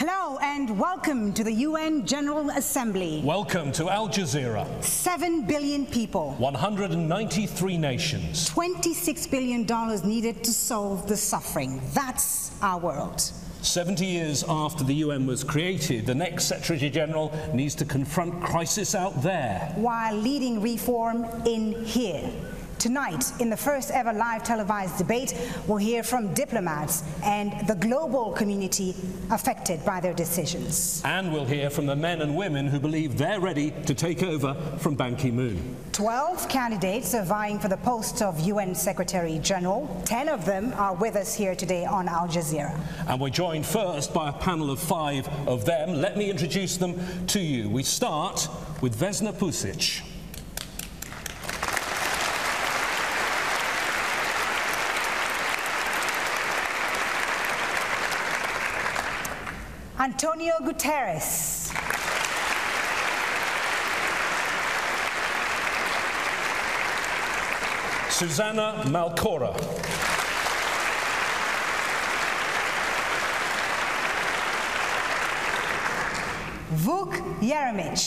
Hello and welcome to the UN General Assembly. Welcome to Al Jazeera. Seven billion people, 193 nations. $26 billion needed to solve the suffering. That's our world. 70 years after the UN was created, the next Secretary General needs to confront crisis out there. While leading reform in here. Tonight, in the first ever live televised debate, we'll hear from diplomats and the global community affected by their decisions. And we'll hear from the men and women who believe they're ready to take over from Ban Ki moon. 12 candidates are vying for the post of UN Secretary General. 10 of them are with us here today on Al Jazeera. And we're joined first by a panel of five of them. Let me introduce them to you. We start with Vesna Pusic. Antonio Guterres. Susana Malcorra. Vuk Jeremic.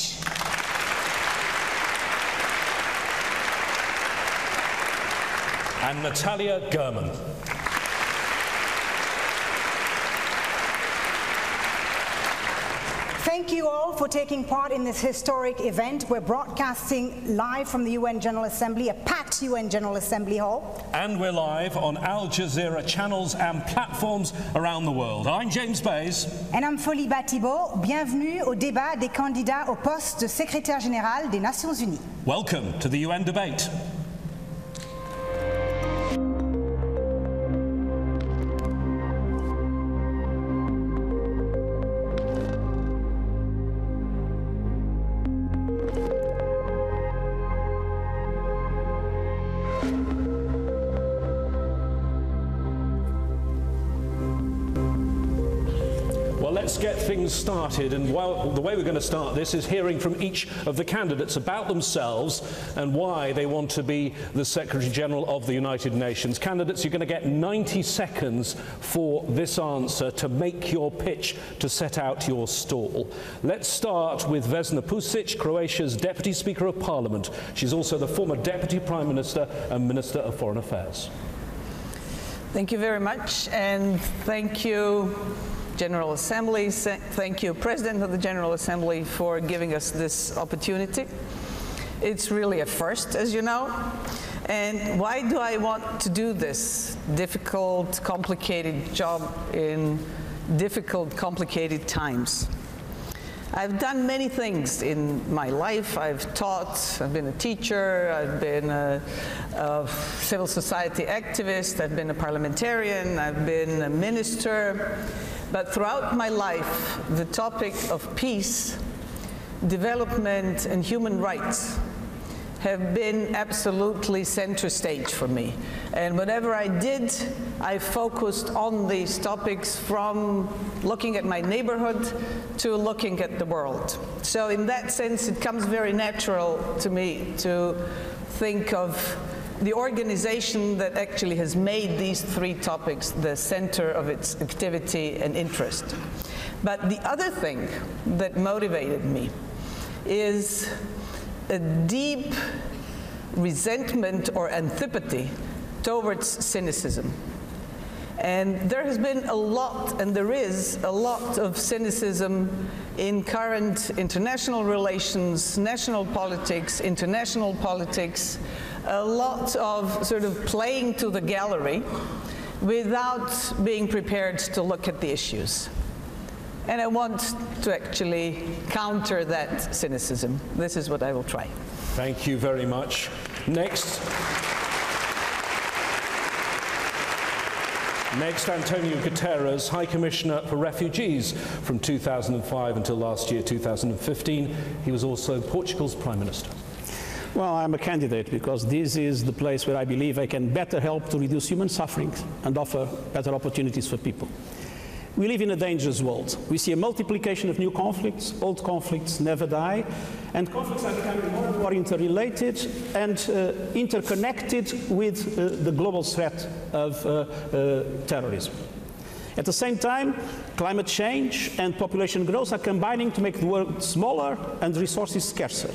And Natalia Gherman. Thank you all for taking part in this historic event. We're broadcasting live from the UN General Assembly, a packed UN General Assembly hall. And we're live on Al Jazeera channels and platforms around the world. I'm James Bays. And I'm Folly Bah Thibault. Bienvenue au débat des candidats au poste de secrétaire général des Nations Unies. Welcome to the UN debate. Let's get things started. And while, the way we're going to start this is hearing from each of the candidates about themselves and why they want to be the Secretary General of the United Nations. Candidates, you're going to get 90 seconds for this answer to make your pitch to set out your stall. Let's start with Vesna Pusic, Croatia's Deputy Speaker of Parliament. She's also the former Deputy Prime Minister and Minister of Foreign Affairs. Thank you very much, and thank you, General Assembly. Thank you, President of the General Assembly, for giving us this opportunity. It's really a first, as you know. And why do I want to do this difficult, complicated job in difficult, complicated times? I've done many things in my life. I've taught, I've been a teacher, I've been a, a civil society activist, I've been a parliamentarian, I've been a minister. But throughout my life, the topic of peace, development, and human rights have been absolutely center stage for me. And whatever I did, I focused on these topics from looking at my neighborhood to looking at the world. So in that sense, it comes very natural to me to think of the organization that actually has made these three topics the center of its activity and interest. But the other thing that motivated me is a deep resentment or antipathy towards cynicism. And there has been a lot, and there is a lot of cynicism in current international relations, national politics, international politics, a lot of sort of playing to the gallery without being prepared to look at the issues. And I want to actually counter that cynicism. This is what I will try. Thank you very much. Next. Next, Antonio Guterres, High Commissioner for Refugees from 2005 until last year, 2015. He was also Portugal's Prime Minister. Well, I'm a candidate because this is the place where I believe I can better help to reduce human suffering and offer better opportunities for people. We live in a dangerous world. We see a multiplication of new conflicts, old conflicts never die, and conflicts are becoming more and more interrelated and uh, interconnected with uh, the global threat of uh, uh, terrorism. At the same time, climate change and population growth are combining to make the world smaller and resources scarcer.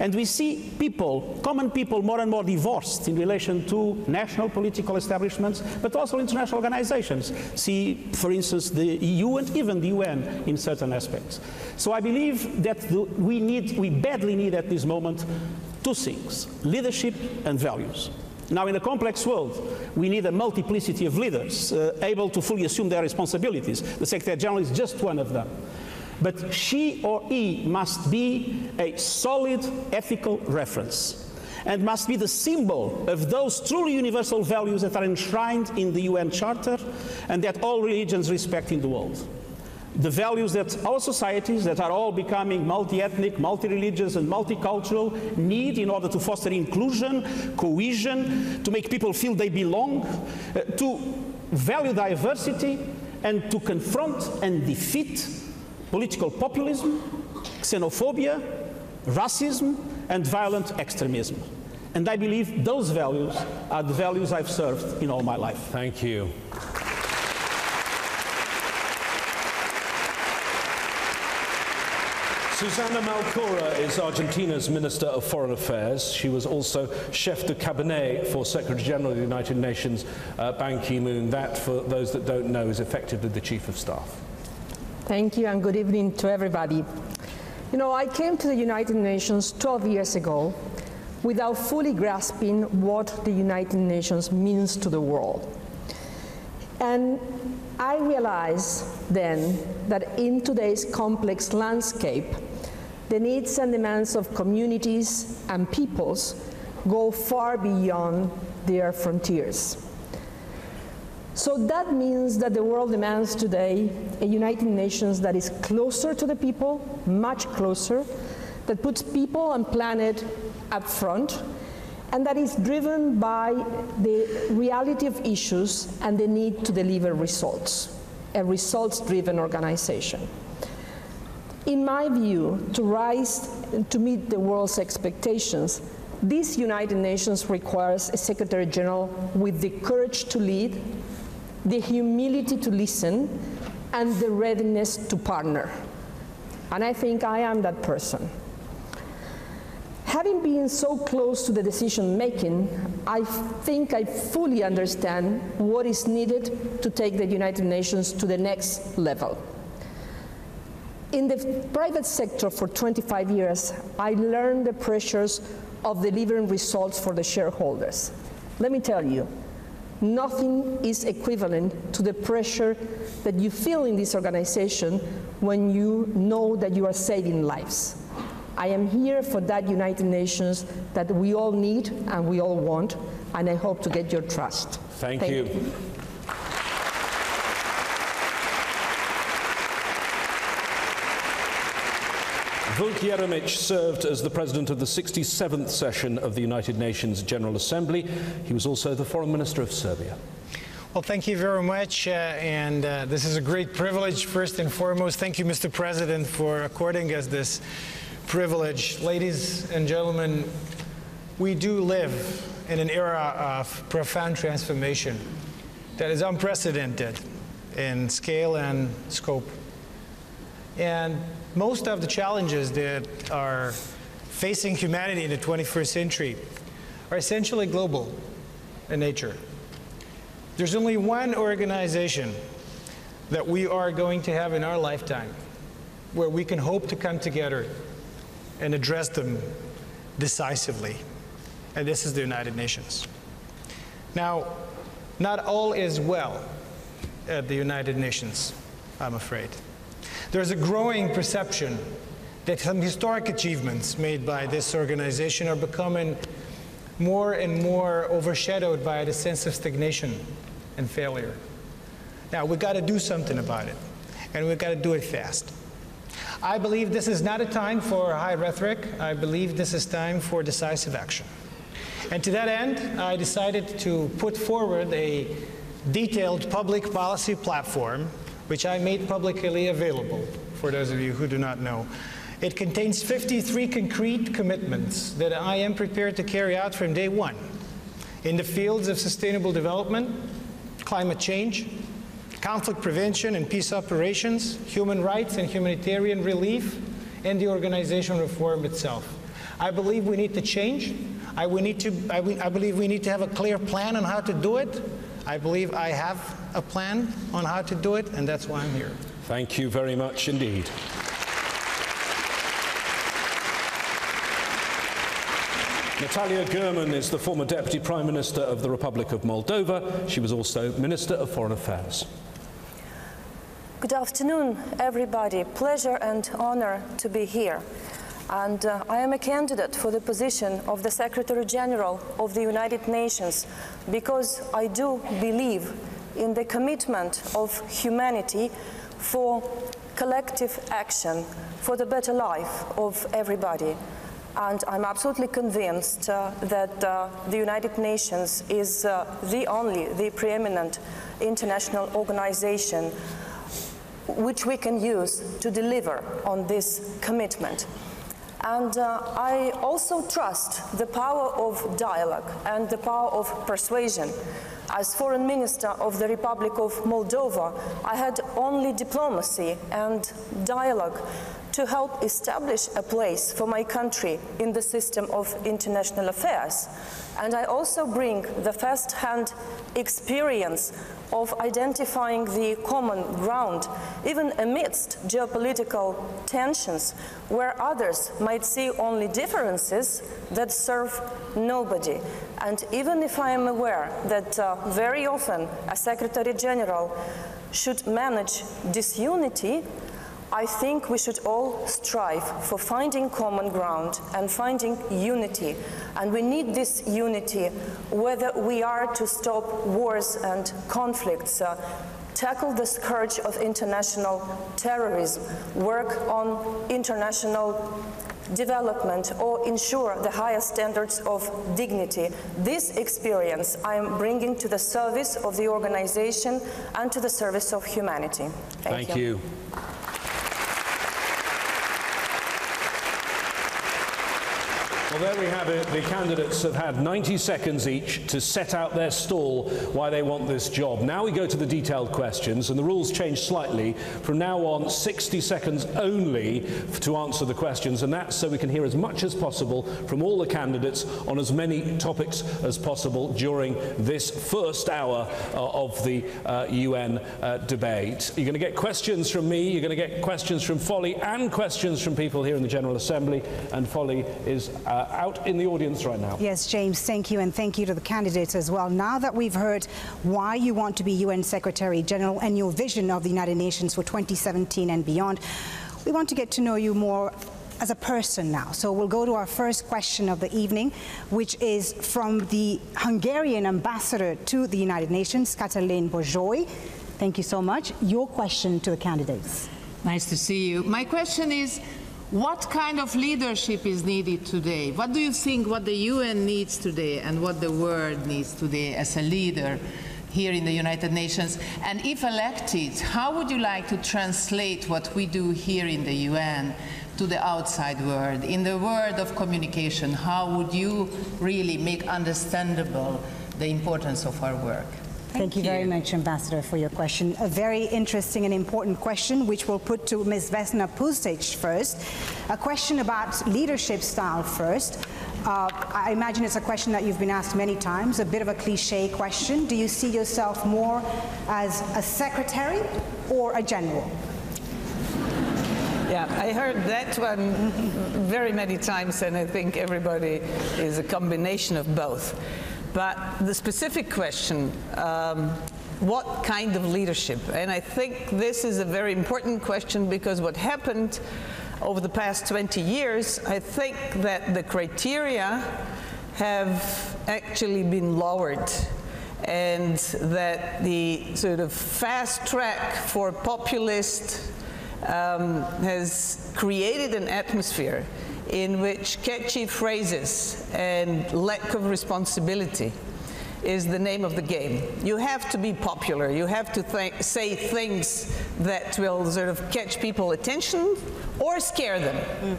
And we see people, common people, more and more divorced in relation to national political establishments, but also international organizations. See, for instance, the EU and even the UN in certain aspects. So I believe that the, we need, we badly need at this moment two things, leadership and values. Now, in a complex world, we need a multiplicity of leaders uh, able to fully assume their responsibilities. The Secretary General is just one of them. But she or he must be a solid ethical reference and must be the symbol of those truly universal values that are enshrined in the UN Charter and that all religions respect in the world. The values that our societies, that are all becoming multi ethnic, multi religious, and multicultural, need in order to foster inclusion, cohesion, to make people feel they belong, uh, to value diversity, and to confront and defeat political populism, xenophobia, racism, and violent extremism. And I believe those values are the values I've served in all my life. Thank you. Susana Malcorra is Argentina's Minister of Foreign Affairs. She was also chef de cabinet for Secretary General of the United Nations, uh, Ban Ki-moon. That, for those that don't know, is effectively the Chief of Staff. Thank you and good evening to everybody. You know, I came to the United Nations 12 years ago without fully grasping what the United Nations means to the world. And I realized then that in today's complex landscape, the needs and demands of communities and peoples go far beyond their frontiers. So that means that the world demands today a United Nations that is closer to the people, much closer, that puts people and planet up front, and that is driven by the reality of issues and the need to deliver results, a results-driven organization. In my view, to rise to meet the world's expectations, this United Nations requires a Secretary General with the courage to lead, the humility to listen, and the readiness to partner. And I think I am that person. Having been so close to the decision making, I think I fully understand what is needed to take the United Nations to the next level. In the private sector for 25 years, I learned the pressures of delivering results for the shareholders. Let me tell you, nothing is equivalent to the pressure that you feel in this organization when you know that you are saving lives. I am here for that United Nations that we all need and we all want, and I hope to get your trust. Thank, Thank you. you. Vuk Jeremic served as the president of the 67th session of the United Nations General Assembly. He was also the foreign minister of Serbia. Well, thank you very much, uh, and uh, this is a great privilege, first and foremost. Thank you, Mr. President, for according us this privilege. Ladies and gentlemen, we do live in an era of profound transformation that is unprecedented in scale and scope. And most of the challenges that are facing humanity in the 21st century are essentially global in nature. There's only one organization that we are going to have in our lifetime where we can hope to come together and address them decisively, and this is the United Nations. Now, not all is well at the United Nations, I'm afraid. There's a growing perception that some historic achievements made by this organization are becoming more and more overshadowed by the sense of stagnation and failure. Now, we've got to do something about it, and we've got to do it fast. I believe this is not a time for high rhetoric. I believe this is time for decisive action. And to that end, I decided to put forward a detailed public policy platform which I made publicly available for those of you who do not know. It contains 53 concrete commitments that I am prepared to carry out from day one in the fields of sustainable development, climate change, conflict prevention and peace operations, human rights and humanitarian relief, and the organization reform itself. I believe we need to change. I, need to, I, I believe we need to have a clear plan on how to do it. I believe I have a plan on how to do it, and that's why I'm here. Thank you very much indeed. Natalia Gherman is the former Deputy Prime Minister of the Republic of Moldova. She was also Minister of Foreign Affairs. Good afternoon, everybody. Pleasure and honor to be here. And uh, I am a candidate for the position of the Secretary General of the United Nations because I do believe in the commitment of humanity for collective action for the better life of everybody. And I'm absolutely convinced uh, that uh, the United Nations is uh, the only, the preeminent international organization which we can use to deliver on this commitment. And uh, I also trust the power of dialogue and the power of persuasion. As Foreign Minister of the Republic of Moldova, I had only diplomacy and dialogue to help establish a place for my country in the system of international affairs. And I also bring the first-hand experience of identifying the common ground, even amidst geopolitical tensions, where others might see only differences that serve nobody. And even if I am aware that uh, very often a Secretary General should manage disunity, I think we should all strive for finding common ground and finding unity. And we need this unity whether we are to stop wars and conflicts, uh, tackle the scourge of international terrorism, work on international development or ensure the highest standards of dignity. This experience I am bringing to the service of the organization and to the service of humanity. Thank, Thank you. you. There we have it. The candidates have had 90 seconds each to set out their stall why they want this job. Now we go to the detailed questions, and the rules change slightly. From now on, 60 seconds only to answer the questions, and that's so we can hear as much as possible from all the candidates on as many topics as possible during this first hour uh, of the uh, UN uh, debate. You're going to get questions from me, you're going to get questions from Folly, and questions from people here in the General Assembly, and Folly is uh, out in the audience right now. Yes, James, thank you, and thank you to the candidates as well. Now that we've heard why you want to be UN Secretary General and your vision of the United Nations for 2017 and beyond, we want to get to know you more as a person now. So we'll go to our first question of the evening, which is from the Hungarian ambassador to the United Nations, Katalin Bogyay. Thank you so much. Your question to the candidates. Nice to see you. My question is, what kind of leadership is needed today? What do you think what the UN needs today and what the world needs today as a leader here in the United Nations? And if elected, how would you like to translate what we do here in the UN to the outside world? In the world of communication, how would you really make understandable the importance of our work? Thank, Thank you, you very much, Ambassador, for your question. A very interesting and important question, which we'll put to Ms. Vesna Pusic first. A question about leadership style first. Uh, I imagine it's a question that you've been asked many times, a bit of a cliche question. Do you see yourself more as a secretary or a general? Yeah, I heard that one very many times, and I think everybody is a combination of both. But the specific question, um, what kind of leadership? And I think this is a very important question because what happened over the past 20 years, I think that the criteria have actually been lowered and that the sort of fast track for populist um, has created an atmosphere in which catchy phrases and lack of responsibility is the name of the game. You have to be popular. You have to th say things that will sort of catch people attention or scare them. Mm.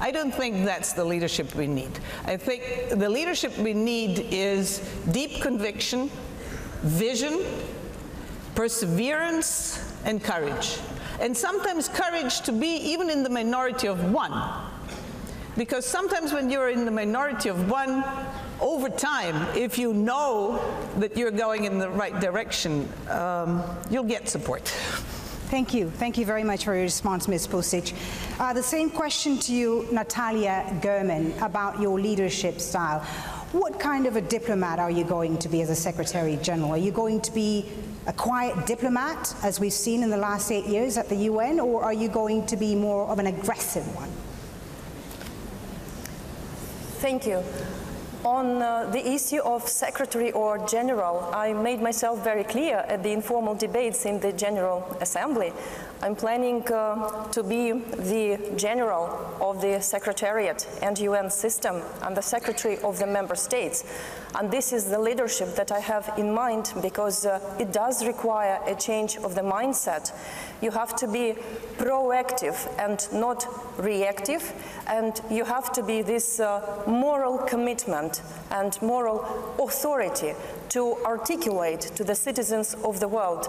I don't think that's the leadership we need. I think the leadership we need is deep conviction, vision, perseverance and courage. And sometimes courage to be even in the minority of one. Because sometimes when you're in the minority of one, over time, if you know that you're going in the right direction, um, you'll get support. Thank you. Thank you very much for your response, Ms. Pusic. Uh, the same question to you, Natalia Gherman, about your leadership style. What kind of a diplomat are you going to be as a Secretary General? Are you going to be a quiet diplomat, as we've seen in the last eight years at the UN, or are you going to be more of an aggressive one? Thank you. On uh, the issue of Secretary or General, I made myself very clear at the informal debates in the General Assembly. I'm planning uh, to be the General of the Secretariat and UN system and the Secretary of the Member States. And this is the leadership that I have in mind because uh, it does require a change of the mindset. You have to be proactive and not reactive, and you have to be this uh, moral commitment and moral authority to articulate to the citizens of the world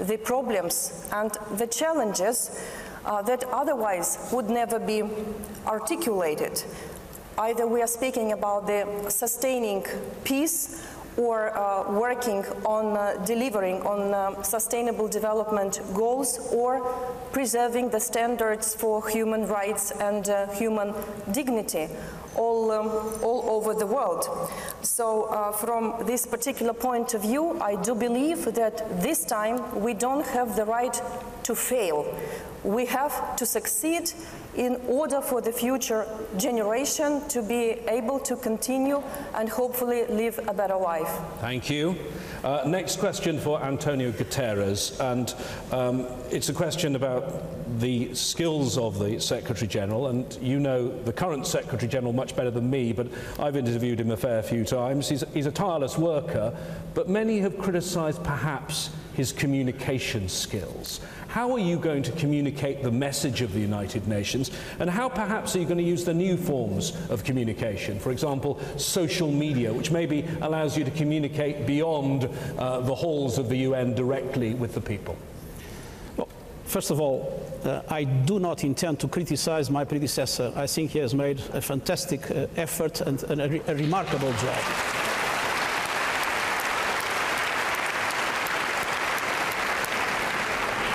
the problems and the challenges uh, that otherwise would never be articulated. Either we are speaking about the sustaining peace or uh, working on uh, delivering on uh, sustainable development goals or preserving the standards for human rights and uh, human dignity all, um, all over the world. So uh, from this particular point of view, I do believe that this time we don't have the right to fail. We have to succeed in order for the future generation to be able to continue and hopefully live a better life. Thank you. Uh, next question for Antonio Guterres, and um, it's a question about the skills of the Secretary General, and you know the current Secretary General much better than me, but I've interviewed him a fair few times. He's, he's a tireless worker, but many have criticised perhaps his communication skills. How are you going to communicate the message of the United Nations? And how perhaps are you going to use the new forms of communication? For example, social media, which maybe allows you to communicate beyond uh, the halls of the UN directly with the people. Well, first of all, uh, I do not intend to criticize my predecessor. I think he has made a fantastic uh, effort and, and a, re a remarkable job.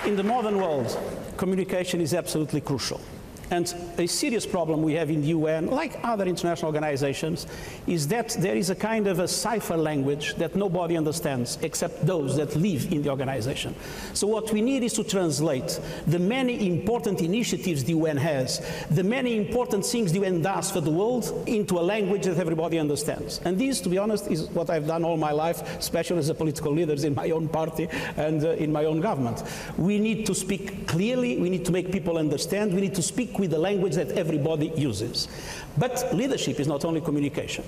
In the modern world, communication is absolutely crucial. And a serious problem we have in the UN, like other international organizations, is that there is a kind of a cipher language that nobody understands except those that live in the organization. So what we need is to translate the many important initiatives the UN has, the many important things the UN does for the world into a language that everybody understands. And this, to be honest, is what I've done all my life, especially as a political leader in my own party and uh, in my own government. We need to speak clearly, we need to make people understand, we need to speak with the language that everybody uses. But leadership is not only communication.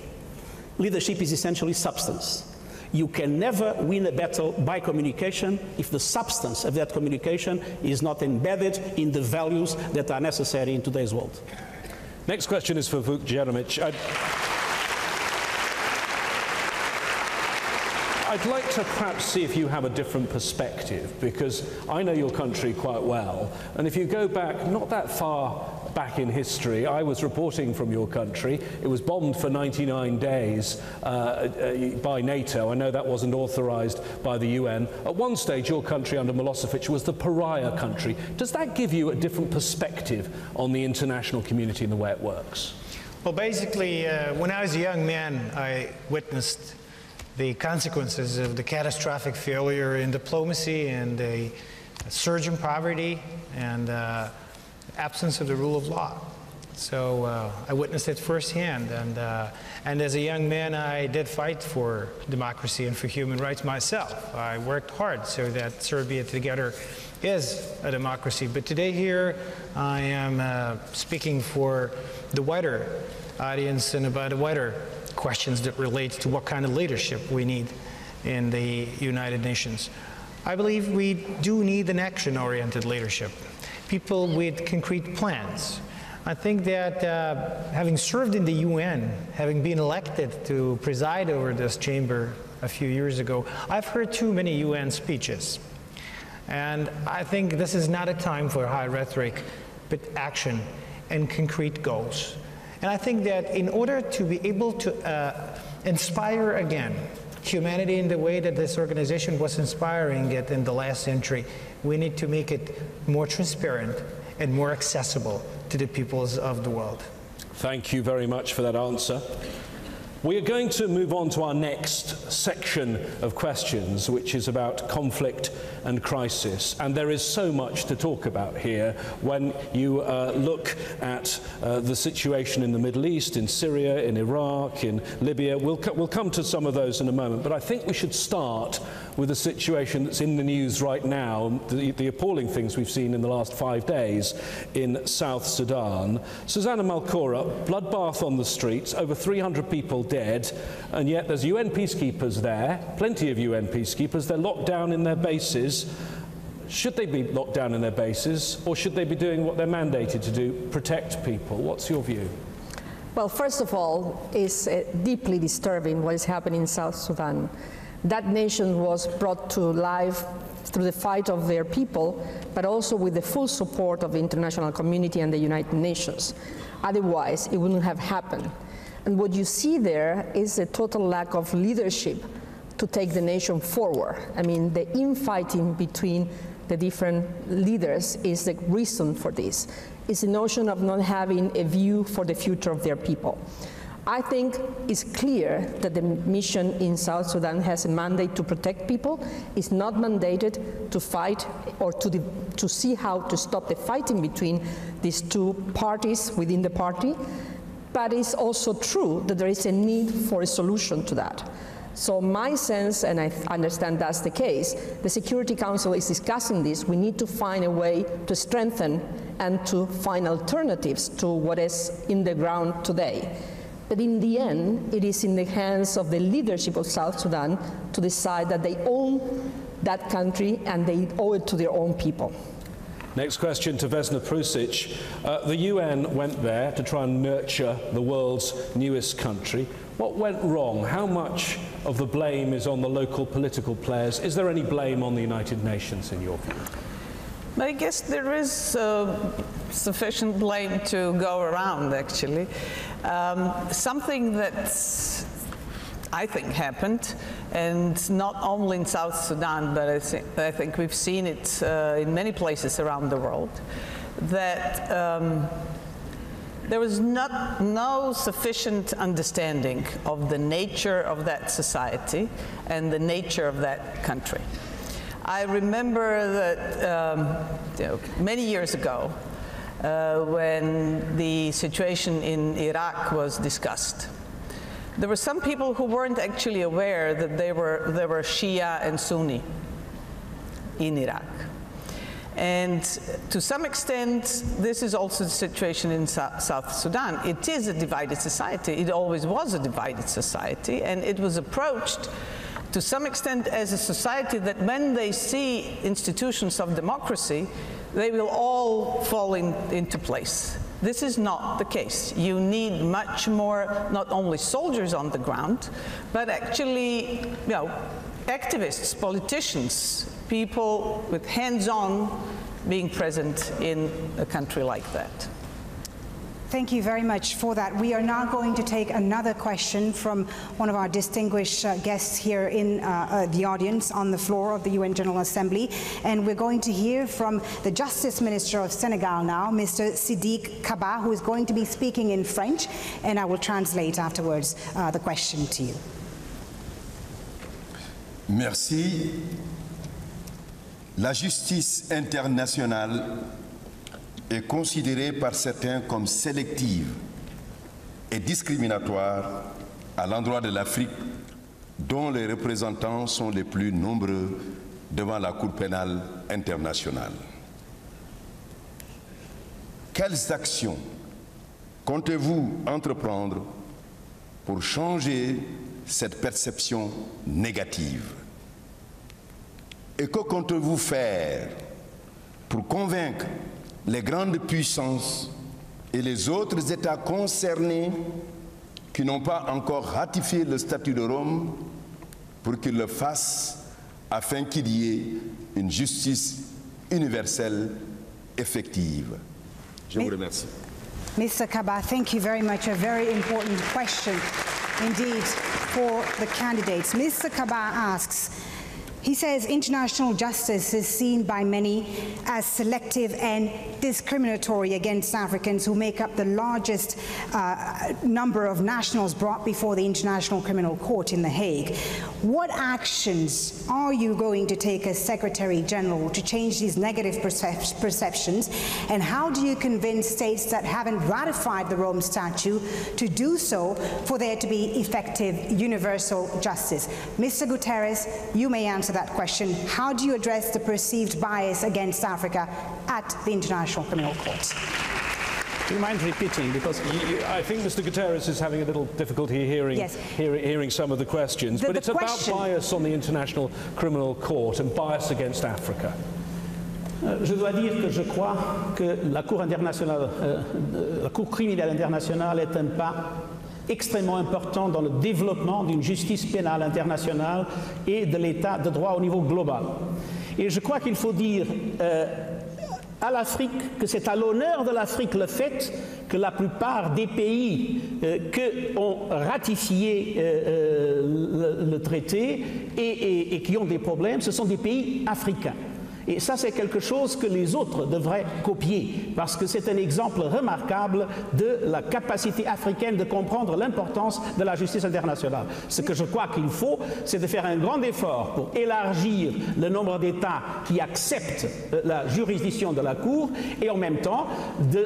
Leadership is essentially substance. You can never win a battle by communication if the substance of that communication is not embedded in the values that are necessary in today's world. Next question is for Vuk Jeremic. I'd, I'd like to perhaps see if you have a different perspective because I know your country quite well. And if you go back not that far back in history. I was reporting from your country. It was bombed for 99 days uh, uh, by NATO. I know that wasn't authorized by the UN. At one stage, your country under Milosevic was the pariah country. Does that give you a different perspective on the international community and the way it works? Well, basically, uh, when I was a young man, I witnessed the consequences of the catastrophic failure in diplomacy and a, a surge in poverty and uh, absence of the rule of law. So uh, I witnessed it firsthand. And, uh, and as a young man, I did fight for democracy and for human rights myself. I worked hard so that Serbia together is a democracy. But today here, I am uh, speaking for the wider audience and about the wider questions that relate to what kind of leadership we need in the United Nations. I believe we do need an action-oriented leadership people with concrete plans. I think that uh, having served in the UN, having been elected to preside over this chamber a few years ago, I've heard too many UN speeches. And I think this is not a time for high rhetoric, but action and concrete goals. And I think that in order to be able to uh, inspire again humanity in the way that this organization was inspiring it in the last century, we need to make it more transparent and more accessible to the peoples of the world. Thank you very much for that answer. We are going to move on to our next section of questions, which is about conflict and crisis. And there is so much to talk about here when you uh, look at uh, the situation in the Middle East, in Syria, in Iraq, in Libya. We'll, co we'll come to some of those in a moment, but I think we should start with the situation that's in the news right now, the, the appalling things we've seen in the last five days in South Sudan. Susana Malcorra, bloodbath on the streets, over 300 people dead, and yet there's UN peacekeepers there, plenty of UN peacekeepers. They're locked down in their bases. Should they be locked down in their bases, or should they be doing what they're mandated to do, protect people? What's your view? Well, first of all, it's uh, deeply disturbing what is happening in South Sudan. That nation was brought to life through the fight of their people, but also with the full support of the international community and the United Nations. Otherwise, it wouldn't have happened. And what you see there is a total lack of leadership to take the nation forward. I mean, the infighting between the different leaders is the reason for this. It's the notion of not having a view for the future of their people. I think it's clear that the mission in South Sudan has a mandate to protect people. It's not mandated to fight or to, to see how to stop the fighting between these two parties within the party. But it's also true that there is a need for a solution to that. So my sense, and I understand that's the case, the Security Council is discussing this. We need to find a way to strengthen and to find alternatives to what is in the ground today. But in the end, it is in the hands of the leadership of South Sudan to decide that they own that country and they owe it to their own people. Next question to Vesna Prusic. Uh, the UN went there to try and nurture the world's newest country. What went wrong? How much of the blame is on the local political players? Is there any blame on the United Nations in your view? I guess there is uh, sufficient blame to go around, actually. Um, something that I think happened, and not only in South Sudan, but I, th I think we've seen it uh, in many places around the world, that um, there was not, no sufficient understanding of the nature of that society and the nature of that country. I remember that um, you know, many years ago, uh, when the situation in Iraq was discussed, there were some people who weren't actually aware that there were, there were Shia and Sunni in Iraq. And to some extent, this is also the situation in South Sudan. It is a divided society. It always was a divided society, and it was approached to some extent as a society that when they see institutions of democracy, they will all fall in, into place. This is not the case. You need much more, not only soldiers on the ground, but actually, you know, activists, politicians, people with hands-on being present in a country like that. Thank you very much for that. We are now going to take another question from one of our distinguished uh, guests here in uh, uh, the audience on the floor of the UN General Assembly. And we're going to hear from the Justice Minister of Senegal now, Mr. Sidiki Kaba, who is going to be speaking in French. And I will translate afterwards uh, the question to you. Merci. La justice internationale est considérée par certains comme sélective et discriminatoire à l'endroit de l'Afrique dont les représentants sont les plus nombreux devant la Cour pénale internationale. Quelles actions comptez-vous entreprendre pour changer cette perception négative? Et que comptez-vous faire pour convaincre les grandes puissances et les autres États concernés qui n'ont pas encore ratifié le statut de Rome pour qu'ils le fassent afin qu'il y ait une justice universelle effective. Je vous remercie. Mr. Kaba, thank you very much. A very important question indeed for the candidates. Mr. Kaba asks, he says international justice is seen by many as selective and discriminatory against Africans who make up the largest uh, number of nationals brought before the International Criminal Court in The Hague. What actions are you going to take as Secretary General to change these negative percep perceptions? And how do you convince states that haven't ratified the Rome Statute to do so for there to be effective universal justice? Mr. Guterres, you may answer that question. How do you address the perceived bias against Africa at the International Criminal Court? Do you mind repeating? Because You- you- I think Mr. Guterres is having a little difficulty hearing, Yes. hear- hearing some of the questions. The- but the it's question- about bias on the International Criminal Court and bias against Africa. Euh, Je dois dire que je crois que la Cour internationale, euh, euh, la Cour criminelle internationale est un pas extrêmement important dans le développement d'une justice pénale internationale et de l'état de droit au niveau global. Et je crois qu'il faut dire euh, à l'Afrique que c'est à l'honneur de l'Afrique le fait que la plupart des pays euh, qui ont ratifié euh, euh, le, traité et qui ont des problèmes, ce sont des pays africains. Et ça, c'est quelque chose que les autres devraient copier, parce que c'est un exemple remarquable de la capacité africaine de comprendre l'importance de la justice internationale. Ce que je crois qu'il faut, c'est de faire un grand effort pour élargir le nombre d'États qui acceptent euh, la juridiction de la Cour, et en même temps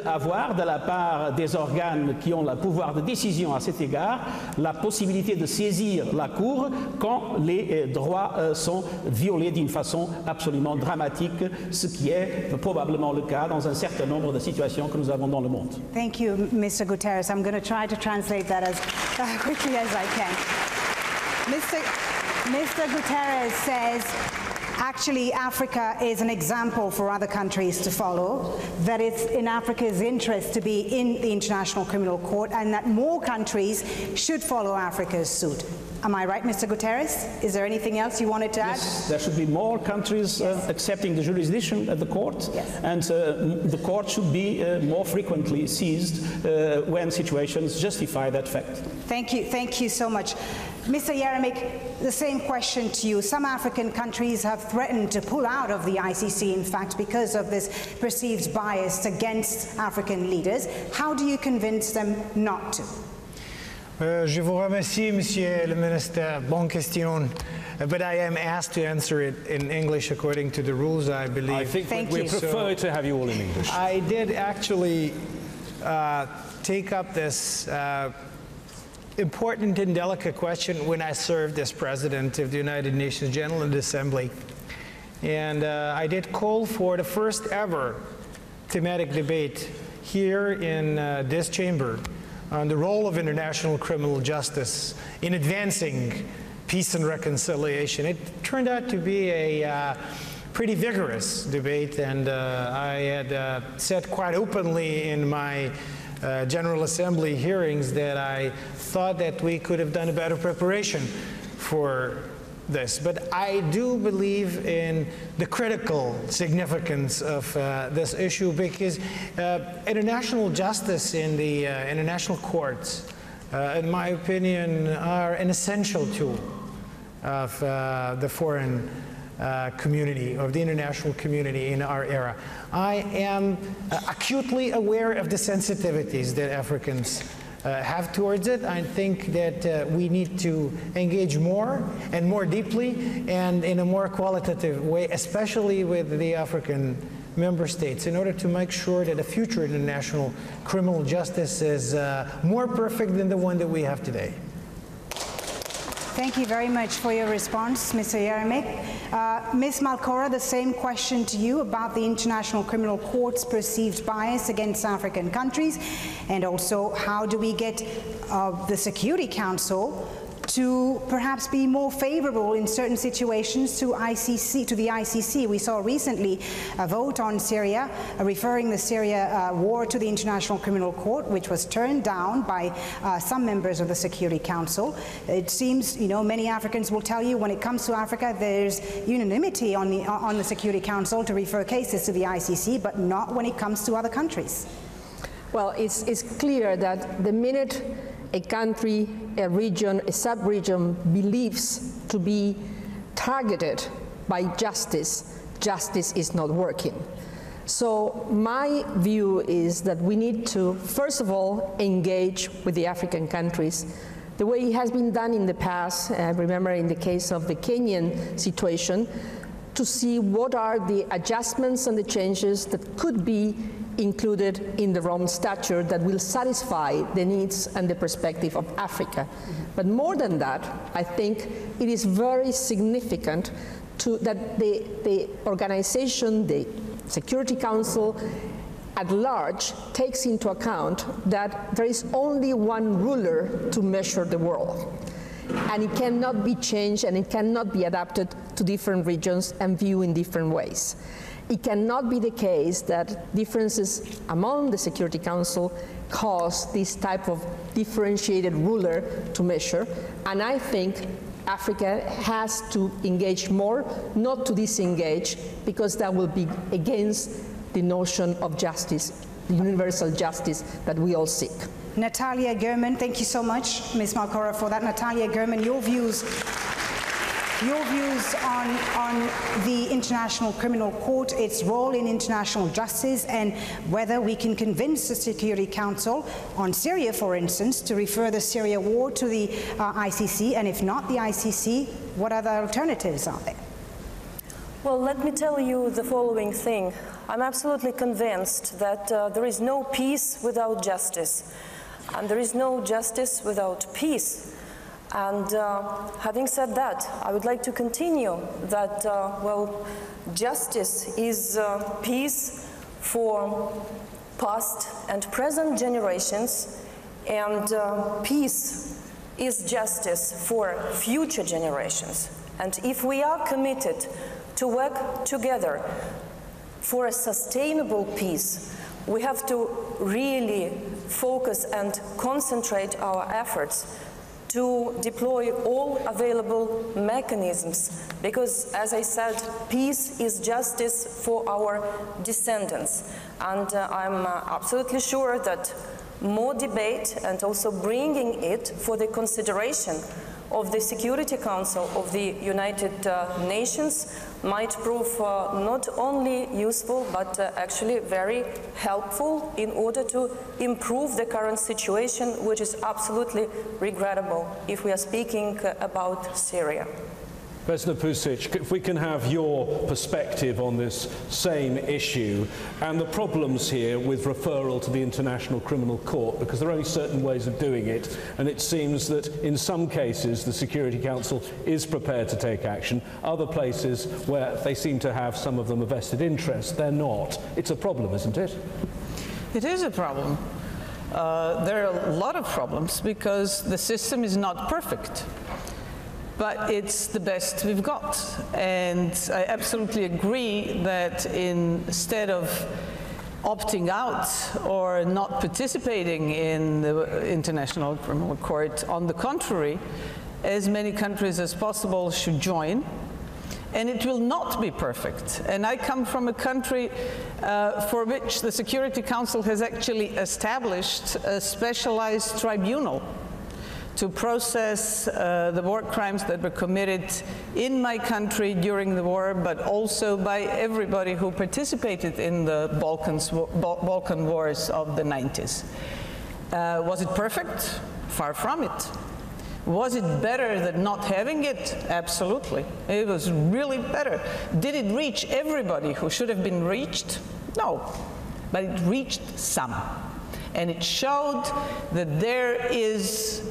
d'avoir de la part des organes qui ont le pouvoir de décision à cet égard la possibilité de saisir la Cour quand les euh, droits euh, sont violés d'une façon absolument dramatique, ce qui est probablement le cas dans un certain nombre de situations que nous avons dans le monde. Thank you, Mr. Guterres. I'm going to try to translate that as quickly as I can. Mr. Mr. Guterres says actually Africa is an example for other countries to follow, that it's in Africa's interest to be in the International Criminal Court, and that more countries should follow Africa's suit. Am I right, Mr. Guterres? Is there anything else you wanted to add? Yes, there should be more countries uh, accepting the jurisdiction at the court, and uh, the court should be uh, more frequently seized uh, when situations justify that fact. Thank you, thank you so much. Mr. Jeremic, the same question to you. Some African countries have threatened to pull out of the ICC, in fact, because of this perceived bias against African leaders. How do you convince them not to? Euh, je vous remercie, Monsieur le Ministre. Bonne question. Uh, But I am asked to answer it in English according to the rules, I believe. I think Thank we you. prefer to have you all in English. I did actually uh, take up this uh, important and delicate question when I served as president of the United Nations General Assembly. And uh, I did call for the first ever thematic debate here in uh, this chamber on the role of international criminal justice in advancing peace and reconciliation. It turned out to be a uh, pretty vigorous debate, and uh, I had uh, said quite openly in my uh, General Assembly hearings that I thought that we could have done a better preparation for this. But I do believe in the critical significance of uh, this issue because uh, international justice in the uh, international courts, uh, in my opinion, are an essential tool of uh, the foreign uh, community, of the international community in our era. I am acutely aware of the sensitivities that Africans uh, have towards it. I think that uh, we need to engage more and more deeply and in a more qualitative way, especially with the African member states, in order to make sure that a future international criminal justice is uh, more perfect than the one that we have today. Thank you very much for your response, Mr. Jeremic. Uh, Ms. Malcorra, the same question to you about the International Criminal Court's perceived bias against African countries, and also how do we get uh, the Security Council to perhaps be more favorable in certain situations to ICC, to the ICC. We saw recently a vote on Syria, uh, referring the Syria uh, war to the International Criminal Court, which was turned down by uh, some members of the Security Council. It seems, you know, many Africans will tell you when it comes to Africa, there's unanimity on the, on the Security Council to refer cases to the ICC, but not when it comes to other countries. Well, it's, it's clear that the minute a country, a region, a sub-region believes to be targeted by justice, justice is not working. So my view is that we need to, first of all, engage with the African countries the way it has been done in the past, uh, remember in the case of the Kenyan situation, to see what are the adjustments and the changes that could be included in the Rome Statute that will satisfy the needs and the perspective of Africa. But more than that, I think it is very significant to, that the, the organization, the Security Council, at large takes into account that there is only one ruler to measure the world. And it cannot be changed and it cannot be adapted to different regions and viewed in different ways it cannot be the case that differences among the Security Council cause this type of differentiated ruler to measure. And I think Africa has to engage more, not to disengage, because that will be against the notion of justice, universal justice that we all seek. Natalia Gherman, thank you so much, Ms. Malcorra, for that. Natalia Gherman, your views your views on, on the International Criminal Court, its role in international justice, and whether we can convince the Security Council on Syria, for instance, to refer the Syria war to the uh, ICC, and if not the ICC, what other alternatives are there? Well, let me tell you the following thing. I'm absolutely convinced that uh, there is no peace without justice, and there is no justice without peace. And uh, having said that, I would like to continue that, uh, well, justice is uh, peace for past and present generations, and uh, peace is justice for future generations. And if we are committed to work together for a sustainable peace, we have to really focus and concentrate our efforts to deploy all available mechanisms because, as I said, peace is justice for our descendants. And uh, I'm uh, absolutely sure that more debate and also bringing it for the consideration of the Security Council of the United uh, Nations might prove uh, not only useful but uh, actually very helpful in order to improve the current situation, which is absolutely regrettable if we are speaking uh, about Syria. Vesna Pusic, if we can have your perspective on this same issue and the problems here with referral to the International Criminal Court, because there are only certain ways of doing it, and it seems that in some cases the Security Council is prepared to take action. Other places where they seem to have some of them a vested interest, they're not. It's a problem, isn't it? It is a problem. Uh, there are a lot of problems because the system is not perfect but it's the best we've got. And I absolutely agree that instead of opting out or not participating in the International Criminal Court, on the contrary, as many countries as possible should join. And it will not be perfect. And I come from a country uh, for which the Security Council has actually established a specialized tribunal to process uh, the war crimes that were committed in my country during the war, but also by everybody who participated in the Balkans, Balkan wars of the 90s. Uh, was it perfect? Far from it. Was it better than not having it? Absolutely. It was really better. Did it reach everybody who should have been reached? No. But it reached some. And it showed that there is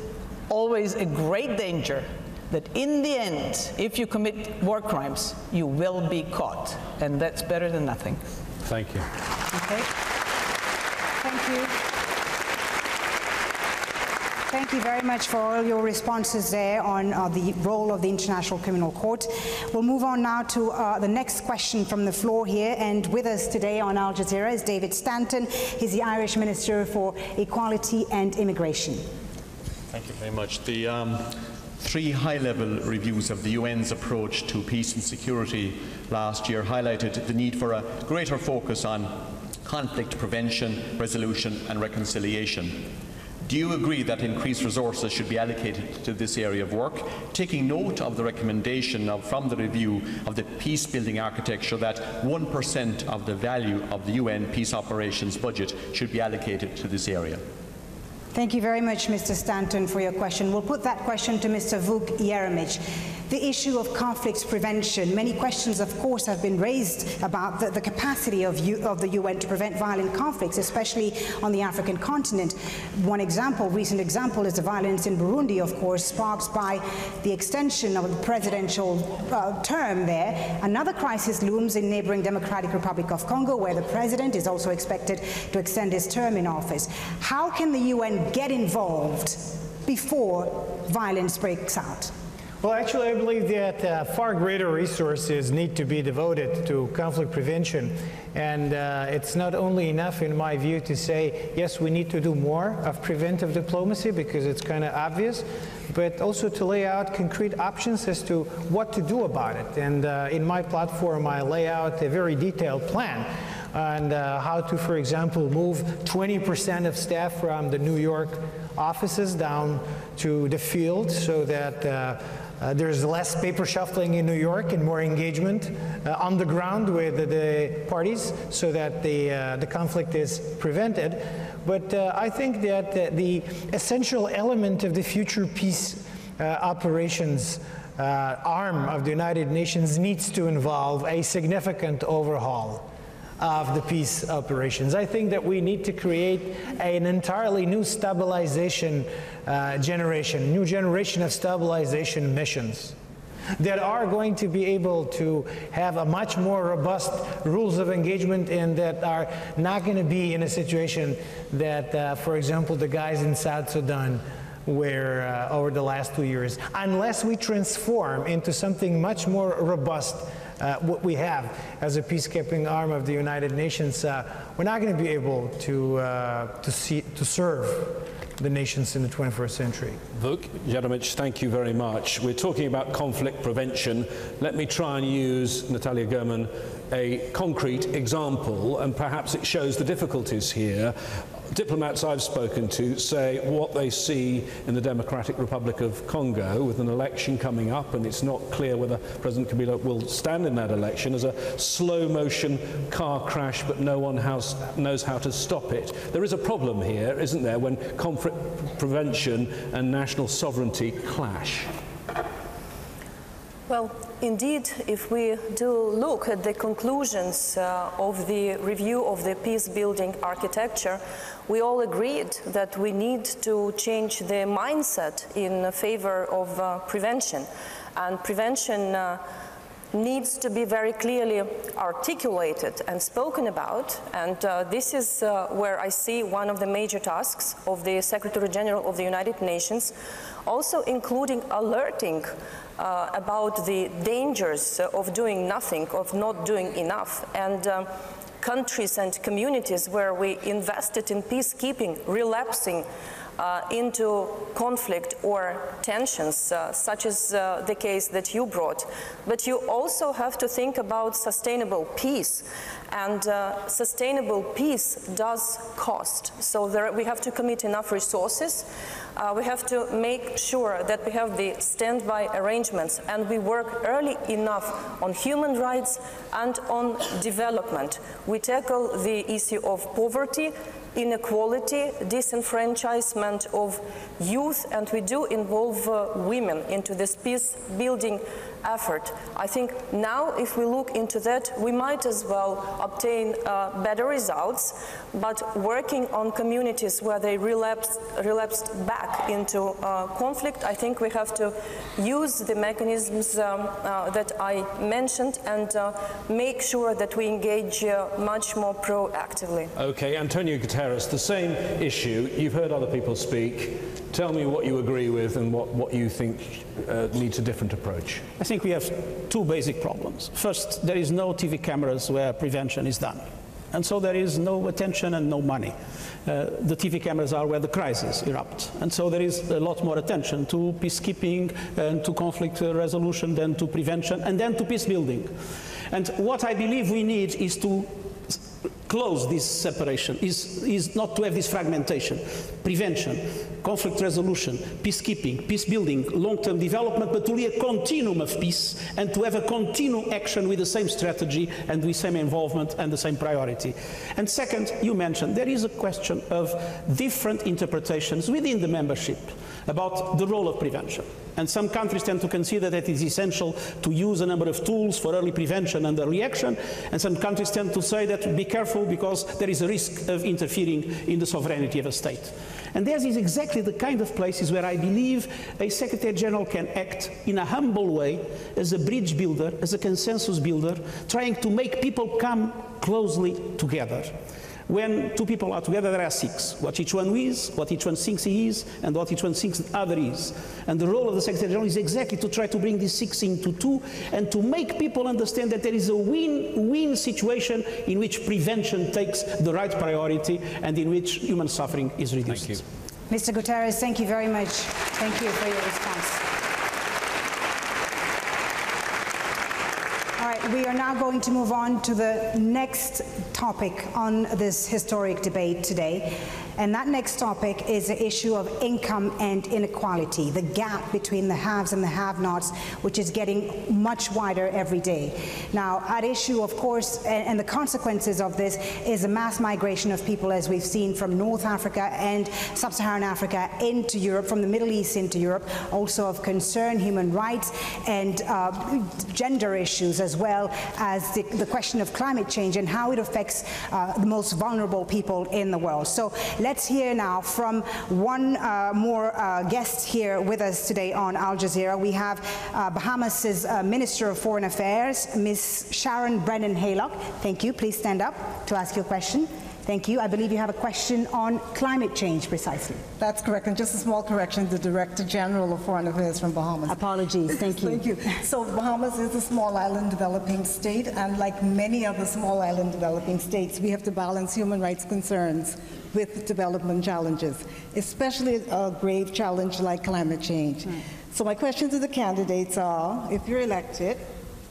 always a great danger that in the end, if you commit war crimes, you will be caught. And that's better than nothing. Thank you. Okay. Thank you. Thank you very much for all your responses there on uh, the role of the International Criminal Court. We'll move on now to uh, the next question from the floor here. And with us today on Al Jazeera is David Stanton. He's the Irish Minister for Equality and Immigration. Thank you very much. The um, three high-level reviews of the UN's approach to peace and security last year highlighted the need for a greater focus on conflict prevention, resolution and reconciliation. Do you agree that increased resources should be allocated to this area of work, taking note of the recommendation of, from the review of the peace-building architecture that 1% of the value of the UN peace operations budget should be allocated to this area? Thank you very much, Mr. Stanton, for your question. We'll put that question to Mr. Vuk Jeremic. The issue of conflict prevention. Many questions, of course, have been raised about the, the capacity of, U, of, the UN to prevent violent conflicts, especially on the African continent. One example, recent example, is the violence in Burundi, of course, sparked by the extension of the presidential uh, term there. Another crisis looms in neighboring Democratic Republic of Congo, where the president is also expected to extend his term in office. How can the UN get involved before violence breaks out? Well, actually, I believe that uh, far greater resources need to be devoted to conflict prevention. And uh, it's not only enough, in my view, to say, yes, we need to do more of preventive diplomacy because it's kind of obvious, but also to lay out concrete options as to what to do about it. And uh, in my platform, I lay out a very detailed plan on uh, how to, for example, move 20% of staff from the New York offices down to the field so that uh, there's less paper shuffling in New York and more engagement uh, on the ground with the, the parties so that the, uh, the conflict is prevented. But uh, I think that the essential element of the future peace uh, operations arm of the United Nations needs to involve a significant overhaul of the peace operations. I think that we need to create an entirely new stabilization uh, generation, new generation of stabilization missions that are going to be able to have a much more robust rules of engagement and that are not going to be in a situation that, uh, for example, the guys in South Sudan were uh, over the last two years, unless we transform into something much more robust what we have as a peacekeeping arm of the United Nations, uh, we're not going to be able to, uh, to, see, to serve the nations in the 21st century. Vuk Jeremic, thank you very much. We're talking about conflict prevention. Let me try and use, Natalia Gherman, a concrete example, and perhaps it shows the difficulties here diplomats I've spoken to say what they see in the Democratic Republic of Congo with an election coming up and it's not clear whether President Kabila will stand in that election as a slow motion car crash but no one knows how to stop it. There is a problem here, isn't there, when conflict prevention and national sovereignty clash. Well, indeed, if we do look at the conclusions uh, of the review of the peace-building architecture, we all agreed that we need to change the mindset in favor of uh, prevention. And prevention uh, needs to be very clearly articulated and spoken about. And uh, this is uh, where I see one of the major tasks of the Secretary General of the United Nations, also including alerting uh, about the dangers of doing nothing, of not doing enough. And um, countries and communities where we invested in peacekeeping relapsing uh, into conflict or tensions, uh, such as uh, the case that you brought. But you also have to think about sustainable peace. And uh, sustainable peace does cost. So there, we have to commit enough resources uh, we have to make sure that we have the standby arrangements and we work early enough on human rights and on development. We tackle the issue of poverty, inequality, disenfranchisement of youth, and we do involve uh, women into this peace building effort. I think now if we look into that, we might as well obtain uh, better results, but working on communities where they relapsed, relapsed back into uh, conflict, I think we have to use the mechanisms um, uh, that I mentioned and uh, make sure that we engage uh, much more proactively. Okay, Antonio Guterres, the same issue. You've heard other people speak tell me what you agree with and what, what you think uh, needs a different approach. I think we have two basic problems. First, there is no TV cameras where prevention is done. And so there is no attention and no money. Uh, the TV cameras are where the crisis erupts. And so there is a lot more attention to peacekeeping and to conflict resolution than to prevention and then to peace building. And what I believe we need is to close this separation, is, is not to have this fragmentation. Prevention, conflict resolution, peacekeeping, peace building, long-term development, but to be a continuum of peace and to have a continuum action with the same strategy and with the same involvement and the same priority. And second, you mentioned there is a question of different interpretations within the membership about the role of prevention. And some countries tend to consider that it is essential to use a number of tools for early prevention and early action. And some countries tend to say that be careful because there is a risk of interfering in the sovereignty of a state. And this is exactly the kind of places where I believe a Secretary General can act in a humble way as a bridge builder, as a consensus builder, trying to make people come closely together. When two people are together, there are six. What each one is, what each one thinks he is, and what each one thinks the other is. And the role of the Secretary General is exactly to try to bring these six into two and to make people understand that there is a win-win situation in which prevention takes the right priority and in which human suffering is reduced. Mr. Guterres, thank you very much. Thank you for your response. All right, we are now going to move on to the next topic on this historic debate today. And that next topic is the issue of income and inequality, the gap between the haves and the have-nots, which is getting much wider every day. Now, at issue, of course, and, and the consequences of this is the mass migration of people, as we've seen from North Africa and Sub-Saharan Africa into Europe, from the Middle East into Europe, also of concern, human rights, and uh, gender issues, as well as the, the, question of climate change and how it affects uh, the most vulnerable people in the world. So let's hear now from one uh, more uh, guest here with us today on Al Jazeera. We have uh, Bahamas' uh, Minister of Foreign Affairs, Ms. Sharon Brennen Haylock. Thank you. Please stand up to ask your question. Thank you. I believe you have a question on climate change, precisely. That's correct. And just a small correction, the Director General of Foreign Affairs from Bahamas. Apologies. Thank you. Thank you. So Bahamas is a small island developing state, and like many other small island developing states, we have to balance human rights concerns with development challenges, especially a grave challenge like climate change. Hmm. So my question to the candidates are, if you're elected,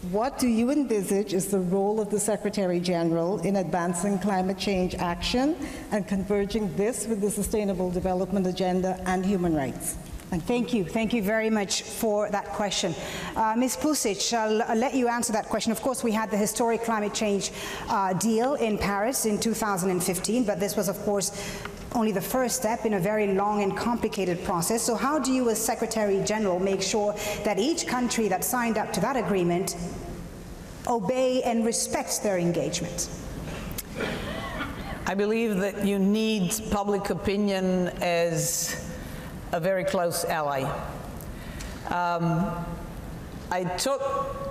what do you envisage is the role of the Secretary General in advancing climate change action and converging this with the Sustainable Development Agenda and human rights? Thank you. Thank you, Thank you very much for that question. Uh, Ms. Pusic, I'll, I'll, let you answer that question. Of course, we had the historic climate change uh, deal in Paris in 2015, but this was, of course, only the first step in a very long and complicated process. So how do you as Secretary General make sure that each country that signed up to that agreement obey and respect their engagement? I believe that you need public opinion as a very close ally. Um, I took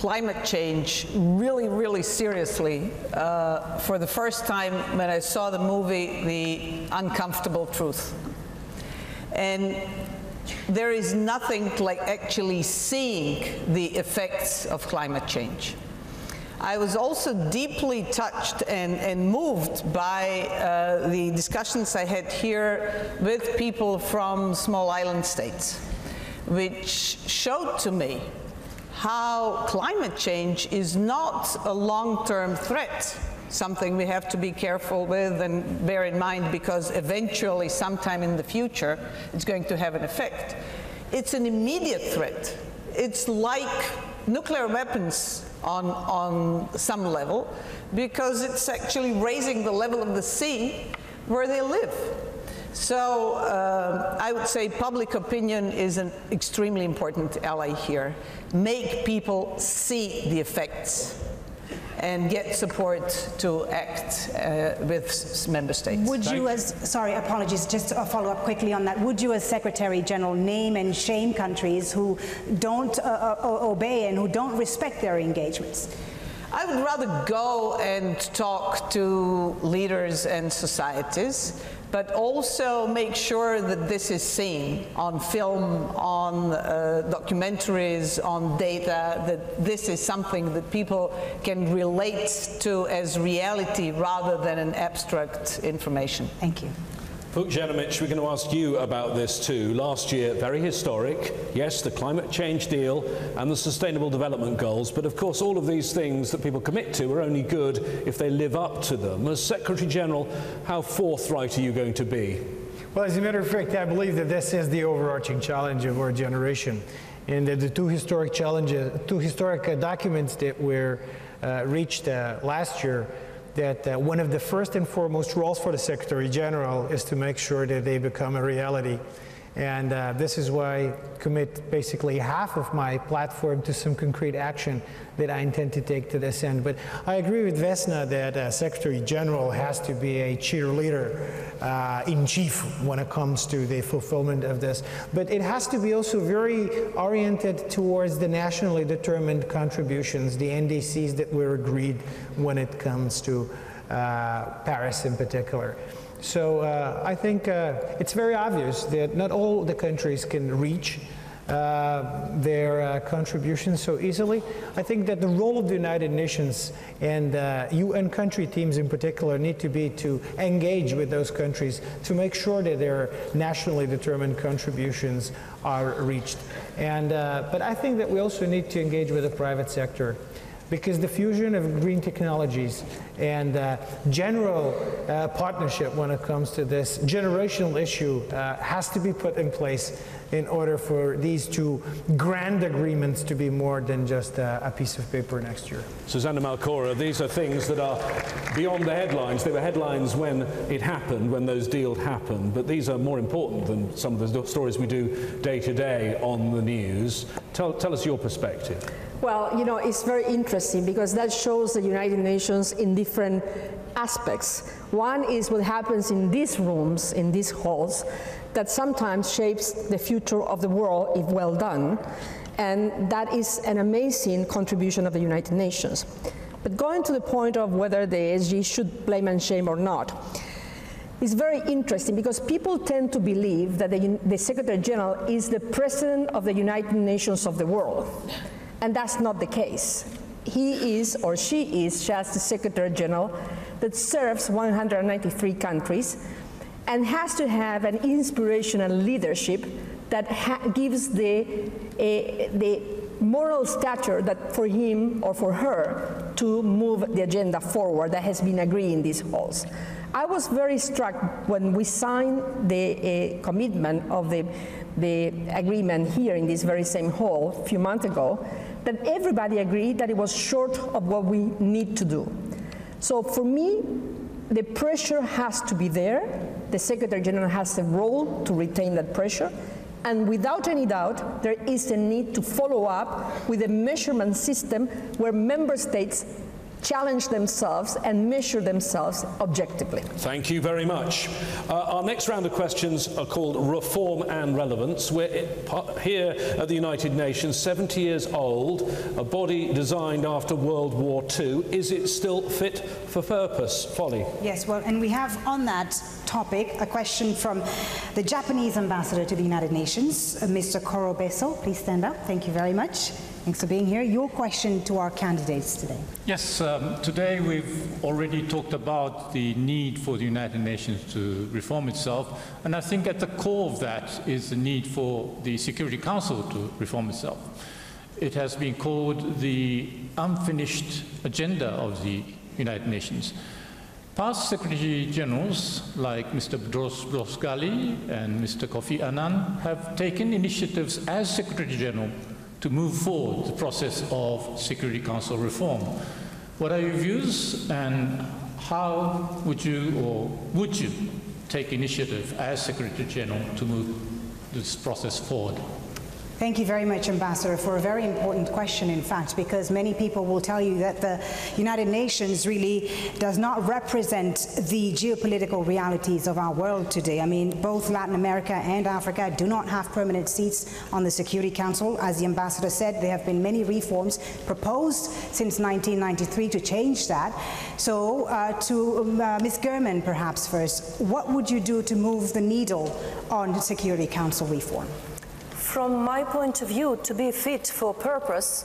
climate change really, really seriously uh, for the first time when I saw the movie The Uncomfortable Truth. And there is nothing like actually seeing the effects of climate change. I was also deeply touched and, and moved by uh, the discussions I had here with people from small island states, which showed to me how climate change is not a long-term threat, something we have to be careful with and bear in mind because eventually, sometime in the future, it's going to have an effect. It's an immediate threat. It's like nuclear weapons on, on some level because it's actually raising the level of the sea where they live. So uh, I would say public opinion is an extremely important ally here. Make people see the effects and get support to act uh, with member states. Would you as, sorry, apologies, just a follow up quickly on that. Would you as Secretary General name and shame countries who don't uh, uh obey and who don't respect their engagements? I would rather go and talk to leaders and societies but also make sure that this is seen on film, on uh, documentaries, on data, that this is something that people can relate to as reality rather than an abstract information. Thank you. Vuk we're going to ask you about this too. Last year, very historic. Yes, the climate change deal and the sustainable development goals, but of course all of these things that people commit to are only good if they live up to them. As Secretary General, how forthright are you going to be? Well, as a matter of fact, I believe that this is the overarching challenge of our generation. And that the two historic challenges, two historic uh, documents that were uh, reached uh, last year that uh, one of the first and foremost roles for the Secretary General is to make sure that they become a reality. And uh, this is why I commit basically half of my platform to some concrete action that I intend to take to this end. But I agree with Vesna that uh, Secretary General has to be a cheerleader uh, in chief when it comes to the fulfillment of this. But it has to be also very oriented towards the nationally determined contributions, the NDCs that were agreed when it comes to uh, Paris in particular. So uh, I think uh, it's very obvious that not all the countries can reach uh, their uh, contributions so easily. I think that the role of the United Nations and UN uh, country teams in particular need to be to engage with those countries to make sure that their nationally determined contributions are reached. And, uh, but I think that we also need to engage with the private sector because the fusion of green technologies and uh, general uh, partnership when it comes to this generational issue uh, has to be put in place in order for these two grand agreements to be more than just a piece of paper next year. Susana Malcorra, these are things that are beyond the headlines. They were headlines when it happened, when those deals happened, but these are more important than some of the stories we do day to day on the news. Tell, tell us your perspective. Well, you know, it's very interesting because that shows the United Nations in different aspects. One is what happens in these rooms, in these halls, that sometimes shapes the future of the world if well done. And that is an amazing contribution of the United Nations. But going to the point of whether the SG should blame and shame or not, it's very interesting because people tend to believe that the, the Secretary General is the President of the United Nations of the world. And that's not the case. He is or she is just the Secretary General that serves 193 countries and has to have an inspirational leadership that gives the, uh, the moral stature that for him or for her to move the agenda forward that has been agreed in these halls. I was very struck when we signed the uh, commitment of the, the agreement here in this very same hall a few months ago that everybody agreed that it was short of what we need to do. So for me, the pressure has to be there. The Secretary General has a role to retain that pressure. And without any doubt, there is a need to follow up with a measurement system where member states challenge themselves and measure themselves objectively. Thank you very much. Uh, our next round of questions are called Reform and Relevance. We're here at the United Nations, 70 years old, a body designed after World War II. Is it still fit for purpose? Folly? Yes, well, and we have on that topic a question from the Japanese ambassador to the United Nations, uh, Mr. Koro Bessho. Please stand up. Thank you very much. Thanks for being here. Your question to our candidates today. Yes, um, today we've already talked about the need for the United Nations to reform itself, and I think at the core of that is the need for the Security Council to reform itself. It has been called the unfinished agenda of the United Nations. Past Secretary Generals like Mr. Boutros-Ghali and Mr. Kofi Annan have taken initiatives as Secretary General to move forward the process of Security Council reform. What are your views and how would you or would you take initiative as Secretary General to move this process forward? Thank you very much, Ambassador, for a very important question, in fact, because many people will tell you that the United Nations really does not represent the geopolitical realities of our world today. I mean, both Latin America and Africa do not have permanent seats on the Security Council. As the Ambassador said, there have been many reforms proposed since 1993 to change that. So, uh, to um, uh, Ms. Gherman, perhaps first, what would you do to move the needle on Security Council reform? From my point of view, to be fit for purpose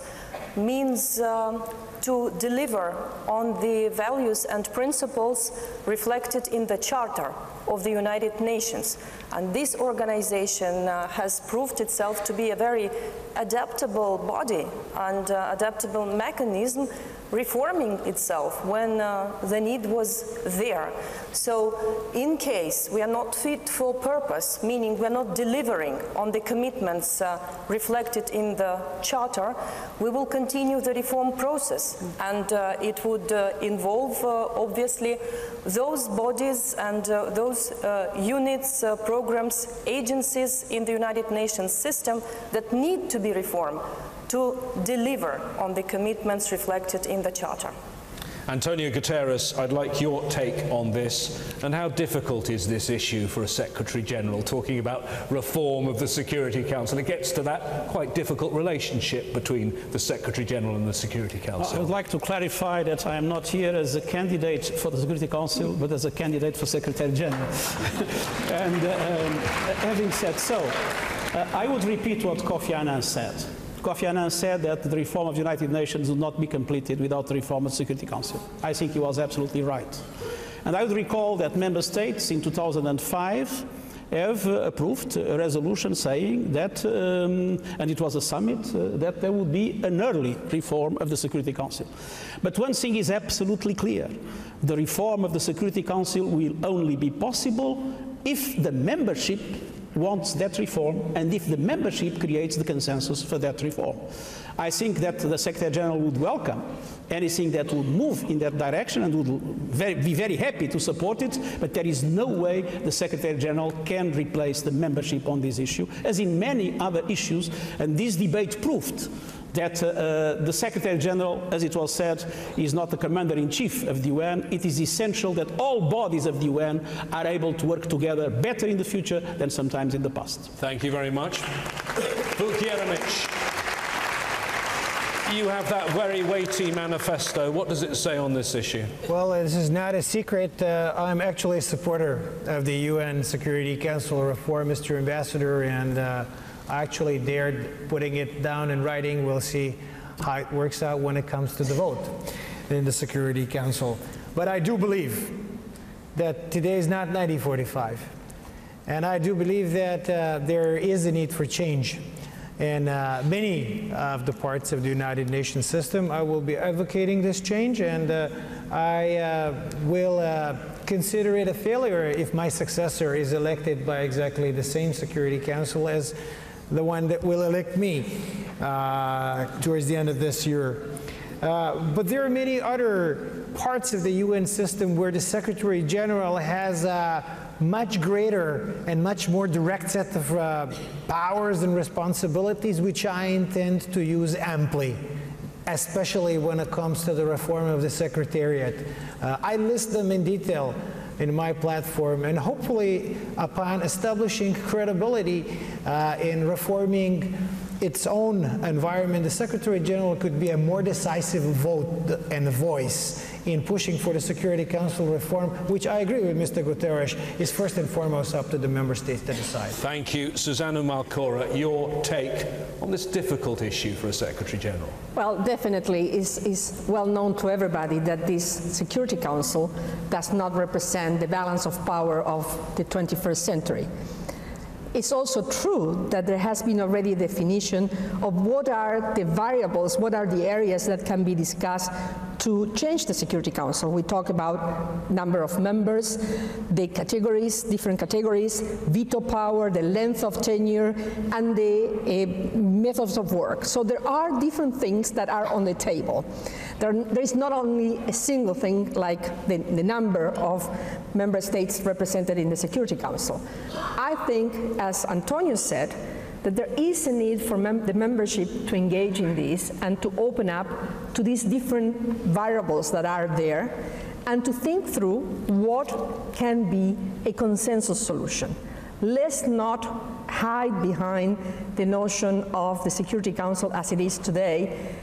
means um, to deliver on the values and principles reflected in the Charter of the United Nations. And this organization uh, has proved itself to be a very adaptable body and uh, adaptable mechanism reforming itself when uh, the need was there. So in case we are not fit for purpose, meaning we are not delivering on the commitments uh, reflected in the Charter, we will continue the reform process. And uh, it would uh, involve, uh, obviously, those bodies and uh, those units, programs, agencies in the United Nations system that need to be reformed to deliver on the commitments reflected in the Charter. Antonio Guterres, I'd like your take on this. And how difficult is this issue for a Secretary General talking about reform of the Security Council? It gets to that quite difficult relationship between the Secretary General and the Security Council. I would like to clarify that I am not here as a candidate for the Security Council, but as a candidate for Secretary General. and uh, um, having said so, uh, I would repeat what Kofi Annan said. Kofi Annan said that the reform of the United Nations would not be completed without the reform of the Security Council. I think he was absolutely right. And I would recall that member states in 2005 have uh, approved a resolution saying that, um, and it was a summit, uh, that there would be an early reform of the Security Council. But one thing is absolutely clear. The reform of the Security Council will only be possible if the membership wants that reform and if the membership creates the consensus for that reform. I think that the Secretary General would welcome anything that would move in that direction and would very, be very happy to support it, but there is no way the Secretary General can replace the membership on this issue, as in many other issues, and this debate proved that uh, the Secretary General, as it was said, is not the Commander in Chief of the UN. It is essential that all bodies of the UN are able to work together better in the future than sometimes in the past. Thank you very much. Vuk you have that very weighty manifesto. What does it say on this issue? Well, this is not a secret. Uh, I'm actually a supporter of the UN Security Council reform, Mr. Ambassador, and uh, I actually dared putting it down in writing. We'll see how it works out when it comes to the vote in the Security Council. But I do believe that today is not 1945. And I do believe that uh, there is a need for change in uh, many of the parts of the United Nations system. I will be advocating this change, and uh, I uh, will uh, consider it a failure if my successor is elected by exactly the same Security Council as the one that will elect me uh, towards the end of this year. Uh, but there are many other parts of the UN system where the Secretary General has a much greater and much more direct set of uh, powers and responsibilities, which I intend to use amply especially when it comes to the reform of the Secretariat. Uh, I list them in detail in my platform and hopefully upon establishing credibility uh, in reforming its own environment, the Secretary General could be a more decisive vote and voice in pushing for the Security Council reform, which I agree with Mr. Guterres, is first and foremost up to the member states to decide. Thank you. Susana Malcorra, your take on this difficult issue for a Secretary General? Well, definitely, it's, it's well known to everybody that this Security Council does not represent the balance of power of the 21st century. It's also true that there has been already a definition of what are the variables, what are the areas that can be discussed to change the Security Council. We talk about number of members, the categories, different categories, veto power, the length of tenure, and the uh, methods of work. So there are different things that are on the table. There, there is not only a single thing like the, the number of member states represented in the Security Council. I think, as Antonio said, that there is a need for mem the membership to engage in this and to open up to these different variables that are there and to think through what can be a consensus solution. Let's not hide behind the notion of the Security Council as it is today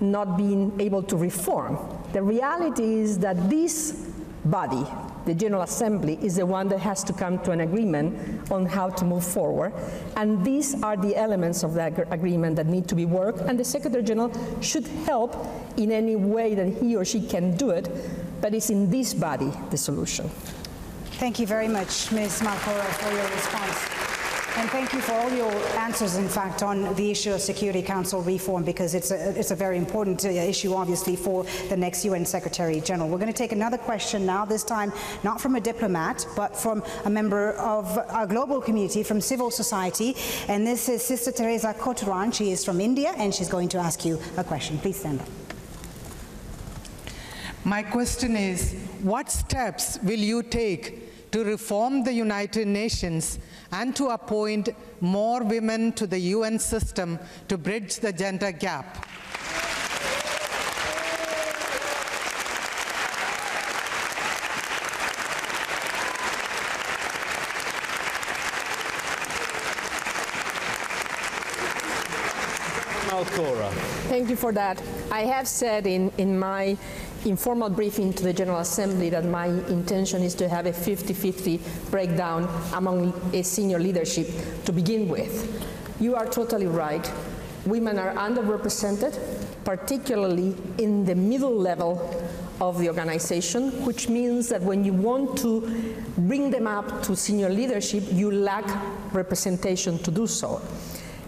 not being able to reform. The reality is that this body, the General Assembly, is the one that has to come to an agreement on how to move forward. And these are the elements of that agreement that need to be worked, and the Secretary General should help in any way that he or she can do it, but it's in this body the solution. Thank you very much, Ms. Malcorra, for your response. And thank you for all your answers, in fact, on the issue of Security Council reform, because it's a, it's a very important uh, issue, obviously, for the next UN Secretary General. We're going to take another question now, this time not from a diplomat, but from a member of our global community, from civil society. And this is Sister Teresa Kotturan. She is from India, and she's going to ask you a question. Please stand up. My question is, what steps will you take to reform the United Nations and to appoint more women to the UN system to bridge the gender gap. Malcorra. Thank you for that. I have said in, in my informal briefing to the General Assembly that my intention is to have a 50-50 breakdown among a senior leadership to begin with. You are totally right. Women are underrepresented, particularly in the middle level of the organization, which means that when you want to bring them up to senior leadership, you lack representation to do so.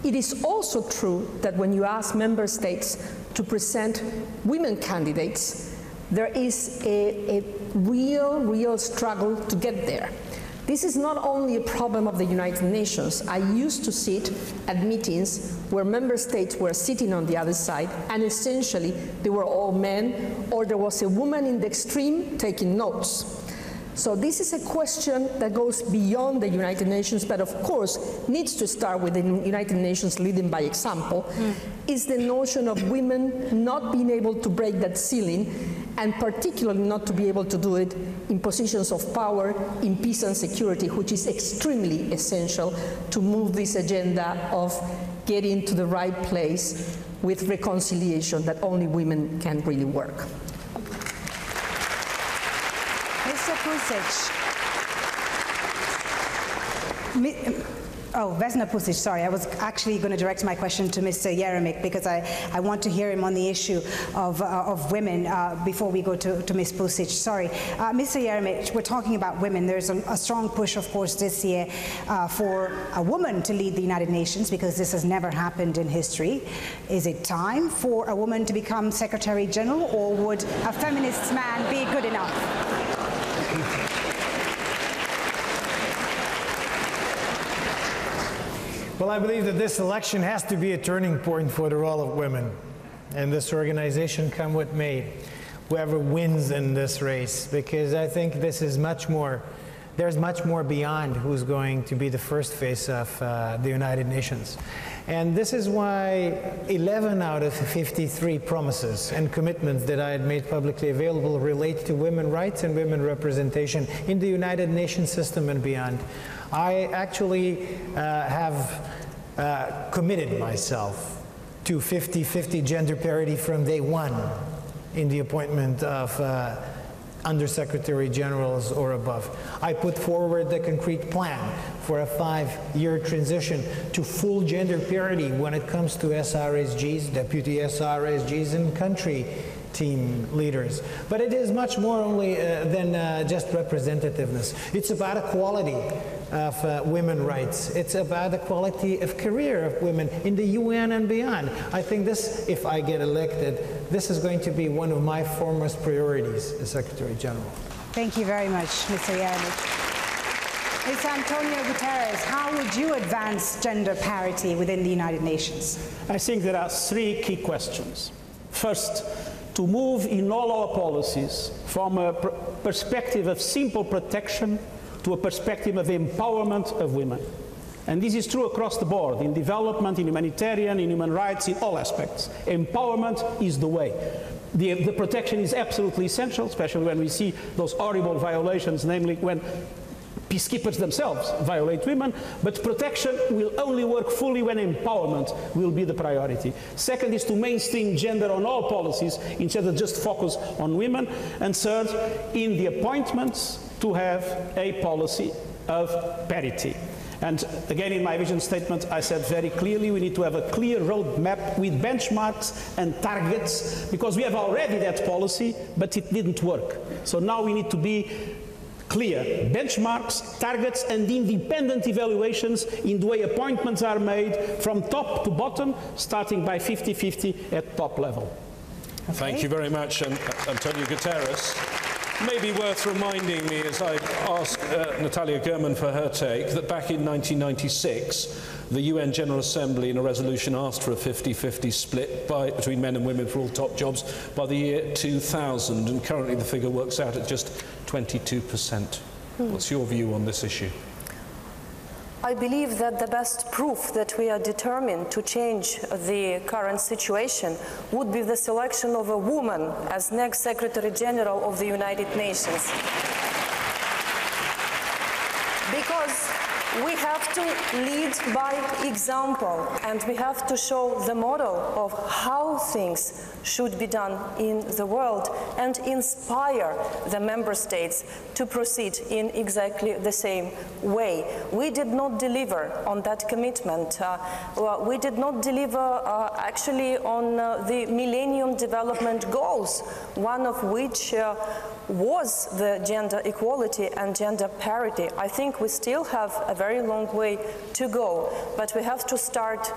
It is also true that when you ask member states to present women candidates, there is a, a real, real struggle to get there. This is not only a problem of the United Nations. I used to sit at meetings where member states were sitting on the other side, and essentially they were all men, or there was a woman in the extreme taking notes. So this is a question that goes beyond the United Nations, but of course needs to start with the United Nations leading by example, mm. is the notion of women not being able to break that ceiling and particularly not to be able to do it in positions of power in peace and security, which is extremely essential to move this agenda of getting to the right place with reconciliation that only women can really work. Pusic. Oh, Vesna Pusic, sorry. I was actually going to direct my question to Mr. Jeremic because I, I want to hear him on the issue of, uh, of women uh, before we go to, to Ms. Pusic. Sorry. Uh, Mr. Jeremic, we're talking about women. There's a, a strong push, of course, this year uh, for a woman to lead the United Nations because this has never happened in history. Is it time for a woman to become Secretary General or would a feminist man be good enough? Well, I believe that this election has to be a turning point for the role of women. And this organization, come what may, whoever wins in this race, because I think this is much more, there's much more beyond who's going to be the first face of uh, the United Nations. And this is why 11 out of 53 promises and commitments that I had made publicly available relate to women rights and women representation in the United Nations system and beyond. I actually uh, have uh, committed myself to 50-50 gender parity from day one in the appointment of uh, undersecretary generals or above. I put forward the concrete plan for a five-year transition to full gender parity when it comes to SRSGs, deputy SRSGs, and country team leaders. But it is much more only uh, than uh, just representativeness. It's about equality of uh, women rights. It's about the quality of career of women in the UN and beyond. I think this, if I get elected, this is going to be one of my foremost priorities as Secretary General. Thank you very much, Mr. Jeremic. Ms. Antonio Guterres, how would you advance gender parity within the United Nations? I think there are three key questions. First, to move in all our policies from a pr perspective of simple protection to a perspective of empowerment of women. And this is true across the board, in development, in humanitarian, in human rights, in all aspects. Empowerment is the way. The, the protection is absolutely essential, especially when we see those horrible violations, namely when peacekeepers themselves violate women, but protection will only work fully when empowerment will be the priority. Second is to mainstream gender on all policies instead of just focus on women. And third, in the appointments, to have a policy of parity. And again, in my vision statement, I said very clearly we need to have a clear roadmap with benchmarks and targets because we have already that policy, but it didn't work. So now we need to be clear benchmarks, targets, and independent evaluations in the way appointments are made from top to bottom, starting by 50 50 at top level. Okay. Thank you very much, uh, Antonio Guterres may be worth reminding me as I ask uh, Natalia Gherman for her take that back in 1996 the UN General Assembly in a resolution asked for a 50-50 split by, between men and women for all top jobs by the year 2000 and currently the figure works out at just 22%. Hmm. What's your view on this issue? I believe that the best proof that we are determined to change the current situation would be the selection of a woman as next Secretary General of the United Nations. Because we have to lead by example and we have to show the model of how things should be done in the world and inspire the member states to proceed in exactly the same way. We did not deliver on that commitment. Uh, well, we did not deliver uh, actually on uh, the Millennium Development Goals, one of which uh, was the gender equality and gender parity. I think we still have a very long way to go, but we have to start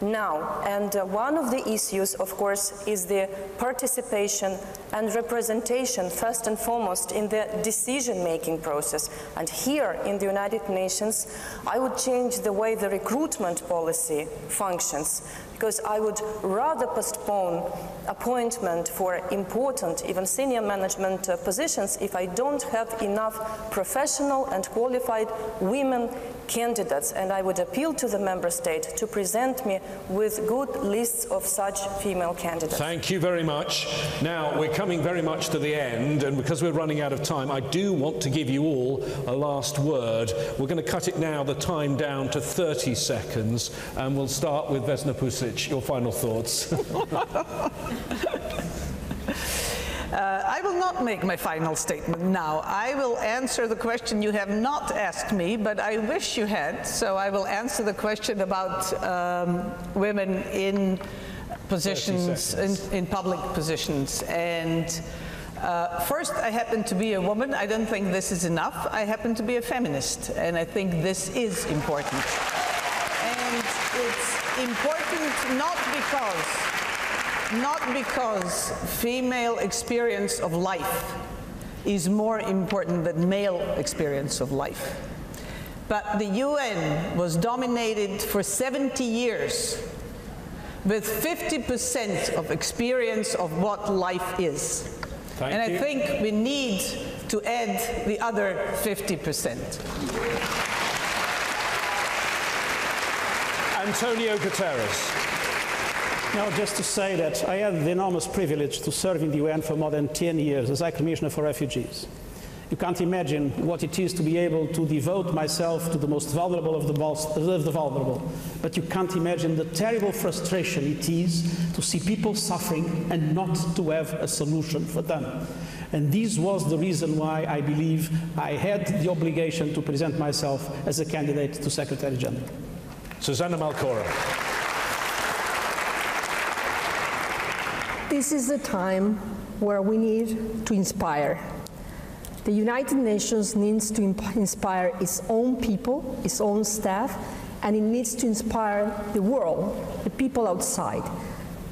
now. And uh, one of the issues, of course, is the participation and representation, first and foremost, in the decision-making process. And here in the United Nations, I would change the way the recruitment policy functions because I would rather postpone appointment for important, even senior management uh, positions if I don't have enough professional and qualified women candidates. And I would appeal to the member state to present me with good lists of such female candidates. Thank you very much. Now, we're coming very much to the end, and because we're running out of time, I do want to give you all a last word. We're going to cut it now, the time down to 30 seconds, and we'll start with Vesna Pusic your final thoughts. Uh, I will not make my final statement now. I will answer the question you have not asked me, but I wish you had. So I will answer the question about um, women in positions, in, in, public positions. And uh, first, I happen to be a woman. I don't think this is enough. I happen to be a feminist, and I think this is important. And it's important not because, not because female experience of life is more important than male experience of life. But the UN was dominated for 70 years with 50% of experience of what life is. Thank and you. I think we need to add the other 50%. Antonio Guterres. Now, just to say that I had the enormous privilege to serve in the UN for more than 10 years as High Commissioner for Refugees. You can't imagine what it is to be able to devote myself to the most vulnerable of the, most, of the vulnerable. But you can't imagine the terrible frustration it is to see people suffering and not to have a solution for them. And this was the reason why I believe I had the obligation to present myself as a candidate to Secretary General. Susana Malcorra. This is a time where we need to inspire. The United Nations needs to inspire its own people, its own staff, and it needs to inspire the world, the people outside.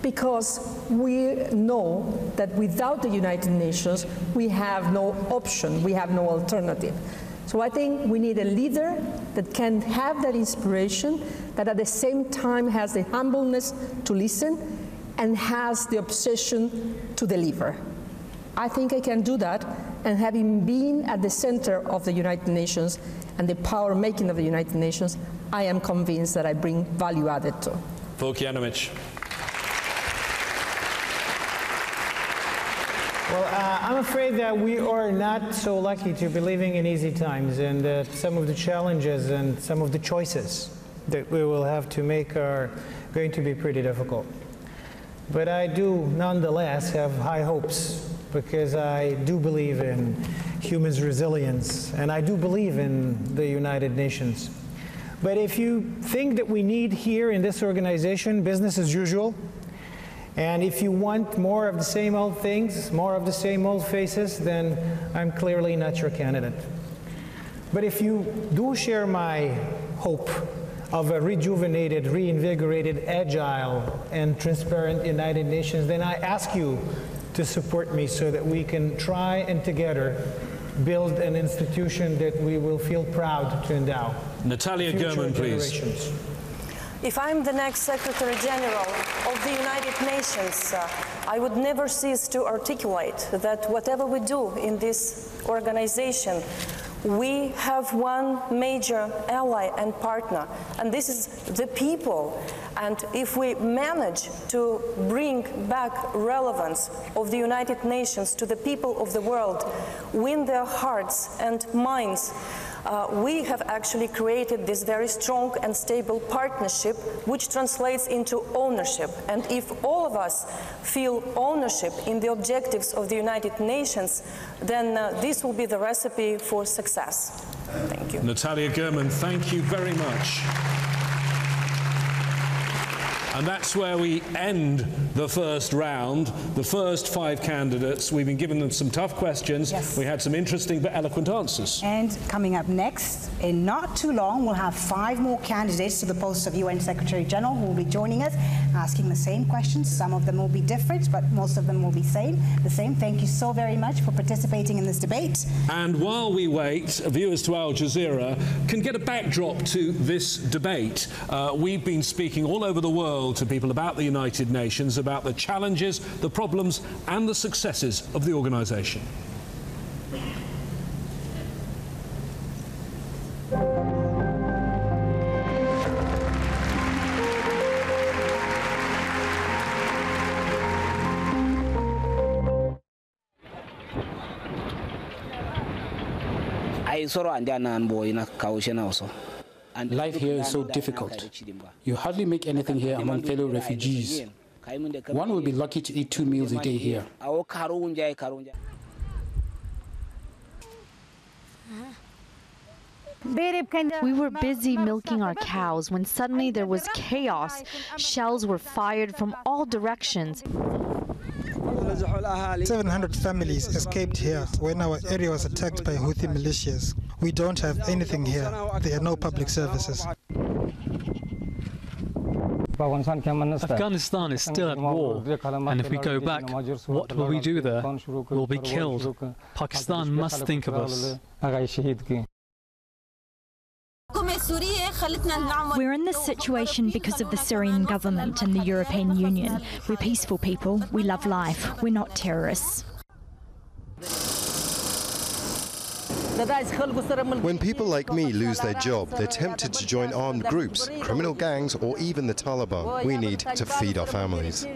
Because we know that without the United Nations, we have no option, we have no alternative. So I think we need a leader that can have that inspiration, that at the same time has the humbleness to listen and has the obsession to deliver. I think I can do that and having been at the center of the United Nations and the power making of the United Nations, I am convinced that I bring value added to. Vuk Well, uh, I'm afraid that we are not so lucky to be living in easy times, and that some of the challenges and some of the choices that we will have to make are going to be pretty difficult. But I do nonetheless have high hopes because I do believe in humans' resilience and I do believe in the United Nations. But if you think that we need here in this organization business as usual, and if you want more of the same old things, more of the same old faces, then I'm clearly not your candidate. But if you do share my hope of a rejuvenated, reinvigorated, agile, and transparent United Nations, then I ask you to support me so that we can try and together build an institution that we will feel proud to endow. Natalia Future Gherman, please. If I'm the next Secretary General of the United Nations, uh, I would never cease to articulate that whatever we do in this organization, we have one major ally and partner, and this is the people. And if we manage to bring back relevance of the United Nations to the people of the world, win their hearts and minds, uh, we have actually created this very strong and stable partnership, which translates into ownership. And if all of us feel ownership in the objectives of the United Nations, then uh, this will be the recipe for success. Thank you. Natalia Gherman, thank you very much. And that's where we end the first round. The first five candidates, we've been giving them some tough questions. Yes. We had some interesting but eloquent answers. And coming up next, in not too long, we'll have five more candidates to the post of UN Secretary General who will be joining us, asking the same questions. Some of them will be different, but most of them will be same, the same. Thank you so very much for participating in this debate. And while we wait, viewers to Al Jazeera can get a backdrop to this debate. Uh, we've been speaking all over the world to people about the United Nations, about the challenges, the problems, and the successes of the organisation. Life here is so difficult. You hardly make anything here among fellow refugees. One will be lucky to eat two meals a day here. We were busy milking our cows when suddenly there was chaos. Shells were fired from all directions. 700 families escaped here when our area was attacked by Houthi militias. We don't have anything here. There are no public services. Afghanistan is still at war, and if we go back, what will we do there? We'll be killed. Pakistan must think of us. We're in this situation because of the Syrian government and the European Union. We're peaceful people. We love life. We're not terrorists. When people like me lose their job, they're tempted to join armed groups, criminal gangs, or even the Taliban. We need to feed our families.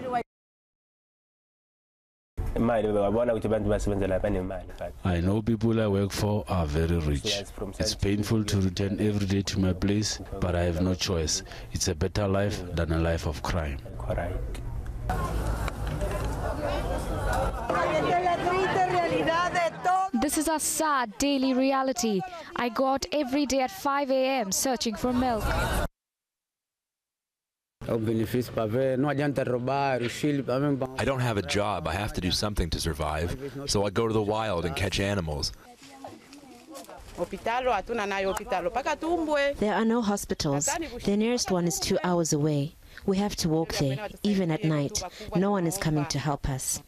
I know people I work for are very rich. It's painful to return every day to my place, but I have no choice. It's a better life than a life of crime. This is our sad daily reality. I go out every day at 5 a.m. searching for milk. I don't have a job. I have to do something to survive. So I go to the wild and catch animals. There are no hospitals. The nearest one is two hours away. We have to walk there, even at night. No one is coming to help us.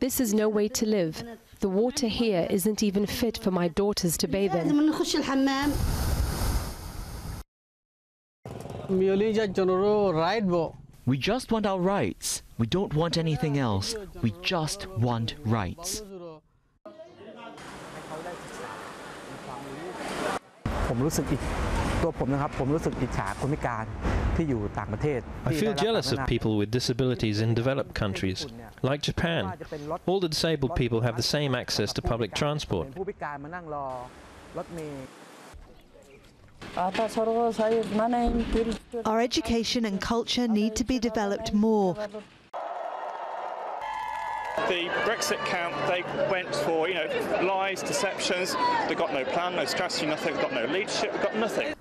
This is no way to live. The water here isn't even fit for my daughters to bathe in. We just want our rights. We don't want anything else. We just want rights. I feel jealous of people with disabilities in developed countries, like Japan. All the disabled people have the same access to public transport. Our education and culture need to be developed more. The Brexit camp, they went for, you know, lies, deceptions. They've got no plan, no strategy, nothing. They've got no leadership, they've got nothing.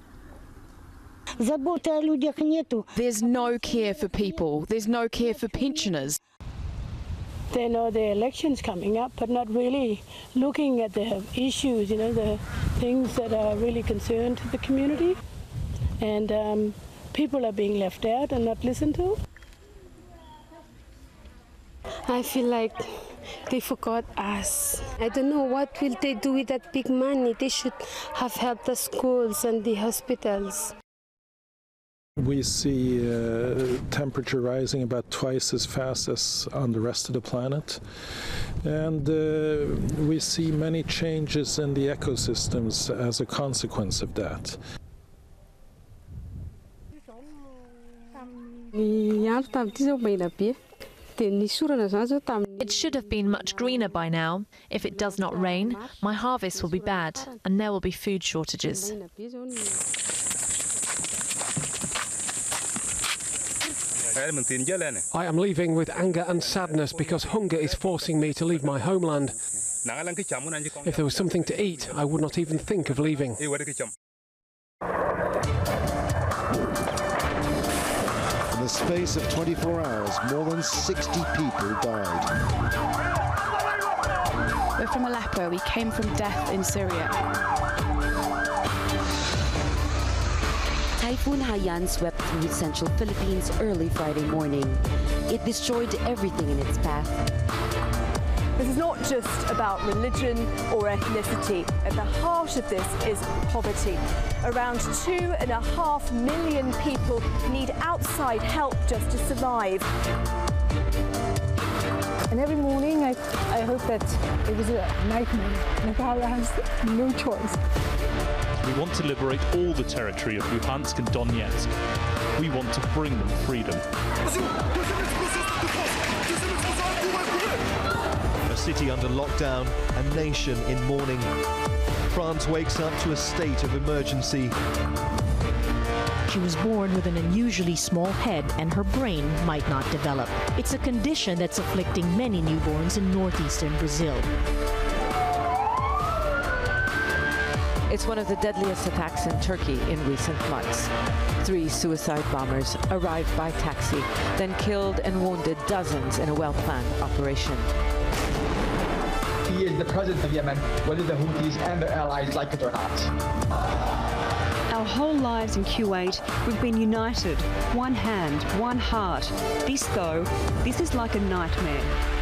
There's no care for people. There's no care for pensioners. They know the elections coming up, but not really looking at the issues, you know, the things that are really concerned to the community. And um, people are being left out and not listened to. I feel like they forgot us. I don't know what will they do with that big money. They should have helped the schools and the hospitals. We see uh, temperature rising about twice as fast as on the rest of the planet. And uh, we see many changes in the ecosystems as a consequence of that. It should have been much greener by now. If it does not rain, my harvest will be bad and there will be food shortages. I am leaving with anger and sadness because hunger is forcing me to leave my homeland. If there was something to eat, I would not even think of leaving. In the space of 24 hours, more than 60 people died. We're from Aleppo. We came from death in Syria. Typhoon Haiyan swept through central Philippines early Friday morning. It destroyed everything in its path. This is not just about religion or ethnicity. At the heart of this is poverty. Around two and a half million people need outside help just to survive. And every morning I, I hope that it was a nightmare. Nepal has no choice. We want to liberate all the territory of Luhansk and Donetsk. We want to bring them freedom. A city under lockdown, a nation in mourning. France wakes up to a state of emergency. She was born with an unusually small head and her brain might not develop. It's a condition that's afflicting many newborns in northeastern Brazil. It's one of the deadliest attacks in Turkey in recent months. Three suicide bombers arrived by taxi, then killed and wounded dozens in a well-planned operation. He is the president of Yemen, whether the Houthis and their allies like it or not. Our whole lives in Kuwait, we've been united, one hand, one heart. This, though, this is like a nightmare.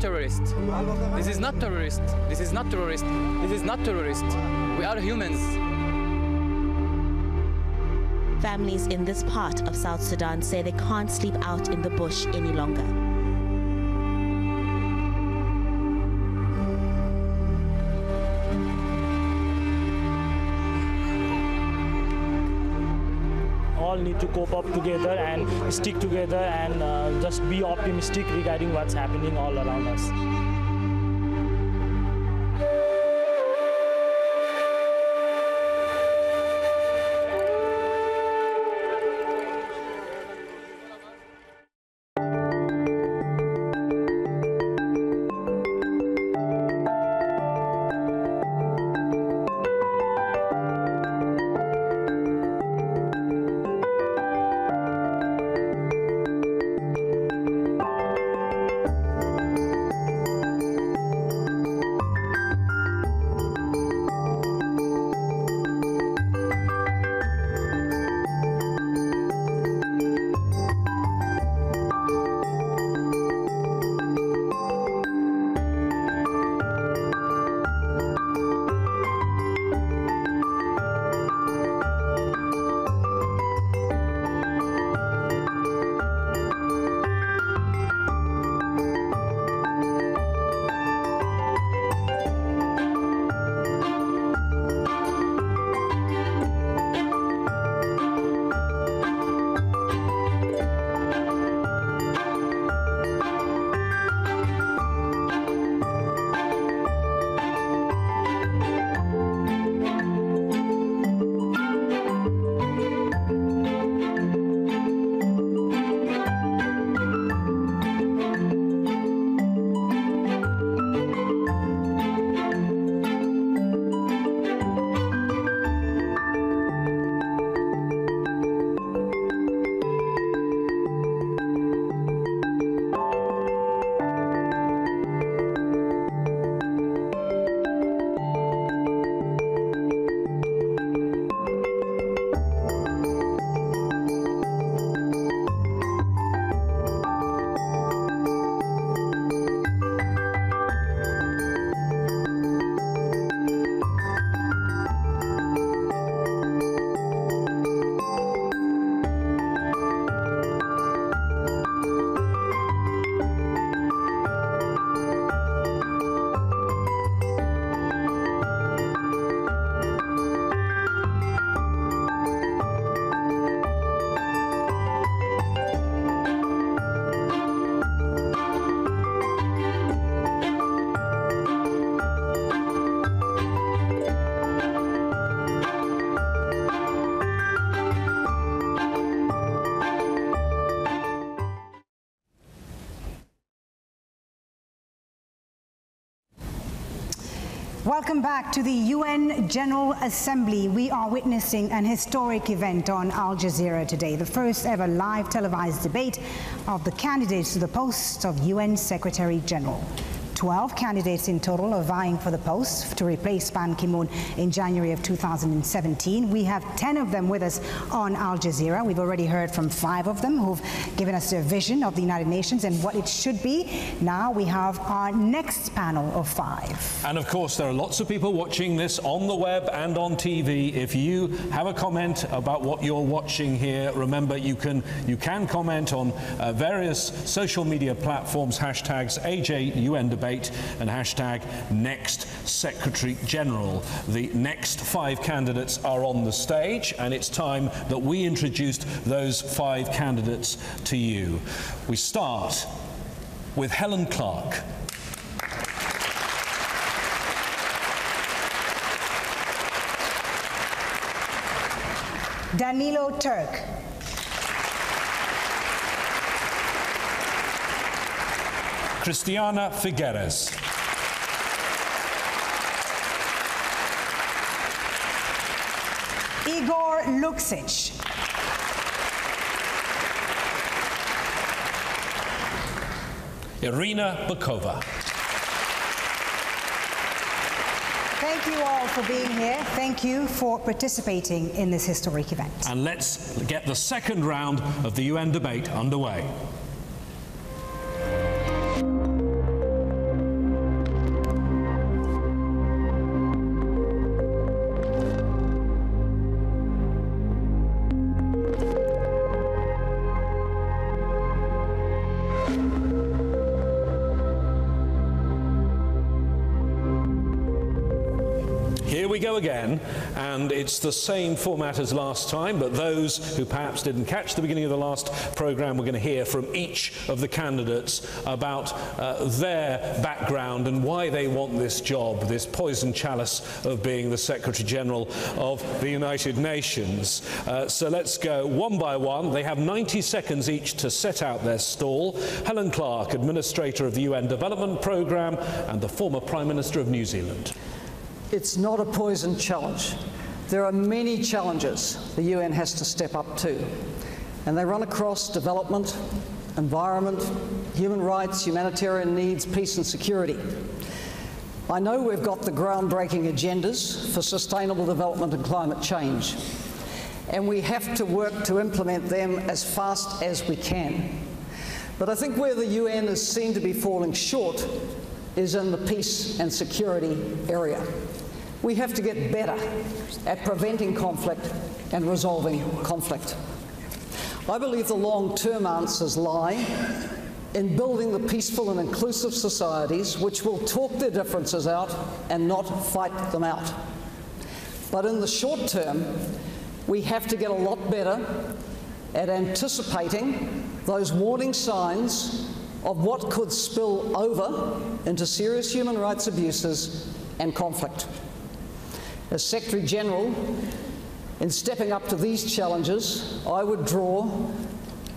Terrorist. This is not terrorist. This is not terrorist. This is not terrorist. We are humans. Families in this part of South Sudan say they can't sleep out in the bush any longer. Need to cope up together and stick together and uh, just be optimistic regarding what's happening all around us. Welcome back to the UN General Assembly. We are witnessing an historic event on Al Jazeera today, the first ever live televised debate of the candidates to the post of UN Secretary General. 12 candidates in total are vying for the post to replace Ban Ki-moon in January of 2017. We have 10 of them with us on Al Jazeera. We've already heard from five of them who've given us their vision of the United Nations and what it should be. Now we have our next panel of five. And of course, there are lots of people watching this on the web and on TV. If you have a comment about what you're watching here, remember you can you can comment on uh, various social media platforms, hashtags AJUN debate and hashtag next Secretary General. The next five candidates are on the stage, and it's time that we introduced those five candidates to you. We start with Helen Clark. Danilo Turk. Christiana Figueres. Igor Luksic. Irina Bokova. Thank you all for being here. Thank you for participating in this historic event. And let's get the second round of the UN debate underway. And it's the same format as last time, but those who perhaps didn't catch the beginning of the last programme, we're going to hear from each of the candidates about uh, their background and why they want this job, this poison chalice of being the Secretary General of the United Nations. Uh, so let's go one by one. They have 90 seconds each to set out their stall. Helen Clark, Administrator of the UN Development Programme and the former Prime Minister of New Zealand. It's not a poison challenge. There are many challenges the UN has to step up to, and they run across development, environment, human rights, humanitarian needs, peace and security. I know we've got the groundbreaking agendas for sustainable development and climate change, and we have to work to implement them as fast as we can. But I think where the UN is seen to be falling short is in the peace and security area. We have to get better at preventing conflict and resolving conflict. I believe the long-term answers lie in building the peaceful and inclusive societies which will talk their differences out and not fight them out. But in the short term, we have to get a lot better at anticipating those warning signs of what could spill over into serious human rights abuses and conflict. As Secretary General, in stepping up to these challenges, I would draw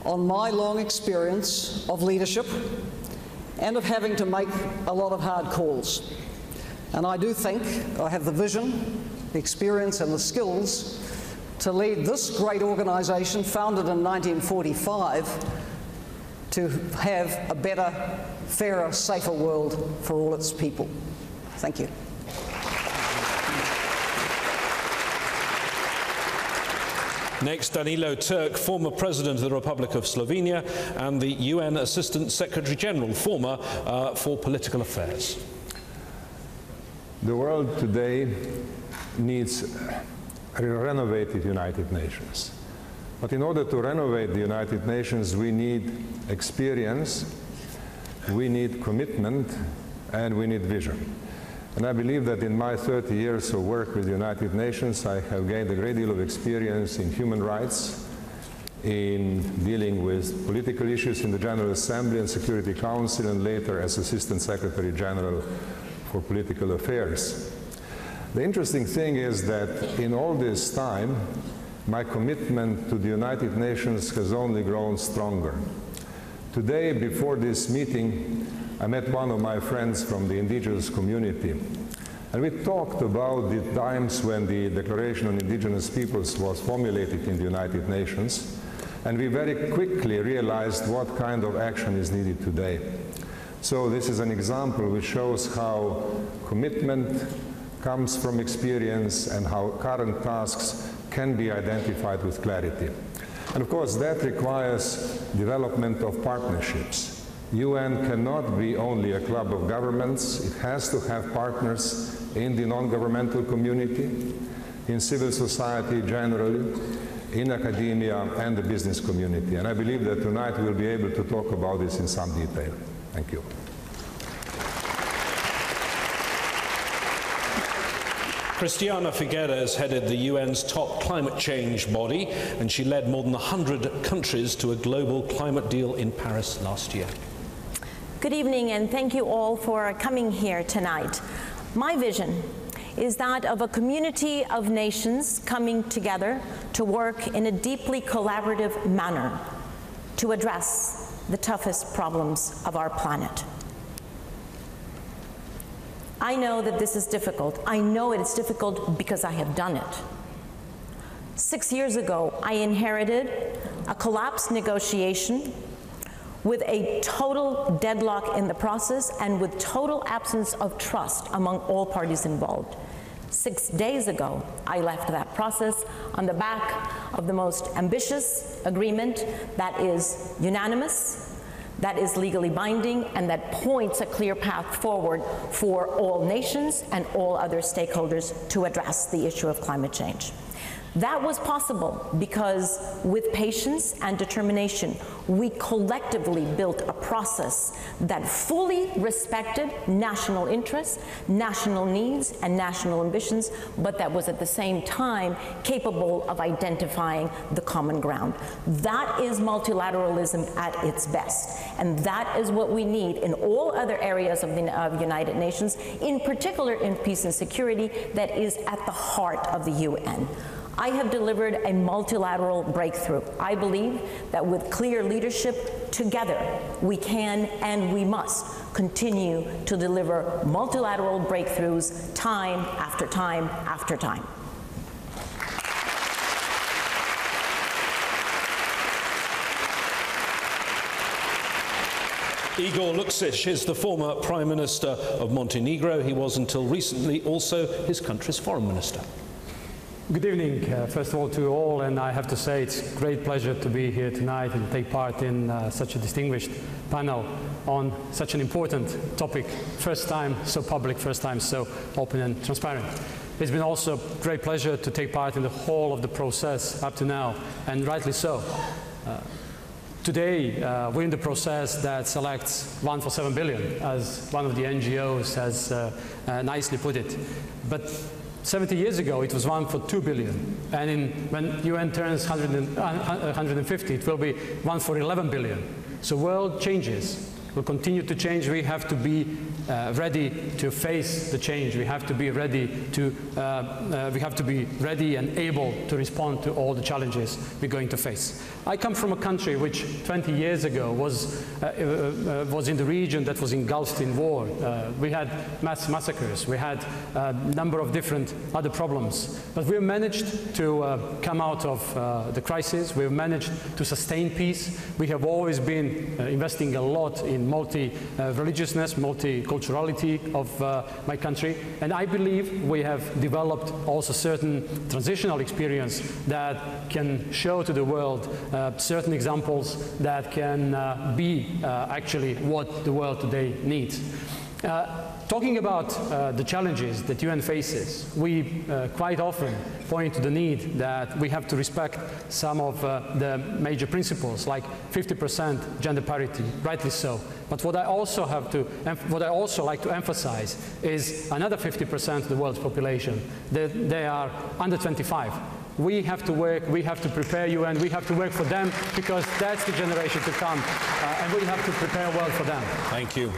on my long experience of leadership and of having to make a lot of hard calls. And I do think I have the vision, the experience, and the skills to lead this great organisation, founded in 1945, to have a better, fairer, safer world for all its people. Thank you. Next, Danilo Turk, former President of the Republic of Slovenia and the UN Assistant Secretary General, former uh, for Political Affairs. The world today needs a renovated United Nations. But in order to renovate the United Nations, we need experience, we need commitment, and we need vision. And I believe that in my 30 years of work with the United Nations, I have gained a great deal of experience in human rights, in dealing with political issues in the General Assembly and Security Council, and later as Assistant Secretary General for Political Affairs. The interesting thing is that in all this time, my commitment to the United Nations has only grown stronger. Today, before this meeting, I met one of my friends from the indigenous community. And we talked about the times when the Declaration on Indigenous Peoples was formulated in the United Nations, and we very quickly realized what kind of action is needed today. So this is an example which shows how commitment comes from experience and how current tasks can be identified with clarity. And of course, that requires development of partnerships. UN cannot be only a club of governments. It has to have partners in the non-governmental community, in civil society generally, in academia and the business community. And I believe that tonight we'll be able to talk about this in some detail. Thank you. Christiana Figueres headed the UN's top climate change body, and she led more than 100 countries to a global climate deal in Paris last year. Good evening, and thank you all for coming here tonight. My vision is that of a community of nations coming together to work in a deeply collaborative manner to address the toughest problems of our planet. I know that this is difficult. I know it's difficult because I have done it. Six years ago, I inherited a collapsed negotiation with a total deadlock in the process and with total absence of trust among all parties involved. Six days ago, I left that process on the back of the most ambitious agreement that is unanimous, that is legally binding, and that points a clear path forward for all nations and all other stakeholders to address the issue of climate change. That was possible because with patience and determination, we collectively built a process that fully respected national interests, national needs, and national ambitions, but that was at the same time capable of identifying the common ground. That is multilateralism at its best. And that is what we need in all other areas of the of United Nations, in particular in peace and security, that is at the heart of the UN. I have delivered a multilateral breakthrough. I believe that with clear leadership, together, we can and we must continue to deliver multilateral breakthroughs time after time after time. Igor Lukšić is the former Prime Minister of Montenegro. He was until recently also his country's foreign minister. Good evening, uh, first of all, to all, and I have to say it's a great pleasure to be here tonight and take part in uh, such a distinguished panel on such an important topic. First time so public, first time so open and transparent. It's been also a great pleasure to take part in the whole of the process up to now, and rightly so. Uh, Today, uh, we're in the process that selects one for seven billion, as one of the NGOs has uh, uh, nicely put it. But 70 years ago, it was one for 2 billion. And in, when UN turns 100 150, uh, it will be one for 11 billion. So world changes will continue to change. We have to be uh, ready to face the change. We have to be ready to uh, uh, we have to be ready and able to respond to all the challenges we're going to face. I come from a country which 20 years ago was uh, uh, uh, was in the region that was engulfed in war. we had mass massacres. We had a number of different other problems. But we've managed to come out of the crisis. We've managed to sustain peace. We have always been investing a lot in multi-religiousness, multiculturality of uh, my country. And I believe we have developed also certain transitional experience that can show to the world uh, certain examples that can uh, be uh, actually what the world today needs. Uh, talking about uh, the challenges that UN faces, we uh, quite often point to the need that we have to respect some of uh, the major principles, like 50% gender parity, rightly so. But what I also have to, and what I also like to emphasize is another 50% of the world's population, that they are under 25 we have to work, we have to prepare UN, we have to work for them because that's the generation to come uh, and we have to prepare well for them. Thank you.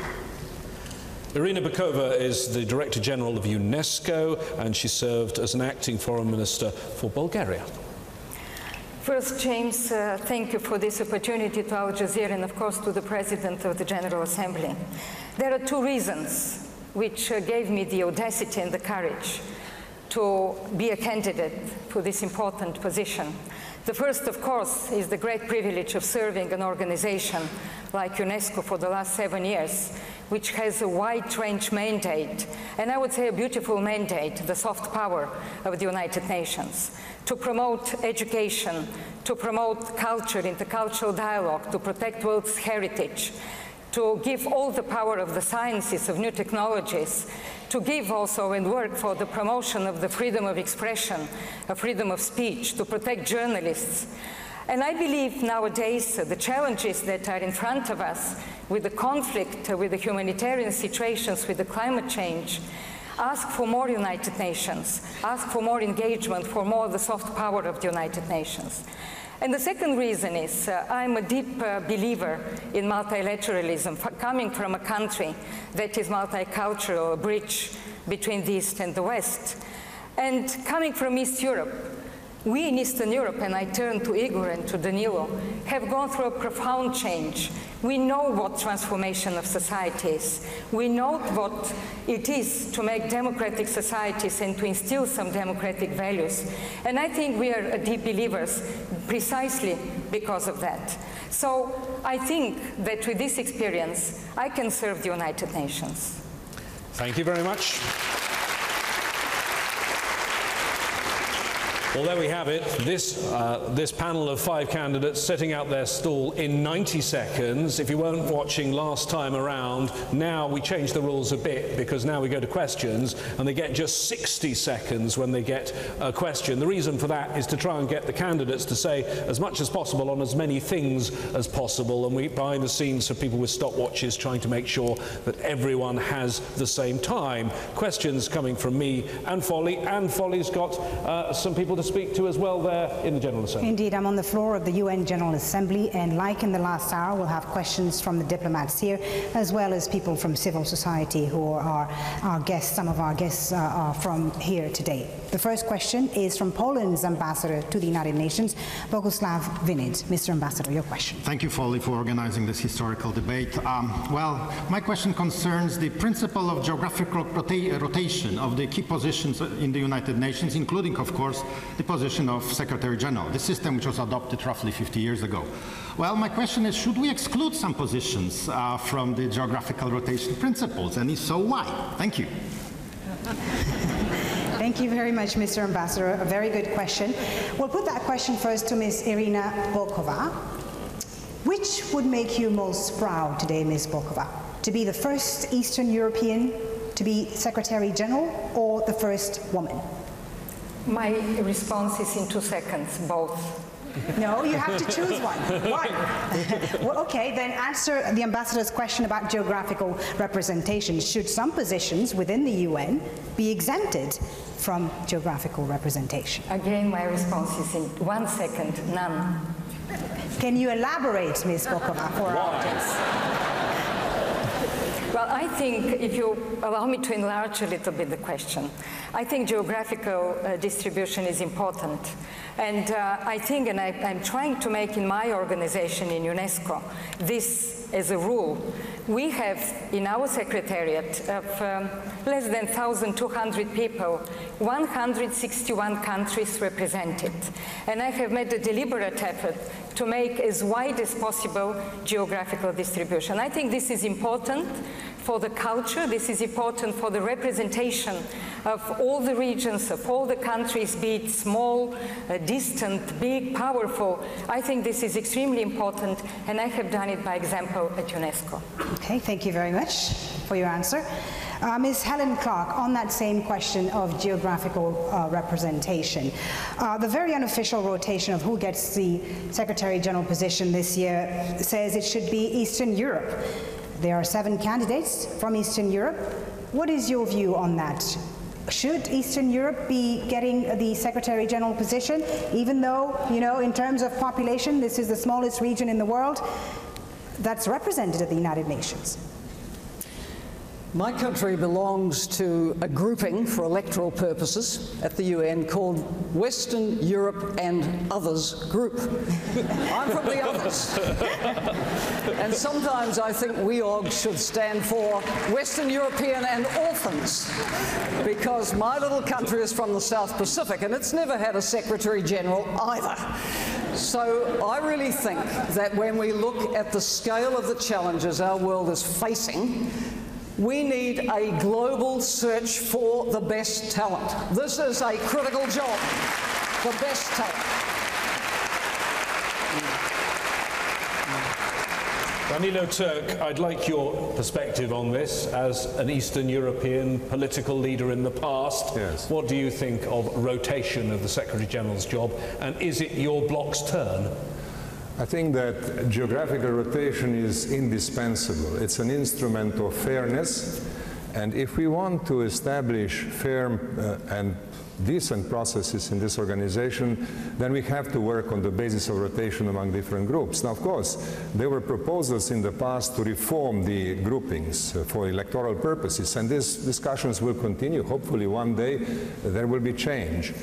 Irina Bokova is the Director General of UNESCO and she served as an acting foreign minister for Bulgaria. First, James, uh, thank you for this opportunity to Al Jazeera and, of course, to the President of the General Assembly. There are two reasons which uh, gave me the audacity and the courage to be a candidate for this important position. The first, of course, is the great privilege of serving an organization like UNESCO for the last seven years, which has a wide range mandate, and I would say a beautiful mandate, the soft power of the United Nations, to promote education, to promote culture, intercultural dialogue, to protect world's heritage, to give all the power of the sciences, of new technologies, to give also and work for the promotion of the freedom of expression, of freedom of speech, to protect journalists. And I believe nowadays the challenges that are in front of us with the conflict, with the humanitarian situations, with the climate change, ask for more United Nations, ask for more engagement, for more of the soft power of the United Nations. And the second reason is uh, I'm a deep uh, believer in multilateralism, coming from a country that is multicultural, a bridge between the East and the West. And coming from East Europe, we in Eastern Europe, and I turn to Igor and to Danilo, have gone through a profound change. We know what transformation of society is. We know what it is to make democratic societies and to instill some democratic values. And I think we are deep believers precisely because of that. So I think that with this experience, I can serve the United Nations. Thank you very much. Well, there we have it. This, uh, this panel of five candidates setting out their stall in 90 seconds. If you weren't watching last time around, now we change the rules a bit because now we go to questions and they get just 60 seconds when they get a question. The reason for that is to try and get the candidates to say as much as possible on as many things as possible. And we, behind the scenes, have people with stopwatches trying to make sure that everyone has the same time. Questions coming from me and Folly, and Folly's got uh, some people to speak to as well there in the General Assembly. Indeed, I'm on the floor of the UN General Assembly, and like in the last hour, we'll have questions from the diplomats here, as well as people from civil society who are our guests. Some of our guests uh, are from here today. The first question is from Poland's ambassador to the United Nations, Bogusław Winid. Mr. Ambassador, your question. Thank you, Folly, for organizing this historical debate. Um, well, my question concerns the principle of geographical rota rotation of the key positions in the United Nations, including, of course, the position of Secretary General, the system which was adopted roughly 50 years ago. Well, my question is, should we exclude some positions uh, from the geographical rotation principles? And if so, why? Thank you. Thank you very much, Mr. Ambassador. A very good question. We'll put that question first to Ms. Irina Bokova. Which would make you most proud today, Ms. Bokova? To be the first Eastern European to be Secretary General or the first woman? My response is in two seconds, both. No, you have to choose one. One. well, okay, then answer the ambassador's question about geographical representation. Should some positions within the UN be exempted from geographical representation? Again, my response is in one second, none. Can you elaborate, Ms. Bokova, for our audience? Well, I think if you allow me to enlarge a little bit the question, I think geographical uh, distribution is important. And uh, I think, and I, am trying to make in my organization in UNESCO this as a rule. We have in our secretariat of um, less than 1,200 people, 161 countries represented. And I have made a deliberate effort to make as wide as possible geographical distribution. I think this is important for the culture, this is important for the representation of all the regions, of all the countries, be it small, uh, distant, big, powerful. I think this is extremely important, and I have done it by example at UNESCO. Okay, thank you very much for your answer. Uh, Ms. Helen Clark, on that same question of geographical uh, representation, uh, the very unofficial rotation of who gets the Secretary General position this year says it should be Eastern Europe. There are seven candidates from Eastern Europe. What is your view on that? Should Eastern Europe be getting the Secretary General position, even though, you know, in terms of population, this is the smallest region in the world that's represented at the United Nations? My country belongs to a grouping for electoral purposes at the UN called Western Europe and Others Group. I'm from the others. and sometimes I think WEOG should stand for Western European and Orphans because my little country is from the South Pacific and it's never had a Secretary General either. So I really think that when we look at the scale of the challenges our world is facing, we need a global search for the best talent. This is a critical job, the best talent. Danilo Turk, I'd like your perspective on this as an Eastern European political leader in the past. Yes. What do you think of rotation of the Secretary General's job, and is it your bloc's turn? I think that geographical rotation is indispensable. It's an instrument of fairness, and if we want to establish fair uh, and decent processes in this organization, then we have to work on the basis of rotation among different groups. Now, of course, there were proposals in the past to reform the groupings uh, for electoral purposes, and these discussions will continue. Hopefully, one day there will be change.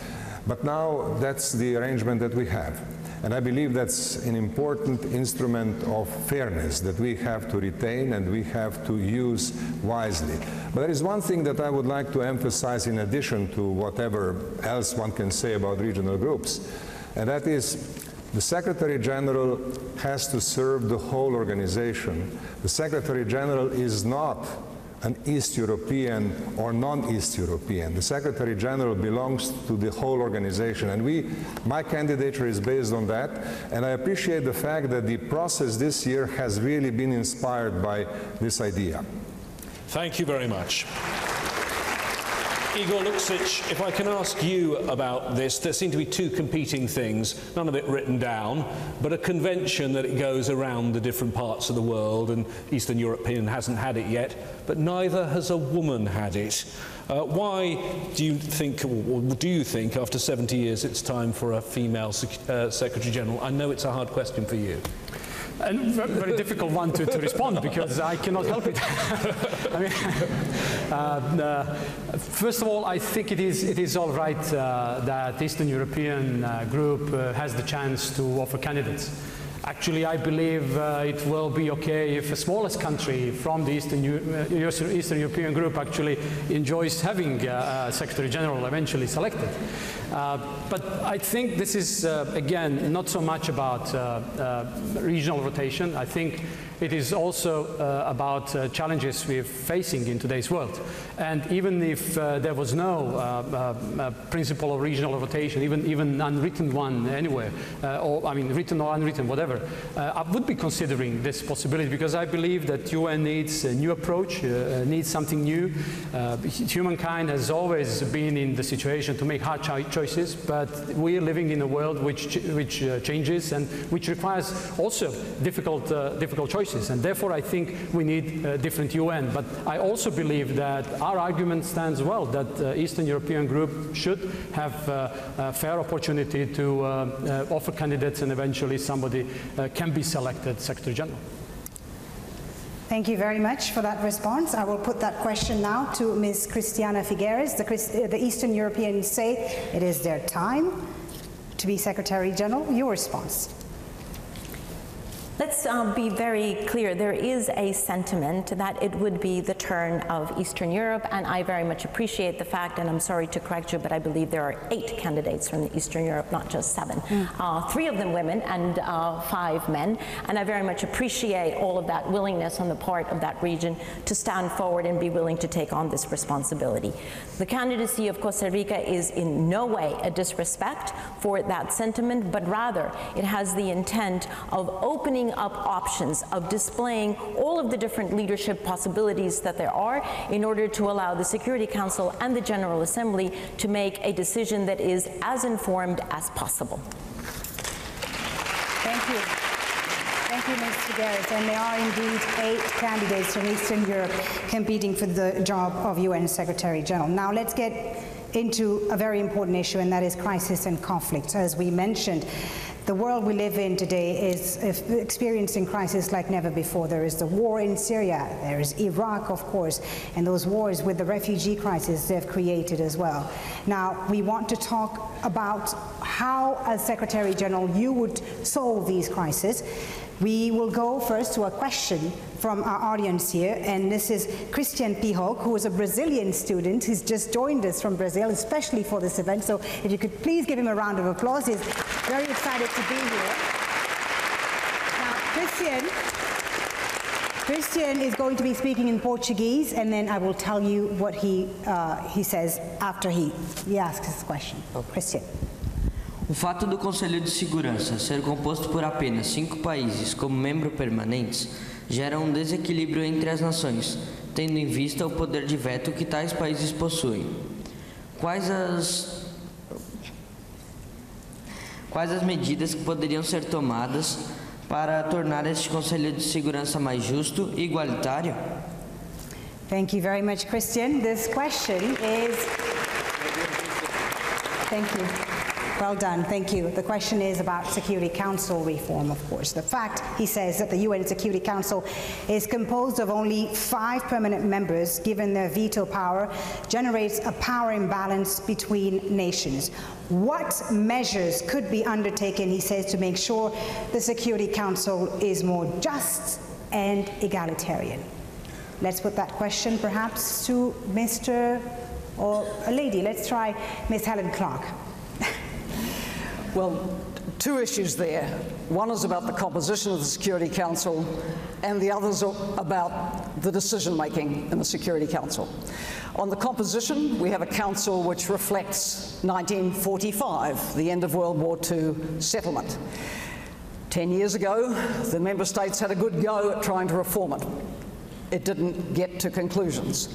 But now that's the arrangement that we have. And I believe that's an important instrument of fairness that we have to retain and we have to use wisely. But there is one thing that I would like to emphasize in addition to whatever else one can say about regional groups, and that is the Secretary General has to serve the whole organization. The Secretary General is not an East European or non-East European. The Secretary General belongs to the whole organization and we, my candidature is based on that and I appreciate the fact that the process this year has really been inspired by this idea. Thank you very much. Igor Luksic, if I can ask you about this, there seem to be two competing things, none of it written down, but a convention that it goes around the different parts of the world, and Eastern European hasn't had it yet, but neither has a woman had it. Uh, why do you think, or do you think, after 70 years, it's time for a female sec uh, Secretary General? I know it's a hard question for you a very difficult one to, to, respond because I cannot help it. I mean, uh, uh, first of all, I think it is, it is all right uh, that Eastern European uh, group uh, has the chance to offer candidates. Actually, I believe uh, it will be okay if the smallest country from the Eastern, uh, Eastern European group actually enjoys having uh, a Secretary General eventually selected. Uh, but I think this is, uh, again, not so much about uh, regional rotation. I think it is also uh, about uh, challenges we're facing in today's world. And even if uh, there was no uh, uh, principle of regional rotation, even, even unwritten one anywhere, or I mean written or unwritten, whatever, I would be considering this possibility because I believe that UN needs a new approach, needs something new. humankind has always been in the situation to make hard choices, but we are living in a world which, ch which changes and which requires also difficult, difficult choices and therefore I think we need a different UN. But I also believe that our argument stands well, that uh, Eastern European group should have uh, a fair opportunity to uh, uh offer candidates and eventually somebody uh, can be selected Secretary General. Thank you very much for that response. I will put that question now to Ms. Christiana Figueres. The, Christ the Eastern Europeans say it is their time to be Secretary General. Your response. Let's um, be very clear. There is a sentiment that it would be the turn of Eastern Europe, and I very much appreciate the fact, and I'm sorry to correct you, but I believe there are eight candidates from Eastern Europe, not just seven. Mm. Uh, three of them women and uh, five men, and I very much appreciate all of that willingness on the part of that region to stand forward and be willing to take on this responsibility. The candidacy of Costa Rica is in no way a disrespect for that sentiment, but rather it has the intent of opening up options, of displaying all of the different leadership possibilities that there are in order to allow the Security Council and the General Assembly to make a decision that is as informed as possible. Thank you. Thank you, Mr. Figueres. And there are indeed eight candidates from Eastern Europe competing for the job of UN Secretary General. Now let's get into a very important issue, and that is crisis and conflict. As we mentioned, The world we live in today is experiencing crisis like never before. There is the war in Syria, there is Iraq, of course, and those wars with the refugee crisis they've created as well. Now, we want to talk about how, as Secretary General, you would solve these crises. We will go first to a question from our audience here, and this is Christian Pihok, who is a Brazilian student who's just joined us from Brazil, especially for this event. So if you could please give him a round of applause. He's very excited to be here. Now, Christian, Christian is going to be speaking in Portuguese, and then I will tell you what he, uh, he says after he, he asks his question. Christian. O fato do Conselho de Segurança ser composto por apenas cinco países como membros permanentes gera um desequilíbrio entre as nações, tendo em vista o poder de veto que tais países possuem. Quais as quais as medidas que poderiam ser tomadas para tornar este Conselho de Segurança mais justo e igualitário? Thank you very much, Christian. This question is Thank you. Well done, thank you. The question is about Security Council reform, of course. The fact, he says, that the UN Security Council is composed of only five permanent members, given their veto power, generates a power imbalance between nations. What measures could be undertaken, he says, to make sure the Security Council is more just and egalitarian? Let's put that question perhaps to Mr. or a lady. Let's try Ms. Helen Clark. Well, two issues there. One is about the composition of the Security Council, and the other is about the decision making in the Security Council. On the composition, we have a council which reflects 1945, the end of World War II settlement. Ten years ago, the member states had a good go at trying to reform it. It didn't get to conclusions.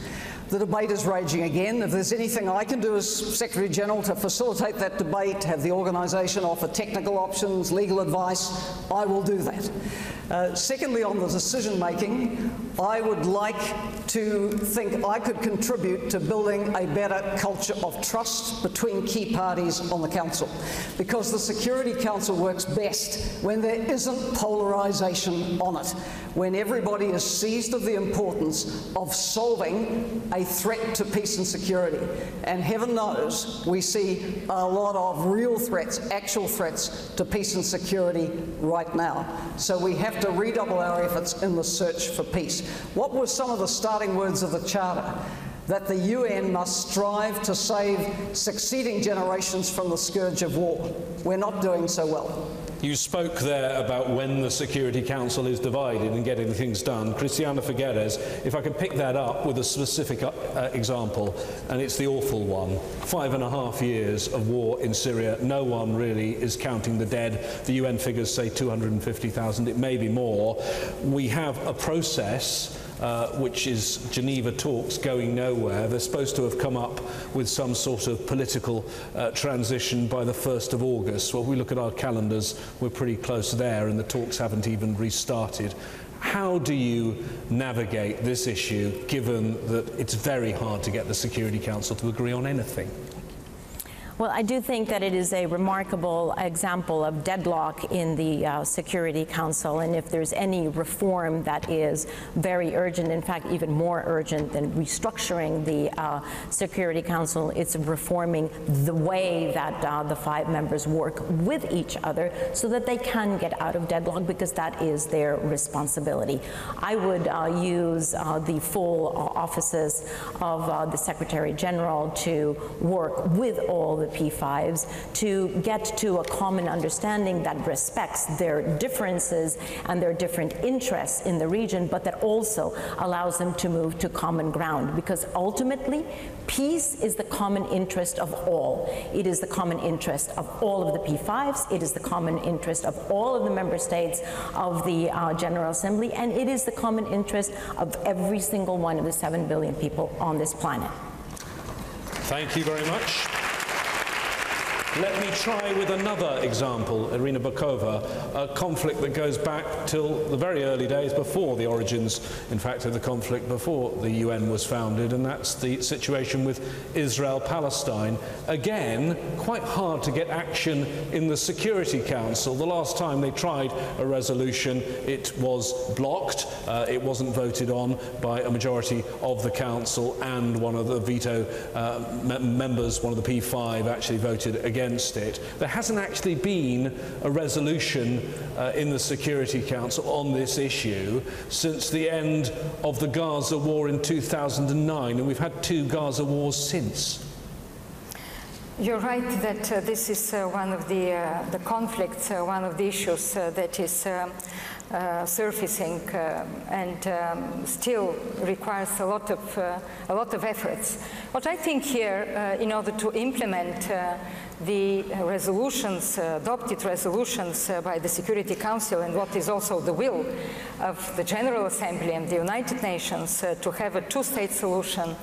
The debate is raging again. If there's anything I can do as Secretary General to facilitate that debate, have the organisation offer technical options, legal advice, I will do that. Uh, secondly, on the decision making, I would like to think I could contribute to building a better culture of trust between key parties on the Council. Because the Security Council works best when there isn't polarisation on it, when everybody is seized of the importance of solving a threat to peace and security. And heaven knows we see a lot of real threats, actual threats to peace and security right now. So we have to redouble our efforts in the search for peace. What were some of the starting words of the Charter? That the UN must strive to save succeeding generations from the scourge of war. We're not doing so well. You spoke there about when the Security Council is divided and getting things done. Christiana Figueres, if I could pick that up with a specific uh, example, and it's the awful one. Five and a half years of war in Syria. No one really is counting the dead. The UN figures say 250,000. It may be more. We have a process uh, which is Geneva talks going nowhere. They're supposed to have come up with some sort of political uh, transition by the 1st of August. Well, we look at our calendars, we're pretty close there, and the talks haven't even restarted. How do you navigate this issue given that it's very hard to get the Security Council to agree on anything? Well, I do think that it is a remarkable example of deadlock in the uh, Security Council, and if there's any reform that is very urgent, in fact, even more urgent than restructuring the uh, Security Council, it's reforming the way that uh, the five members work with each other so that they can get out of deadlock because that is their responsibility. I would uh, use uh, the full uh, offices of the Secretary General to work with all the the P5s to get to a common understanding that respects their differences and their different interests in the region, but that also allows them to move to common ground. Because ultimately, peace is the common interest of all. It is the common interest of all of the P5s, it is the common interest of all of the member states of the uh, General Assembly, and it is the common interest of every single one of the 7 billion people on this planet. Thank you very much. Let me try with another example, Irina Bokova, a conflict that goes back till the very early days before the origins, in fact, of the conflict before the UN was founded, and that's the situation with Israel-Palestine. Again, quite hard to get action in the Security Council. The last time they tried a resolution, it was blocked. Uh, it wasn't voted on by a majority of the Council, and one of the veto uh, members, one of the P5, actually voted against it. There hasn't actually been a resolution uh, in the Security Council on this issue since the end of the Gaza war in 2009, and we've had two Gaza wars since. You're right that uh, this is uh, one of the, uh, the conflicts, uh, one of the issues uh, that is uh, surfacing and um, still requires a lot of, a lot of efforts. What I think here, in order to implement the resolutions, uh, adopted resolutions uh, by the Security Council and what is also the will of the General Assembly and the United Nations uh, to have a two-state solution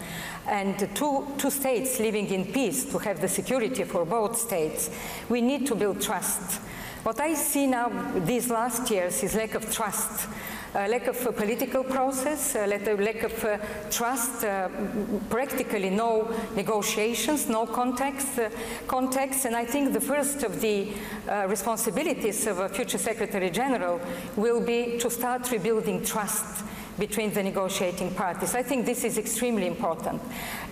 and two, two states living in peace to have the security for both states, we need to build trust. What I see now these last years is lack of trust a lack of a political process, a lack of uh, trust, uh, practically no negotiations, no contacts, uh, contacts. And I think the first of the uh, responsibilities of a future Secretary General will be to start rebuilding trust between the negotiating parties. I think this is extremely important.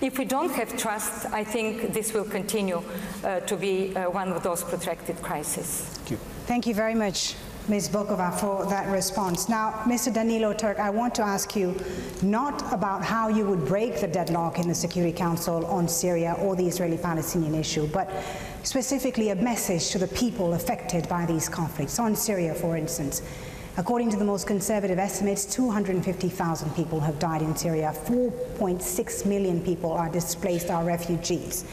If we don't have trust, I think this will continue uh, to be uh, one of those protracted crises. Thank you. Thank you very much. Ms. Bokova, for that response. Now, Mr. Danilo Turk, I want to ask you not about how you would break the deadlock in the Security Council on Syria or the Israeli-Palestinian issue, but specifically a message to the people affected by these conflicts, on Syria, for instance. According to the most conservative estimates, 250,000 people have died in Syria. 4.6 million people are displaced, are refugees.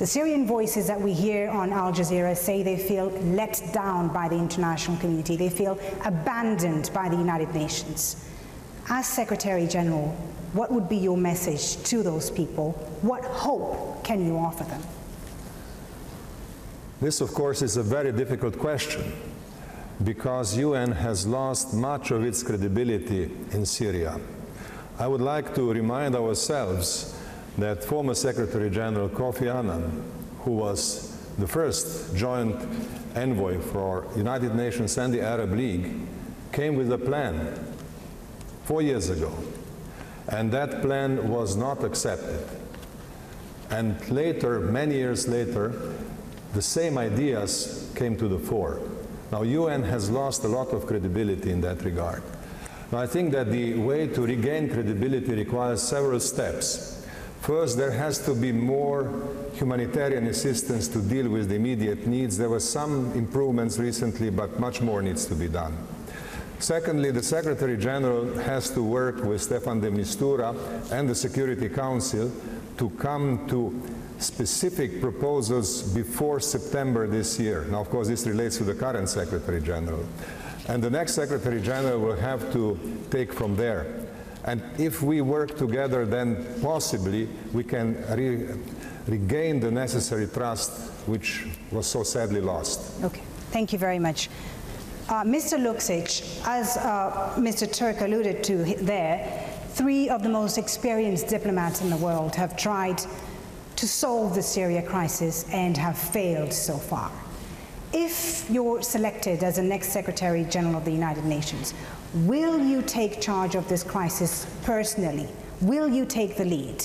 The Syrian voices that we hear on Al Jazeera say they feel let down by the international community. They feel abandoned by the United Nations. As Secretary General, what would be your message to those people? What hope can you offer them? This, of course, is a very difficult question because UN has lost much of its credibility in Syria. I would like to remind ourselves that former Secretary General Kofi Annan, who was the first joint envoy for United Nations and the Arab League, came with a plan four years ago. And that plan was not accepted. And later, many years later, the same ideas came to the fore. Now, UN has lost a lot of credibility in that regard. Now, I think that the way to regain credibility requires several steps. First, there has to be more humanitarian assistance to deal with the immediate needs. There were some improvements recently, but much more needs to be done. Secondly, the Secretary General has to work with Staffan de Mistura and the Security Council to come to specific proposals before September this year. Now, of course, this relates to the current Secretary General. And the next Secretary General will have to take from there. And if we work together, then possibly we can re regain the necessary trust which was so sadly lost. Okay, thank you very much. Uh, Mr. Luksic, as uh, Mr. Turk alluded to there, three of the most experienced diplomats in the world have tried to solve the Syria crisis and have failed so far. If you're selected as the next Secretary General of the United Nations, Will you take charge of this crisis personally? Will you take the lead?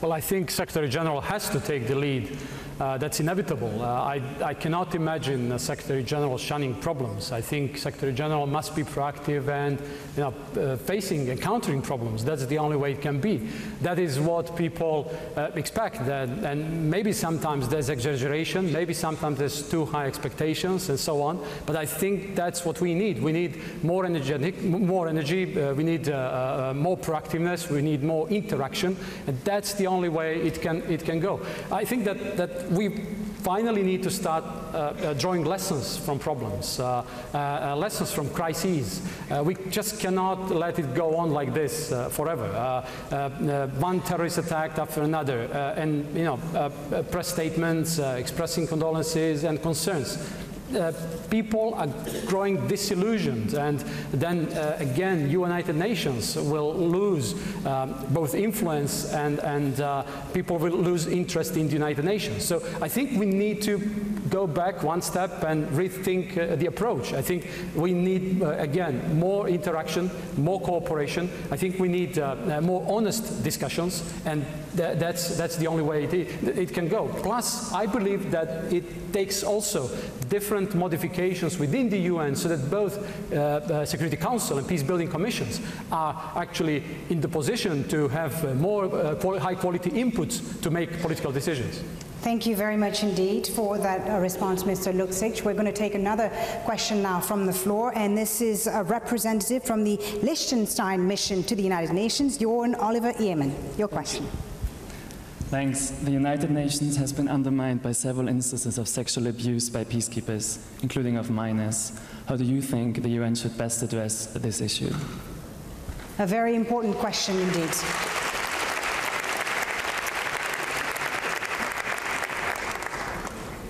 Well, I think Secretary General has to take the lead uh, that's inevitable. Uh, I, I, cannot imagine a Secretary General shunning problems. I think Secretary General must be proactive and you know, uh, facing, encountering problems. That's the only way it can be. That is what people uh, expect. That, and maybe sometimes there's exaggeration, maybe sometimes there's too high expectations and so on. But I think that's what we need. We need more, energetic, more energy, uh, we need uh, more proactiveness, we need more interaction, and that's the only way it can, it can go. I think that, that we finally need to start uh, uh, drawing lessons from problems, uh, uh lessons from crises. Uh, we just cannot let it go on like this uh, forever. one terrorist attack after another, and you know, press statements expressing condolences and concerns uh, people are growing disillusioned and then uh, again United Nations will lose um, both influence and, and uh, people will lose interest in the United Nations. So I think we need to go back one step and rethink uh, the approach. I think we need, uh, again, more interaction, more cooperation. I think we need uh, more honest discussions and th that's, that's the only way it, it can go. Plus, I believe that it takes also different modifications within the UN so that both uh, the Security Council and peace building commissions are actually in the position to have uh, more uh, high quality inputs to make political decisions. Thank you very much indeed for that uh, response, Mr. Luksic. We're going to take another question now from the floor, and this is a representative from the Liechtenstein mission to the United Nations, Jorn Oliver Ehrman. Your question. Thanks. The United Nations has been undermined by several instances of sexual abuse by peacekeepers, including of minors. How do you think the UN should best address this issue? A very important question indeed.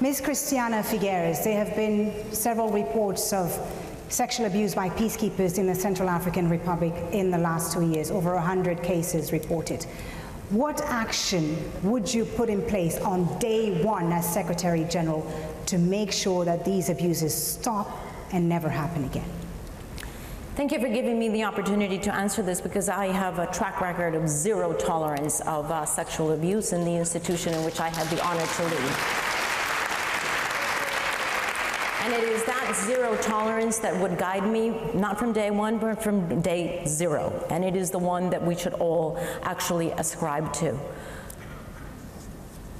Ms. Christiana Figueres, there have been several reports of sexual abuse by peacekeepers in the Central African Republic in the last two years, over 100 cases reported. What action would you put in place on day one as Secretary General to make sure that these abuses stop and never happen again? Thank you for giving me the opportunity to answer this because I have a track record of zero tolerance of uh, sexual abuse in the institution in which I had the honor to lead. And it is that zero tolerance that would guide me, not from day one, but from day zero. And it is the one that we should all actually ascribe to.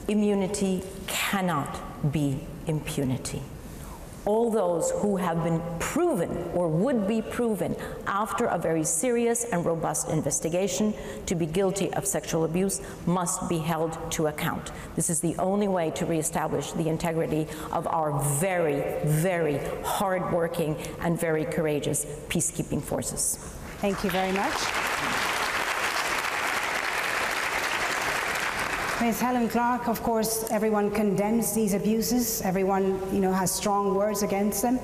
Immunity cannot be impunity all those who have been proven or would be proven after a very serious and robust investigation to be guilty of sexual abuse must be held to account. This is the only way to reestablish the integrity of our very, very hardworking and very courageous peacekeeping forces. Thank you very much. Ms. Helen Clark, of course, everyone condemns these abuses. Everyone, you know, has strong words against them.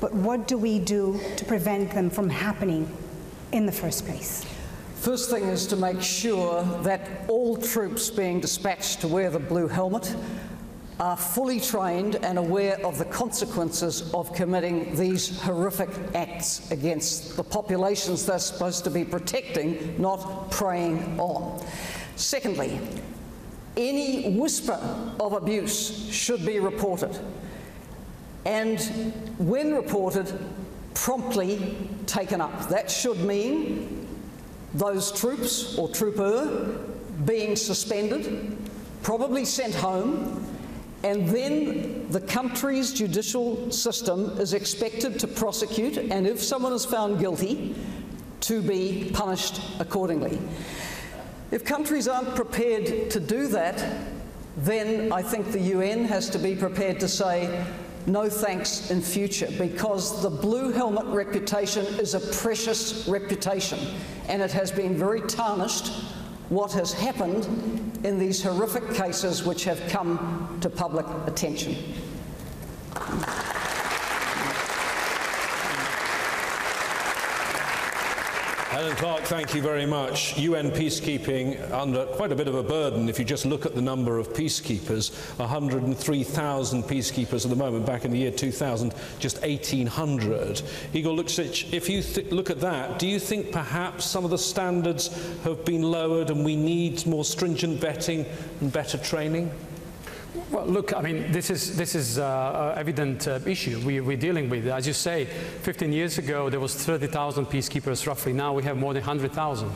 But what do we do to prevent them from happening in the first place? First thing is to make sure that all troops being dispatched to wear the blue helmet are fully trained and aware of the consequences of committing these horrific acts against the populations they're supposed to be protecting, not preying on. Secondly, any whisper of abuse should be reported. And when reported, promptly taken up. That should mean those troops or trooper being suspended, probably sent home, and then the country's judicial system is expected to prosecute, and if someone is found guilty, to be punished accordingly. If countries aren't prepared to do that, then I think the UN has to be prepared to say no thanks in future because the blue helmet reputation is a precious reputation and it has been very tarnished what has happened in these horrific cases which have come to public attention. Helen Clark, thank you very much. UN peacekeeping under quite a bit of a burden if you just look at the number of peacekeepers. 103,000 peacekeepers at the moment. Back in the year 2000, just 1,800. Igor Luksic, if you look at that, do you think perhaps some of the standards have been lowered and we need more stringent vetting and better training? Well, look, I mean, this is this is uh, an evident uh, issue we, we're dealing with. As you say, 15 years ago there was 30,000 peacekeepers roughly. Now we have more than 100,000.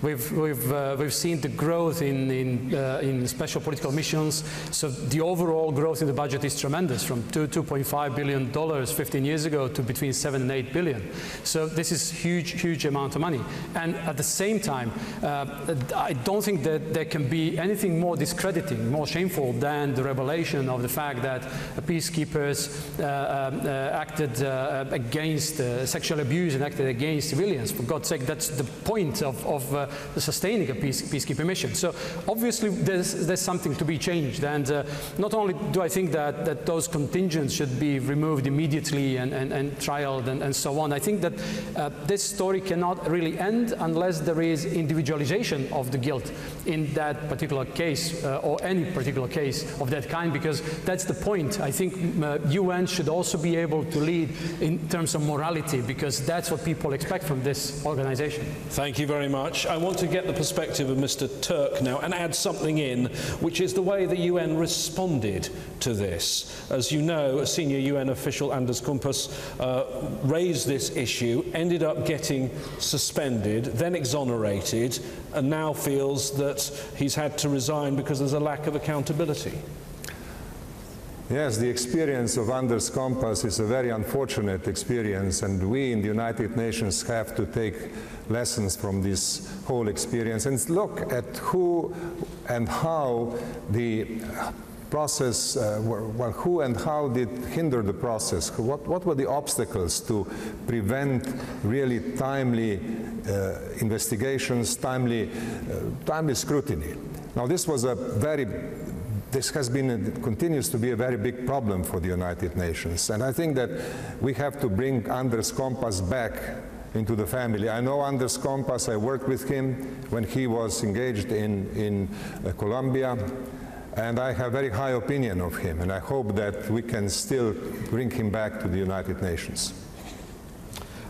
We've we've uh, we've seen the growth in in, uh, in special political missions. So the overall growth in the budget is tremendous, from two 2.5 billion dollars 15 years ago to between seven and eight billion. So this is huge huge amount of money. And at the same time, uh, I don't think that there can be anything more discrediting, more shameful than the revelation of the fact that peacekeepers uh, um, uh, acted uh, against sexual abuse and acted against civilians. For God's sake, that's the point of, of sustaining a peace, peacekeeping mission. So obviously there's, there's something to be changed. And not only do I think that, that those contingents should be removed immediately and, and, and trialed and, and so on, I think that this story cannot really end unless there is individualization of the guilt in that particular case uh, or any particular case of that kind because that's the point. I think uh, UN should also be able to lead in terms of morality because that's what people expect from this organization. Thank you very much. I want to get the perspective of Mr. Turk now and add something in, which is the way the UN responded to this. As you know, a senior UN official, Anders Kompass, uh, raised this issue, ended up getting suspended, then exonerated, and now feels that he's had to resign because there's a lack of accountability. Yes, the experience of Anders Kompass is a very unfortunate experience, and we in the United Nations have to take lessons from this whole experience and look at who and how the process, uh, well, who and how did hinder the process? What, what were the obstacles to prevent really timely uh, investigations, timely, uh, timely scrutiny? Now, this was a very this has been and continues to be a very big problem for the United Nations. And I think that we have to bring Anders Kompass back into the family. I know Anders Kompass, I worked with him when he was engaged in, in uh, Colombia. And I have very high opinion of him, and I hope that we can still bring him back to the United Nations.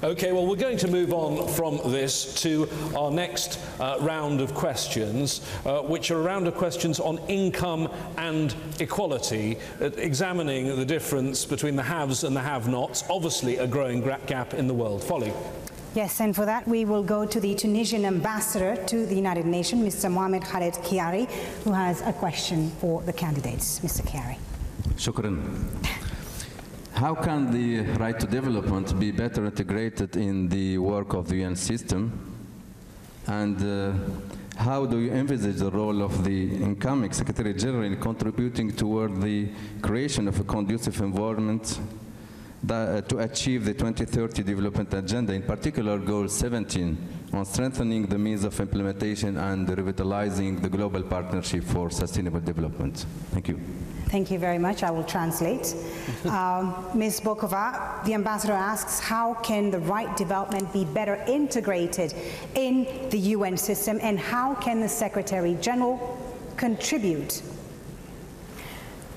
Okay, well, we're going to move on from this to our next uh, round of questions, uh, which are a round of questions on income and equality, uh, examining the difference between the haves and the have-nots, obviously a growing gap in the world. Folly. Yes, and for that we will go to the Tunisian ambassador to the United Nations, Mr. Mohamed Khaled Khiari, who has a question for the candidates. Mr. Khiari. Shukran. How can the right to development be better integrated in the work of the UN system? And uh, how do you envisage the role of the incoming Secretary General in contributing toward the creation of a conducive environment uh, to achieve the 2030 development agenda, in particular goal 17 on strengthening the means of implementation and revitalizing the global partnership for sustainable development. Thank you. Thank you very much. I will translate. um, Ms. Bokova, the ambassador asks, how can the right development be better integrated in the UN system and how can the Secretary General contribute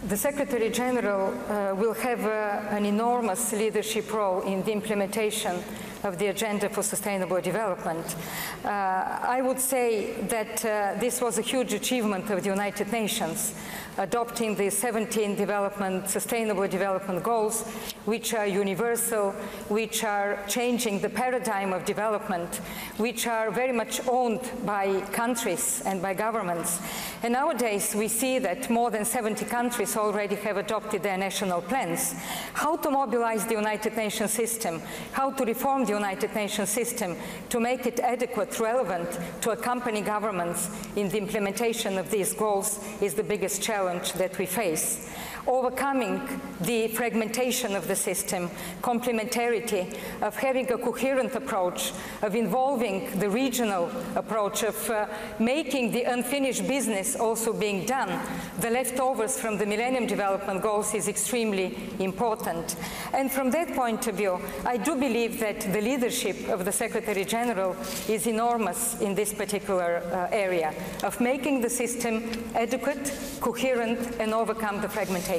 the Secretary General uh, will have uh, an enormous leadership role in the implementation of the Agenda for Sustainable Development. Uh, I would say that uh, this was a huge achievement of the United Nations adopting the 17 development, sustainable development goals, which are universal, which are changing the paradigm of development, which are very much owned by countries and by governments. And nowadays we see that more than 70 countries already have adopted their national plans. How to mobilize the United Nations system, how to reform the United Nations system to make it adequate, relevant to accompany governments in the implementation of these goals is the biggest challenge challenge that we face overcoming the fragmentation of the system, complementarity, of having a coherent approach, of involving the regional approach, of uh, making the unfinished business also being done. The leftovers from the Millennium Development Goals is extremely important. And from that point of view, I do believe that the leadership of the Secretary General is enormous in this particular uh, area of making the system adequate, coherent, and overcome the fragmentation.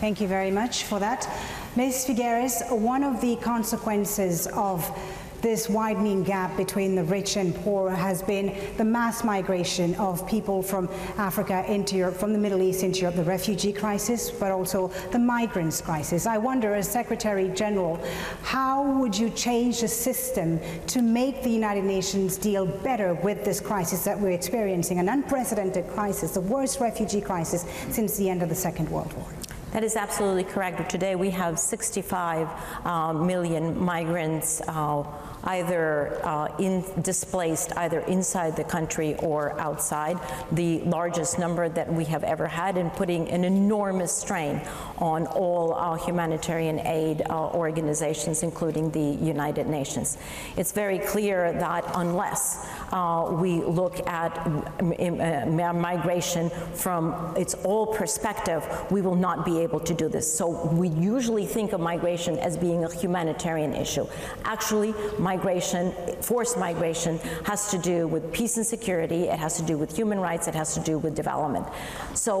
Thank you very much for that. Ms. Figueres, one of the consequences of this widening gap between the rich and poor has been the mass migration of people from Africa into Europe, from the Middle East into Europe, the refugee crisis, but also the migrants crisis. I wonder, as Secretary General, how would you change the system to make the United Nations deal better with this crisis that we're experiencing, an unprecedented crisis, the worst refugee crisis since the end of the Second World War? That is absolutely correct. Today we have 65 uh, million migrants uh, either uh, in, displaced either inside the country or outside, the largest number that we have ever had, and putting an enormous strain on all our humanitarian aid uh, organizations, including the United Nations. It's very clear that unless uh, we look at uh, migration from its all perspective, we will not be able to do this. So we usually think of migration as being a humanitarian issue. Actually, migration, forced migration, has to do with peace and security, it has to do with human rights, it has to do with development. So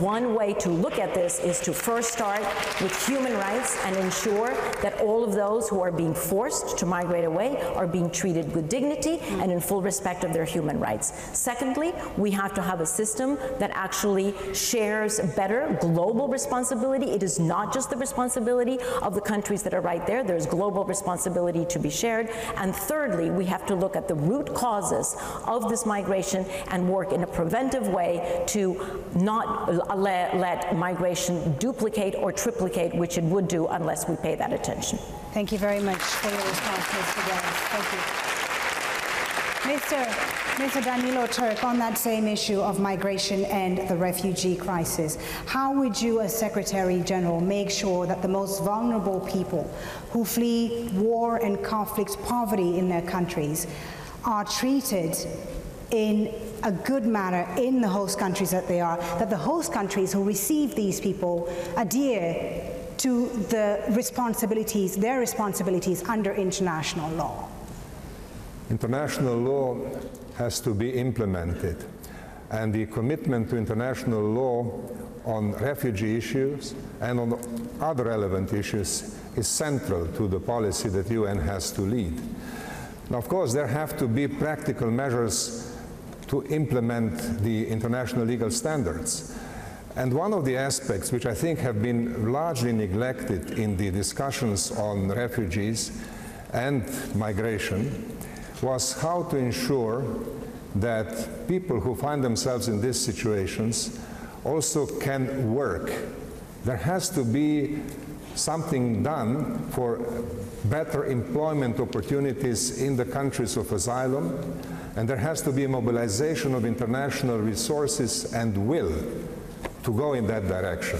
one way to look at this is to first start with human rights and ensure that all of those who are being forced to migrate away are being treated with dignity and in full respect of their human rights. Secondly, we have to have a system that actually shares better global responsibility. It is not just the responsibility of the countries that are right there, there's global responsibility to be shared. And thirdly, we have to look at the root causes of this migration and work in a preventive way to not let, let migration duplicate or triplicate, which it would do unless we pay that attention. Thank you very much for your response, Mr. Dennis. Thank you. Mr. Mr. Danilo Turk, on that same issue of migration and the refugee crisis, how would you, as Secretary General, make sure that the most vulnerable people who flee war and conflict, poverty in their countries, are treated in a good manner in the host countries that they are, that the host countries who receive these people adhere to the responsibilities, their responsibilities under international law? International law has to be implemented. And the commitment to international law on refugee issues and on other relevant issues is central to the policy that the UN has to lead. Now, of course, there have to be practical measures to implement the international legal standards. And one of the aspects which I think have been largely neglected in the discussions on refugees and migration was how to ensure that people who find themselves in these situations also can work. There has to be something done for better employment opportunities in the countries of asylum, and there has to be a mobilization of international resources and will to go in that direction.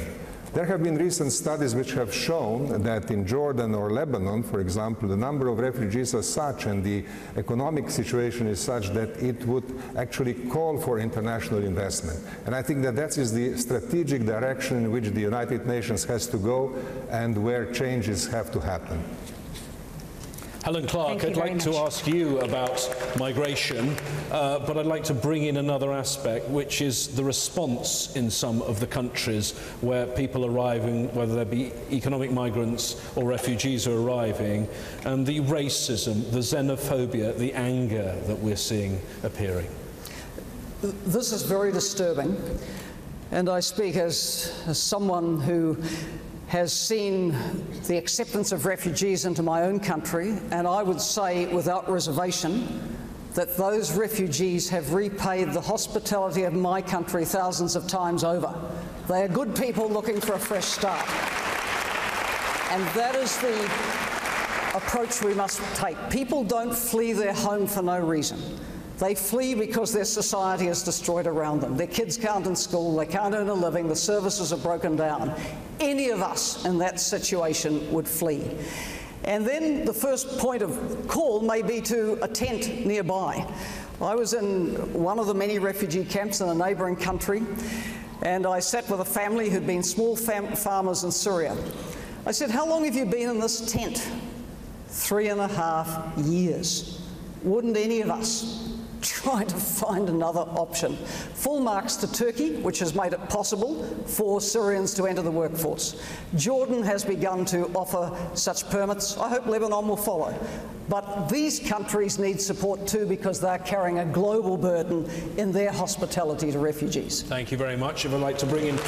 There have been recent studies which have shown that in Jordan or Lebanon, for example, the number of refugees are such and the economic situation is such that it would actually call for international investment. And I think that that is the strategic direction in which the United Nations has to go and where changes have to happen. Helen Clark, I'd like much. to ask you about migration, uh, but I'd like to bring in another aspect, which is the response in some of the countries where people arriving, whether they be economic migrants or refugees are arriving, and the racism, the xenophobia, the anger that we're seeing appearing. This is very disturbing, and I speak as, as someone who has seen the acceptance of refugees into my own country, and I would say without reservation that those refugees have repaid the hospitality of my country thousands of times over. They are good people looking for a fresh start. And that is the approach we must take. People don't flee their home for no reason. They flee because their society is destroyed around them. Their kids can't in school, they can't earn a living, the services are broken down. Any of us in that situation would flee. And then the first point of call may be to a tent nearby. I was in one of the many refugee camps in a neighbouring country, and I sat with a family who'd been small farmers in Syria. I said, How long have you been in this tent? Three and a half years. Wouldn't any of us trying to find another option. Full marks to Turkey, which has made it possible for Syrians to enter the workforce. Jordan has begun to offer such permits. I hope Lebanon will follow. But these countries need support too because they're carrying a global burden in their hospitality to refugees. Thank you very much. If I'd like to bring in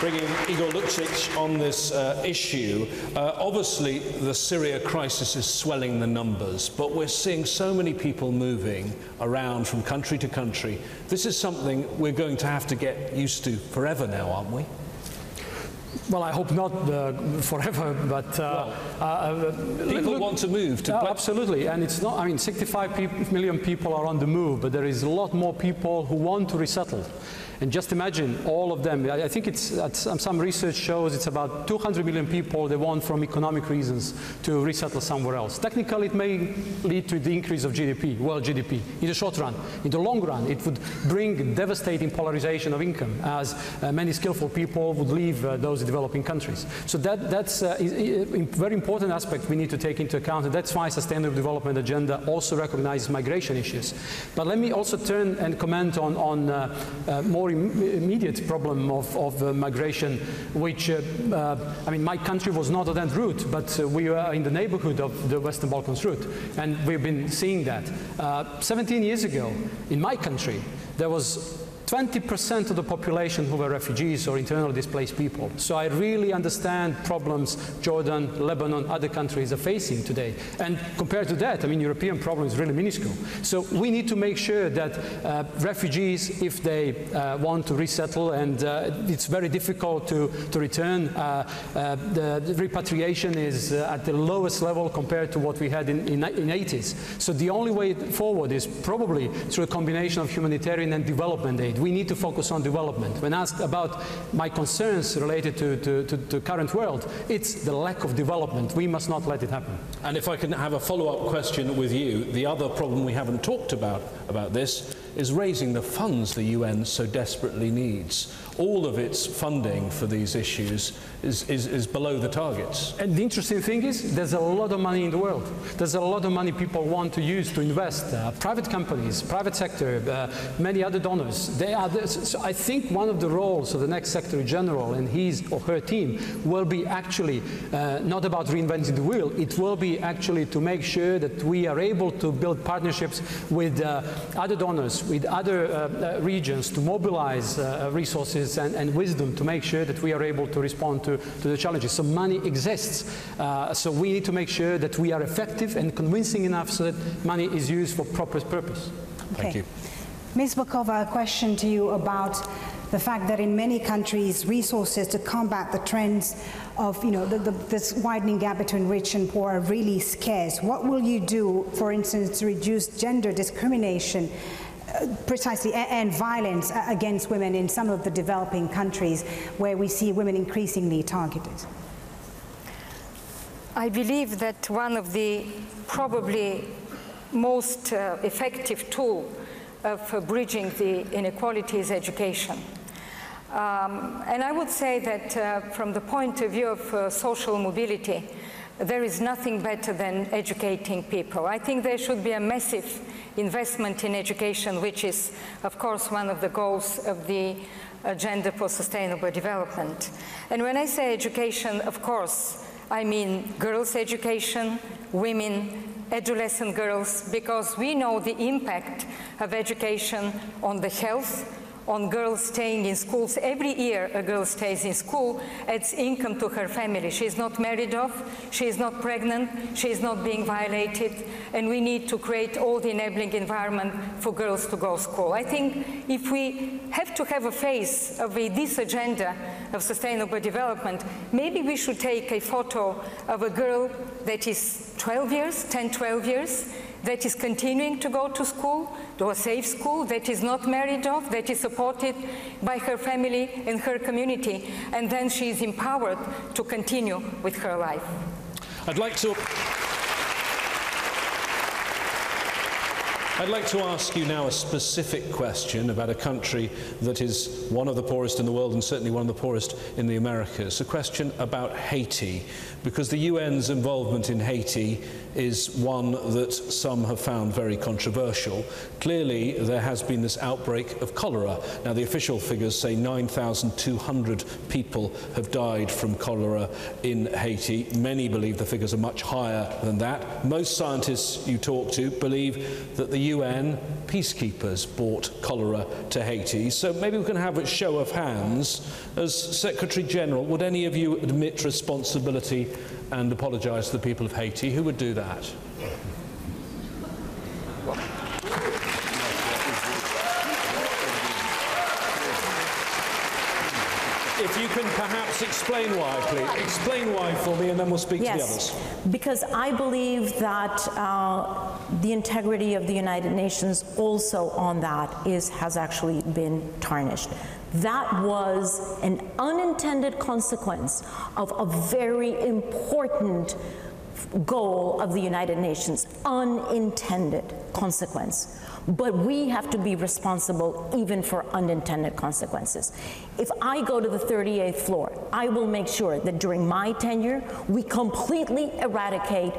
bringing Igor Lukšić on this uh, issue. Uh, obviously, the Syria crisis is swelling the numbers, but we're seeing so many people moving around from country to country. This is something we're going to have to get used to forever now, aren't we? Well, I hope not uh, forever, but uh, well, uh, uh people look, want to move. To absolutely, and it's not. I mean, 65 pe million people are on the move, but there is a lot more people who want to resettle. And just imagine all of them. I think it's, some research shows it's about 200 million people they want from economic reasons to resettle somewhere else. Technically, it may lead to the increase of GDP, world GDP, in the short run. In the long run, it would bring devastating polarization of income as uh, many skillful people would leave uh, those developing countries. So that, that's uh, a very important aspect we need to take into account, and that's why Sustainable Development Agenda also recognizes migration issues. But let me also turn and comment on, on uh, uh, more more immediate problem of, of uh, migration, which, uh, uh, I mean, my country was not on that route, but uh, we were in the neighborhood of the Western Balkans route, and we've been seeing that. 17 years ago, in my country, there was 20% of the population who were refugees or internally displaced people. So I really understand problems Jordan, Lebanon, other countries are facing today. And compared to that, I mean, European problem is really minuscule. So we need to make sure that uh, refugees, if they uh, want to resettle, and uh, it's very difficult to, to return, uh, uh, the, the, repatriation is uh, at the lowest level compared to what we had in, in, in 80s. So the only way forward is probably through a combination of humanitarian and development aid we need to focus on development. When asked about my concerns related to, to current world, it's the lack of development. We must not let it happen. And if I can have a follow-up question with you, the other problem we haven't talked about about this is raising the funds the UN so desperately needs. All of its funding for these issues is, is, is, below the targets. And the interesting thing is, there's a lot of money in the world. There's a lot of money people want to use to invest. Uh, private companies, private sector, uh, many other donors. They are so I think one of the roles of the next Secretary General and his or her team will be actually uh, not about reinventing the wheel. It will be actually to make sure that we are able to build partnerships with uh, other donors, with other uh, uh, regions to mobilize uh, resources and, and, wisdom to make sure that we are able to respond to, to the challenges. So money exists. so we need to make sure that we are effective and convincing enough so that money is used for proper purpose. Okay. Thank you. Ms. Bokova, a question to you about the fact that in many countries, resources to combat the trends of, you know, the, the, this widening gap between rich and poor are really scarce. What will you do, for instance, to reduce gender discrimination uh, precisely and violence against women in some of the developing countries where we see women increasingly targeted? I believe that one of the probably most uh, effective tool of uh, bridging the inequalities education. Um, and I would say that uh, from the point of view of uh, social mobility, there is nothing better than educating people. I think there should be a massive investment in education, which is, of course, one of the goals of the Agenda for Sustainable Development. And when I say education, of course, I mean girls' education, women, adolescent girls because we know the impact of education on the health, on girls staying in schools. Every year a girl stays in school, adds income to her family. She is not married off, she is not pregnant, she is not being violated, and we need to create all the enabling environment for girls to go to school. I think if we have to have a face of a, this agenda of sustainable development, maybe we should take a photo of a girl that is 12 years, 10, 12 years, that is continuing to go to school, to a safe school, that is not married off, that is supported by her family and her community, and then she is empowered to continue with her life. I'd like to I'd like to ask you now a specific question about a country that is one of the poorest in the world and certainly one of the poorest in the Americas. A question about Haiti, because the UN's involvement in Haiti is one that some have found very controversial. Clearly, there has been this outbreak of cholera. Now, the official figures say 9,200 people have died from cholera in Haiti. Many believe the figures are much higher than that. Most scientists you talk to believe that the UN peacekeepers brought cholera to Haiti. So maybe we can have a show of hands. As Secretary General, would any of you admit responsibility and apologise to the people of Haiti? Who would do that? If you can perhaps explain why, please. Explain why for me, and then we'll speak yes, to the others. Because I believe that uh, the integrity of the United Nations also on that is has actually been tarnished. That was an unintended consequence of a very important goal of the United Nations, unintended consequence. But we have to be responsible even for unintended consequences. If I go to the 38th floor, I will make sure that during my tenure, we completely eradicate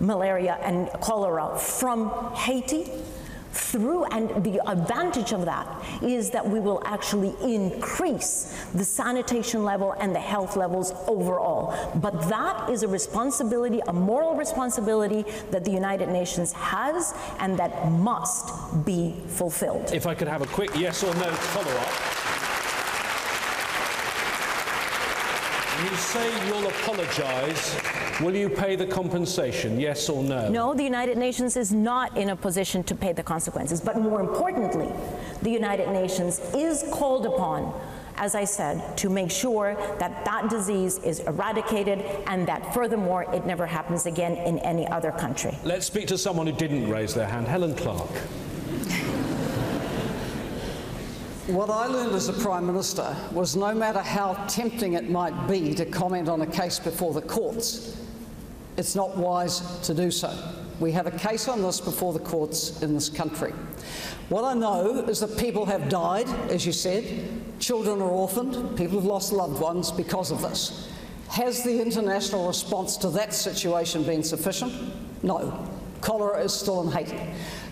malaria and cholera from Haiti through, and the advantage of that is that we will actually increase the sanitation level and the health levels overall. But that is a responsibility, a moral responsibility that the United Nations has and that must be fulfilled. If I could have a quick yes or no follow up. You say you'll apologise. Will you pay the compensation, yes or no? No, the United Nations is not in a position to pay the consequences. But more importantly, the United Nations is called upon as I said, to make sure that that disease is eradicated and that furthermore it never happens again in any other country. Let's speak to someone who didn't raise their hand. Helen Clark. What I learned as a Prime Minister was no matter how tempting it might be to comment on a case before the courts, it's not wise to do so. We have a case on this before the courts in this country. What I know is that people have died, as you said, children are orphaned, people have lost loved ones because of this. Has the international response to that situation been sufficient? No. Cholera is still in Haiti.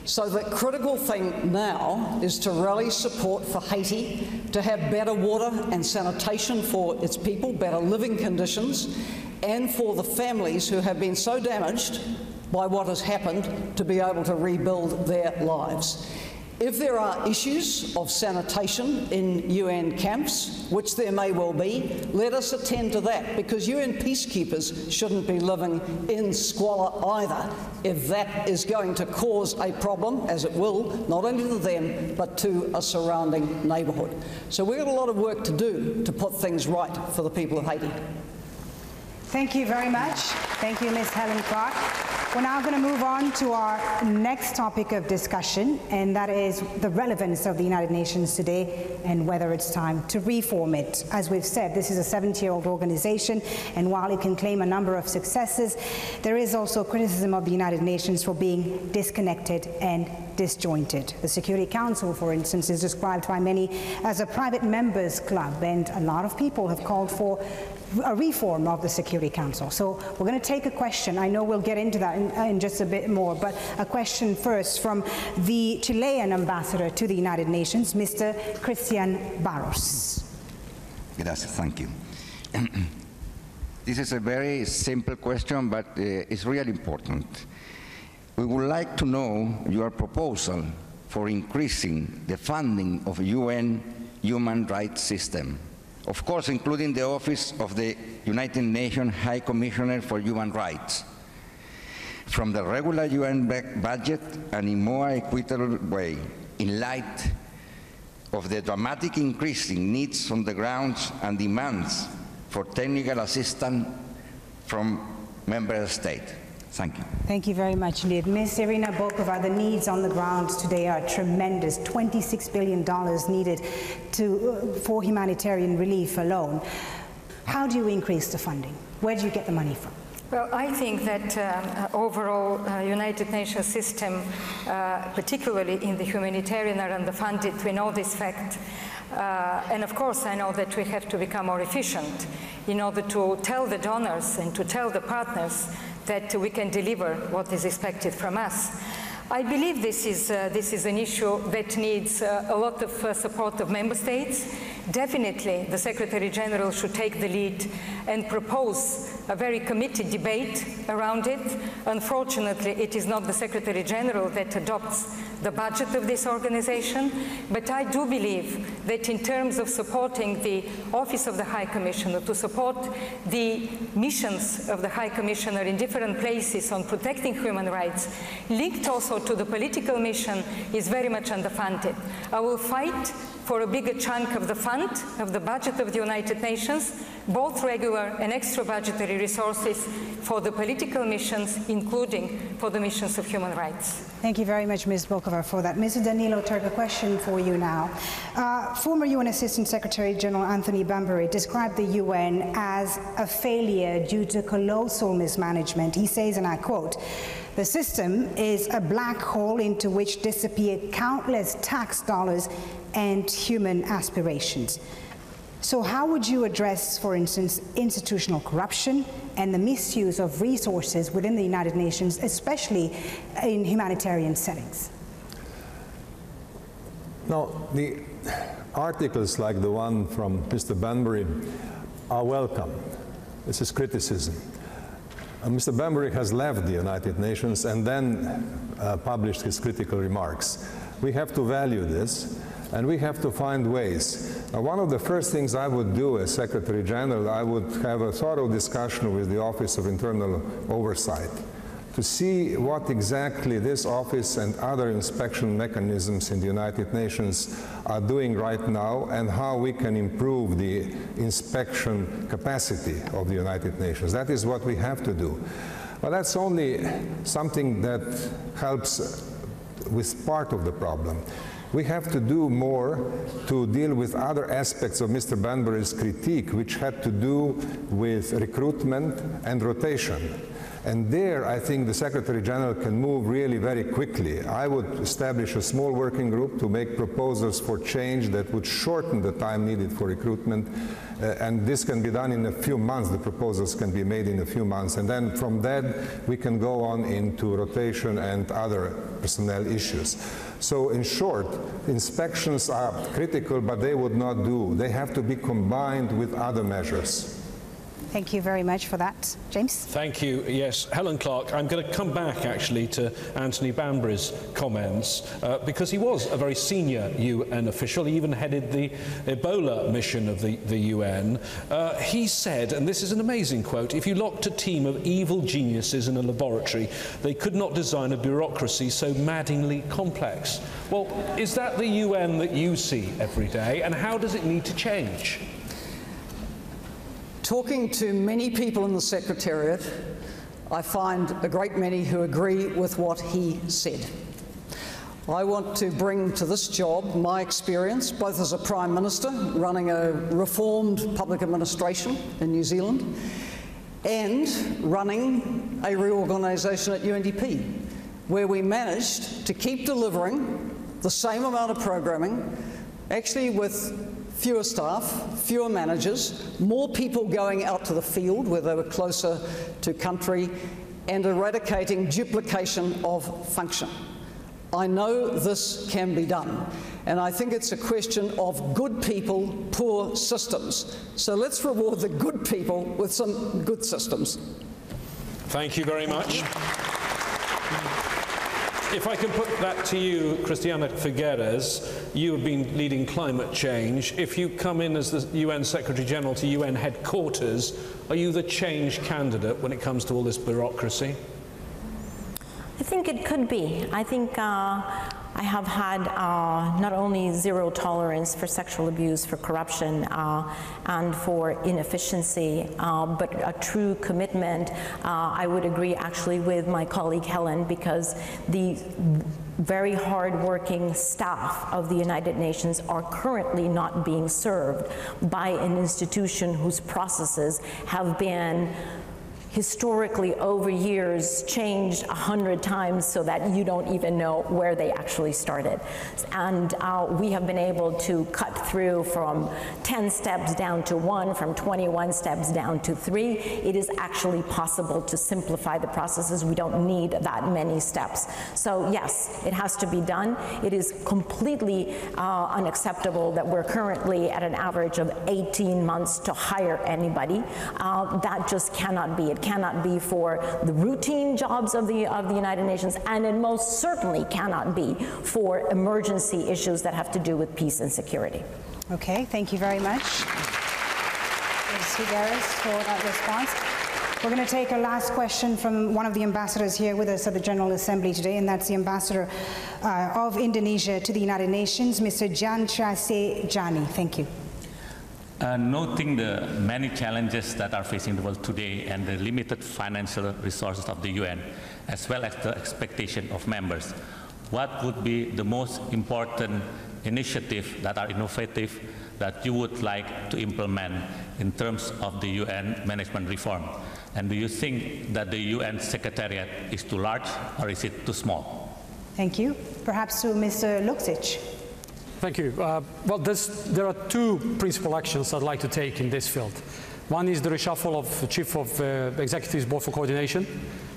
So the critical thing now is to rally support for Haiti to have better water and sanitation for its people, better living conditions, and for the families who have been so damaged by what has happened to be able to rebuild their lives. If there are issues of sanitation in UN camps, which there may well be, let us attend to that because UN peacekeepers shouldn't be living in squalor either if that is going to cause a problem, as it will, not only to them but to a surrounding neighbourhood. So we've got a lot of work to do to put things right for the people of Haiti. Thank you very much. Thank you, Ms. Helen Clark. We're now going to move on to our next topic of discussion, and that is the relevance of the United Nations today and whether it's time to reform it. As we've said, this is a 70 year old organization, and while it can claim a number of successes, there is also criticism of the United Nations for being disconnected and disjointed. The Security Council, for instance, is described by many as a private members club, and a lot of people have called for a reform of the Security Council. So we're going to take a question. I know we'll get into that in, in, just a bit more, but a question first from the Chilean ambassador to the United Nations, Mr. Christian Barros. Gracias, thank you. this is a very simple question, but uh, it's really important. We would like to know your proposal for increasing the funding of UN human rights system of course including the Office of the United Nations High Commissioner for Human Rights, from the regular UN budget and in more equitable way, in light of the dramatic increase in needs on the ground and demands for technical assistance from member states. Thank you. Thank you very much indeed. Ms. Irina Bokova, the needs on the ground today are tremendous. $26 billion needed to, uh, for humanitarian relief alone. How do you increase the funding? Where do you get the money from? Well, I think that uh, overall uh, United Nations system, uh, particularly in the humanitarian are underfunded. We know this fact. Uh, and of course, I know that we have to become more efficient in order to tell the donors and to tell the partners that we can deliver what is expected from us. I believe this is, uh, this is an issue that needs uh, a lot of uh, support of member states. Definitely, the Secretary General should take the lead and propose a very committed debate around it. Unfortunately, it is not the Secretary General that adopts the budget of this organization, but I do believe that in terms of supporting the Office of the High Commissioner, to support the missions of the High Commissioner in different places on protecting human rights, linked also to the political mission, is very much underfunded. I will fight for a bigger chunk of the fund, of the budget of the United Nations, both regular and extra budgetary resources for the political missions, including for the missions of human rights. Thank you very much, Ms. Bokova, for that. Mr. Danilo Turk, a question for you now. Uh, former UN Assistant Secretary General Anthony Banbury described the UN as a failure due to colossal mismanagement. He says, and I quote, the system is a black hole into which disappear countless tax dollars and human aspirations. So how would you address, for instance, institutional corruption and the misuse of resources within the United Nations, especially in humanitarian settings? Now, the articles like the one from Mr. Banbury are welcome. This is criticism. Uh, Mr. Banbury has left the United Nations and then uh, published his critical remarks. We have to value this and we have to find ways. Now, one of the first things I would do as Secretary General, I would have a thorough discussion with the Office of Internal Oversight to see what exactly this office and other inspection mechanisms in the United Nations are doing right now and how we can improve the inspection capacity of the United Nations. That is what we have to do. But that's only something that helps with part of the problem we have to do more to deal with other aspects of Mr. Banbury's critique, which had to do with recruitment and rotation. And there, I think the Secretary General can move really very quickly. I would establish a small working group to make proposals for change that would shorten the time needed for recruitment. Uh, and this can be done in a few months. The proposals can be made in a few months. And then from that, we can go on into rotation and other personnel issues. So in short, inspections are critical, but they would not do. They have to be combined with other measures. Thank you very much for that. James? Thank you. Yes, Helen Clark, I'm going to come back actually to Anthony Banbury's comments uh, because he was a very senior UN official. He even headed the Ebola mission of the, the UN. Uh, he said, and this is an amazing quote, if you locked a team of evil geniuses in a laboratory, they could not design a bureaucracy so maddeningly complex. Well, is that the UN that you see every day, and how does it need to change? Talking to many people in the Secretariat, I find a great many who agree with what he said. I want to bring to this job my experience, both as a Prime Minister running a reformed public administration in New Zealand and running a reorganisation at UNDP, where we managed to keep delivering the same amount of programming, actually with fewer staff, fewer managers, more people going out to the field where they were closer to country, and eradicating duplication of function. I know this can be done, and I think it's a question of good people, poor systems. So let's reward the good people with some good systems. Thank you very much. If I can put that to you, Christiana Figueres, you have been leading climate change. If you come in as the UN Secretary General to UN headquarters, are you the change candidate when it comes to all this bureaucracy? I think it could be. I think uh, I have had uh, not only zero tolerance for sexual abuse, for corruption, uh, and for inefficiency, uh, but a true commitment. Uh, I would agree actually with my colleague Helen because the very hardworking staff of the United Nations are currently not being served by an institution whose processes have been historically over years changed a hundred times so that you don't even know where they actually started. And uh, we have been able to cut through from 10 steps down to one, from 21 steps down to three. It is actually possible to simplify the processes. We don't need that many steps. So yes, it has to be done. It is completely uh, unacceptable that we're currently at an average of 18 months to hire anybody. Uh, that just cannot be. It cannot be for the routine jobs of the, of the United Nations, and it most certainly cannot be for emergency issues that have to do with peace and security. Okay, thank you very much. Ms. Figueres for that response. We're going to take a last question from one of the ambassadors here with us at the General Assembly today, and that's the ambassador uh, of Indonesia to the United Nations, Mr. Dian Triansyah Djani. Thank you. Uh, noting the many challenges that are facing the world today and the limited financial resources of the UN, as well as the expectation of members, what would be the most important initiative that are innovative that you would like to implement in terms of the UN management reform? And do you think that the UN Secretariat is too large or is it too small? Thank you. Perhaps to Mr. Lukšić. Thank you. Uh, well, there are two principal actions I'd like to take in this field. One is the reshuffle of the Chief of uh, Executives Board for Coordination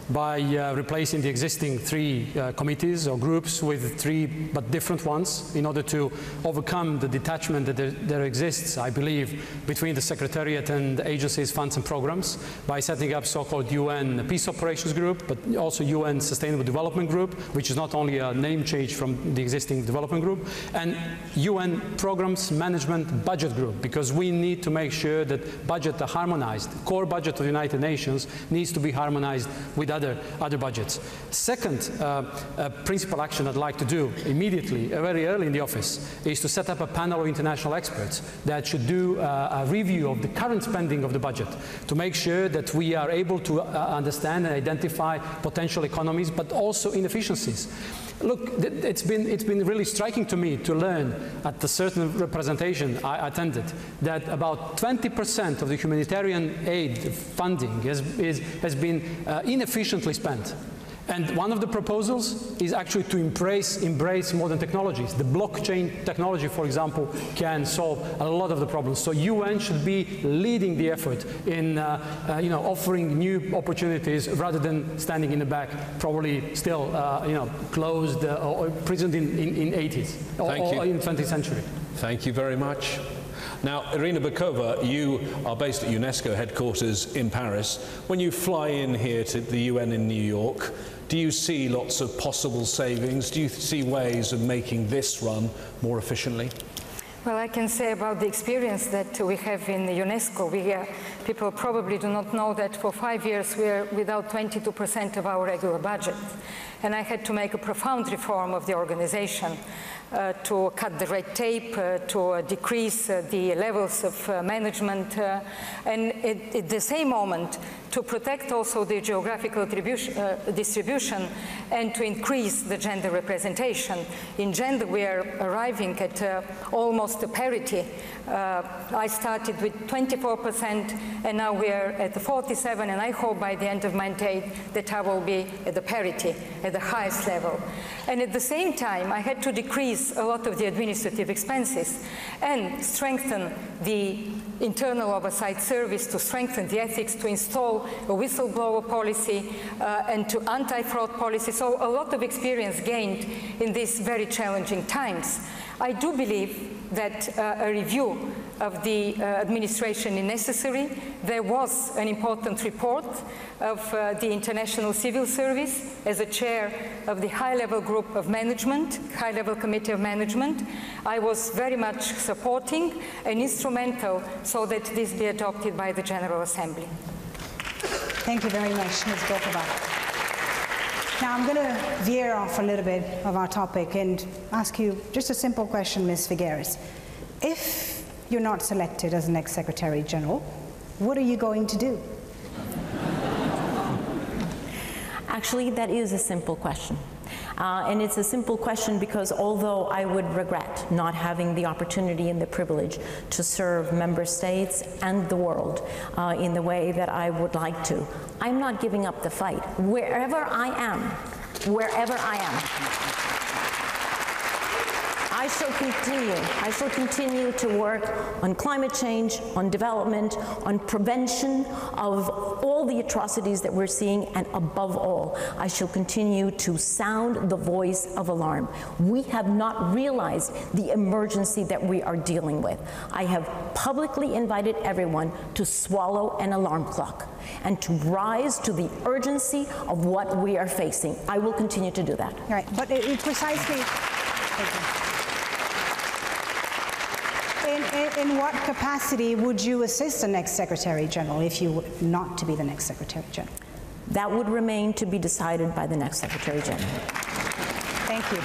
by uh, replacing the existing three uh, committees or groups with three but different ones in order to overcome the detachment that there, there, exists, I believe, between the Secretariat and the agencies, funds and programs by setting up so-called UN Peace Operations Group, but also UN Sustainable Development Group, which is not only a name change from the existing development group, and UN Programs Management Budget Group, because we need to make sure that budgets are harmonized. Core budget of the United Nations needs to be harmonized with other, other budgets. Second uh, uh, principal action I'd like to do immediately, uh, very early in the office, is to set up a panel of international experts that should do uh, a review of the current spending of the budget to make sure that we are able to uh, understand and identify potential economies, but also inefficiencies. Look, it's been, it's been really striking to me to learn at a certain representation I attended that about 20% of the humanitarian aid funding has, is, has been uh, inefficiently spent. And one of the proposals is actually to embrace, embrace modern technologies. The blockchain technology, for example, can solve a lot of the problems. So UN should be leading the effort in uh, uh, you know, offering new opportunities rather than standing in the back, probably still uh, you know, closed uh, or imprisoned in, in, in 80s or, or in 20th century. Thank you very much. Now, Irina Bokova, you are based at UNESCO headquarters in Paris. When you fly in here to the UN in New York, do you see lots of possible savings? Do you see ways of making this run more efficiently? Well, I can say about the experience that we have in UNESCO. We, uh, people probably do not know that for five years we are without 22% of our regular budget. And I had to make a profound reform of the organization to cut the red tape, uh, to uh, decrease uh, the levels of uh, management, and at, the same moment to protect also the geographical uh, distribution and to increase the gender representation. In gender, we are arriving at uh, almost a parity. Uh, I started with 24%, and now we are at 47, and I hope by the end of my mandate that I will be at the parity, at the highest level. And at the same time, I had to decrease a lot of the administrative expenses and strengthen the internal oversight service to strengthen the ethics, to install a whistleblower policy uh, and to anti-fraud policy. So a lot of experience gained in these very challenging times. I do believe that uh, a review of the uh, administration is necessary. There was an important report of uh, the International Civil Service as a chair of the high-level group of management, high-level committee of management. I was very much supporting and instrumental so that this be adopted by the General Assembly. Thank you very much, Ms. Bokova. Now I'm going to veer off a little bit of our topic and ask you just a simple question, Ms. Figueres. If you're not selected as next Secretary General, what are you going to do? Actually, that is a simple question. Uh, and it's a simple question because although I would regret not having the opportunity and the privilege to serve member states and the world uh, in the way that I would like to, I'm not giving up the fight. Wherever I am, wherever I am, I shall continue. I shall continue to work on climate change, on development, on prevention of all the atrocities that we're seeing, and above all, I shall continue to sound the voice of alarm. We have not realized the emergency that we are dealing with. I have publicly invited everyone to swallow an alarm clock and to rise to the urgency of what we are facing. I will continue to do that. Right, but it, it precisely. In, what capacity would you assist the next Secretary General if you were not to be the next Secretary General? That would remain to be decided by the next Secretary General. Thank you.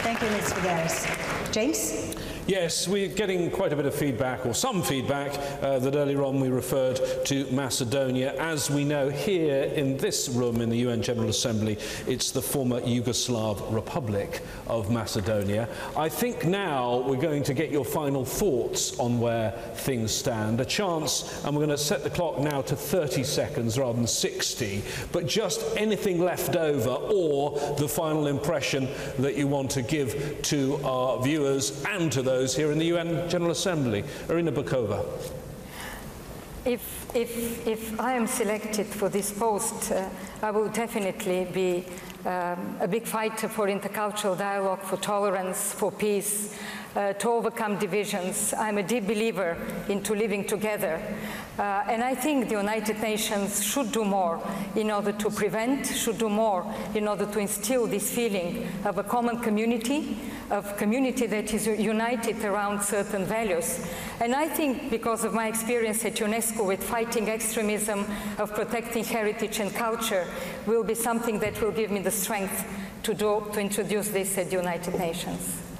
Thank you, Ms. Figueres. James? Yes, we're getting quite a bit of feedback, or some feedback, uh, that earlier on we referred to Macedonia. As we know, here in this room in the UN General Assembly, it's the former Yugoslav Republic of Macedonia. I think now we're going to get your final thoughts on where things stand. A chance, and we're going to set the clock now to 30 seconds rather than 60, but just anything left over or the final impression that you want to give to our viewers and to those those here in the UN General Assembly. Irina Bokova. If, if, if I am selected for this post, uh, I will definitely be um, a big fighter for intercultural dialogue, for tolerance, for peace, uh, to overcome divisions. I'm a deep believer into living together. Uh, and I think the United Nations should do more in order to prevent, should do more in order to instill this feeling of a common community, of community that is united around certain values. And I think because of my experience at UNESCO with fighting extremism, of protecting heritage and culture, will be something that will give me the strength to, do, to introduce this at the United Nations.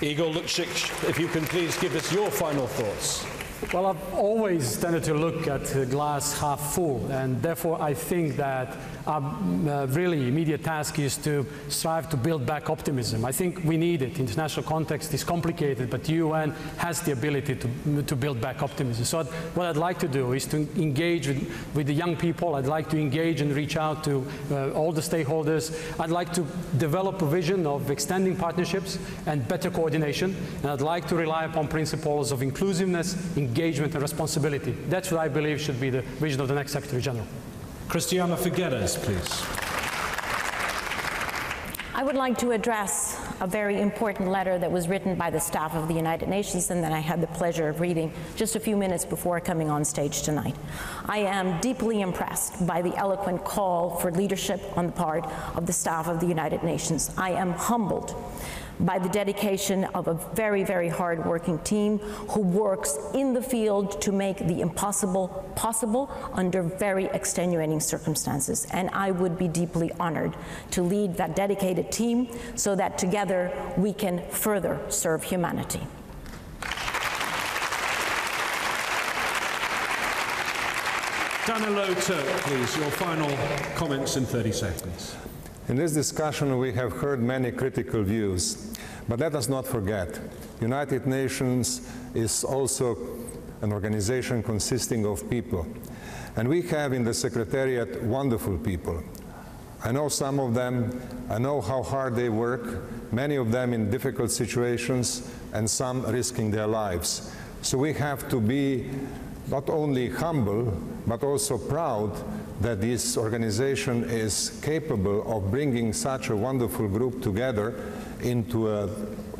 Igor Lukšić, if you can please give us your final thoughts. Well, I've always tended to look at the glass half full, and therefore I think that our uh, really immediate task is to strive to build back optimism. I think we need it. International context is complicated, but the UN has the ability to, to build back optimism. So what I'd like to do is to engage with, with the young people. I'd like to engage and reach out to uh, all the stakeholders. I'd like to develop a vision of extending partnerships and better coordination. And I'd like to rely upon principles of inclusiveness, engagement, and responsibility. That's what I believe should be the vision of the next Secretary General. Christiana Figueres, please. I would like to address a very important letter that was written by the staff of the United Nations and that I had the pleasure of reading just a few minutes before coming on stage tonight. I am deeply impressed by the eloquent call for leadership on the part of the staff of the United Nations. I am humbled by the dedication of a very, very hard-working team who works in the field to make the impossible possible under very extenuating circumstances. And I would be deeply honored to lead that dedicated team so that together we can further serve humanity. Danilo Turk, please, your final comments in 30 seconds. In this discussion, we have heard many critical views, but let us not forget, United Nations is also an organization consisting of people. And we have in the Secretariat wonderful people. I know some of them, I know how hard they work, many of them in difficult situations, and some risking their lives. So we have to be not only humble, but also proud that this organization is capable of bringing such a wonderful group together into, a,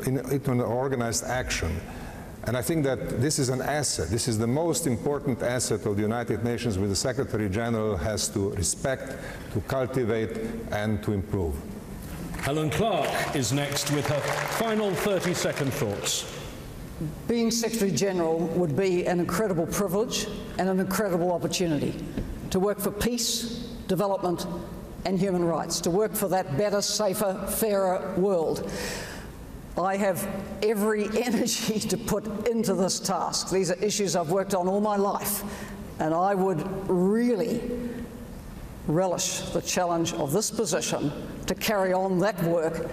in, into an organized action. And I think that this is an asset. This is the most important asset of the United Nations which the Secretary General has to respect, to cultivate, and to improve. Helen Clark is next with her final 30 second thoughts. Being Secretary General would be an incredible privilege and an incredible opportunity to work for peace, development, and human rights, to work for that better, safer, fairer world. I have every energy to put into this task. These are issues I've worked on all my life, and I would really relish the challenge of this position to carry on that work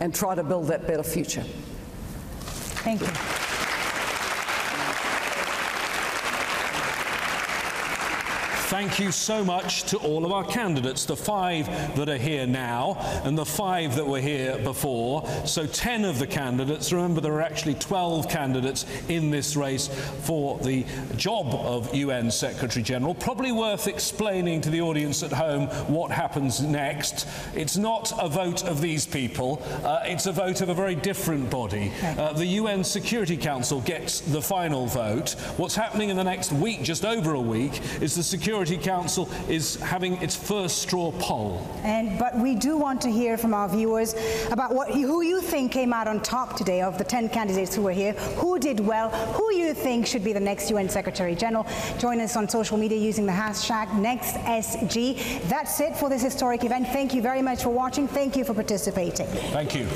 and try to build that better future. Thank you. Thank you so much to all of our candidates, the five that are here now and the five that were here before. So 10 of the candidates. Remember, there are actually 12 candidates in this race for the job of UN Secretary General. Probably worth explaining to the audience at home what happens next. It's not a vote of these people, uh, it's a vote of a very different body. Uh, the UN Security Council gets the final vote. What's happening in the next week, just over a week, is the Security Council is having its first straw poll. And but we do want to hear from our viewers about what who you think came out on top today of the 10 candidates who were here, who did well, who you think should be the next UN Secretary General. Join us on social media using the hashtag NextSG. That's it for this historic event. Thank you very much for watching. Thank you for participating. Thank you.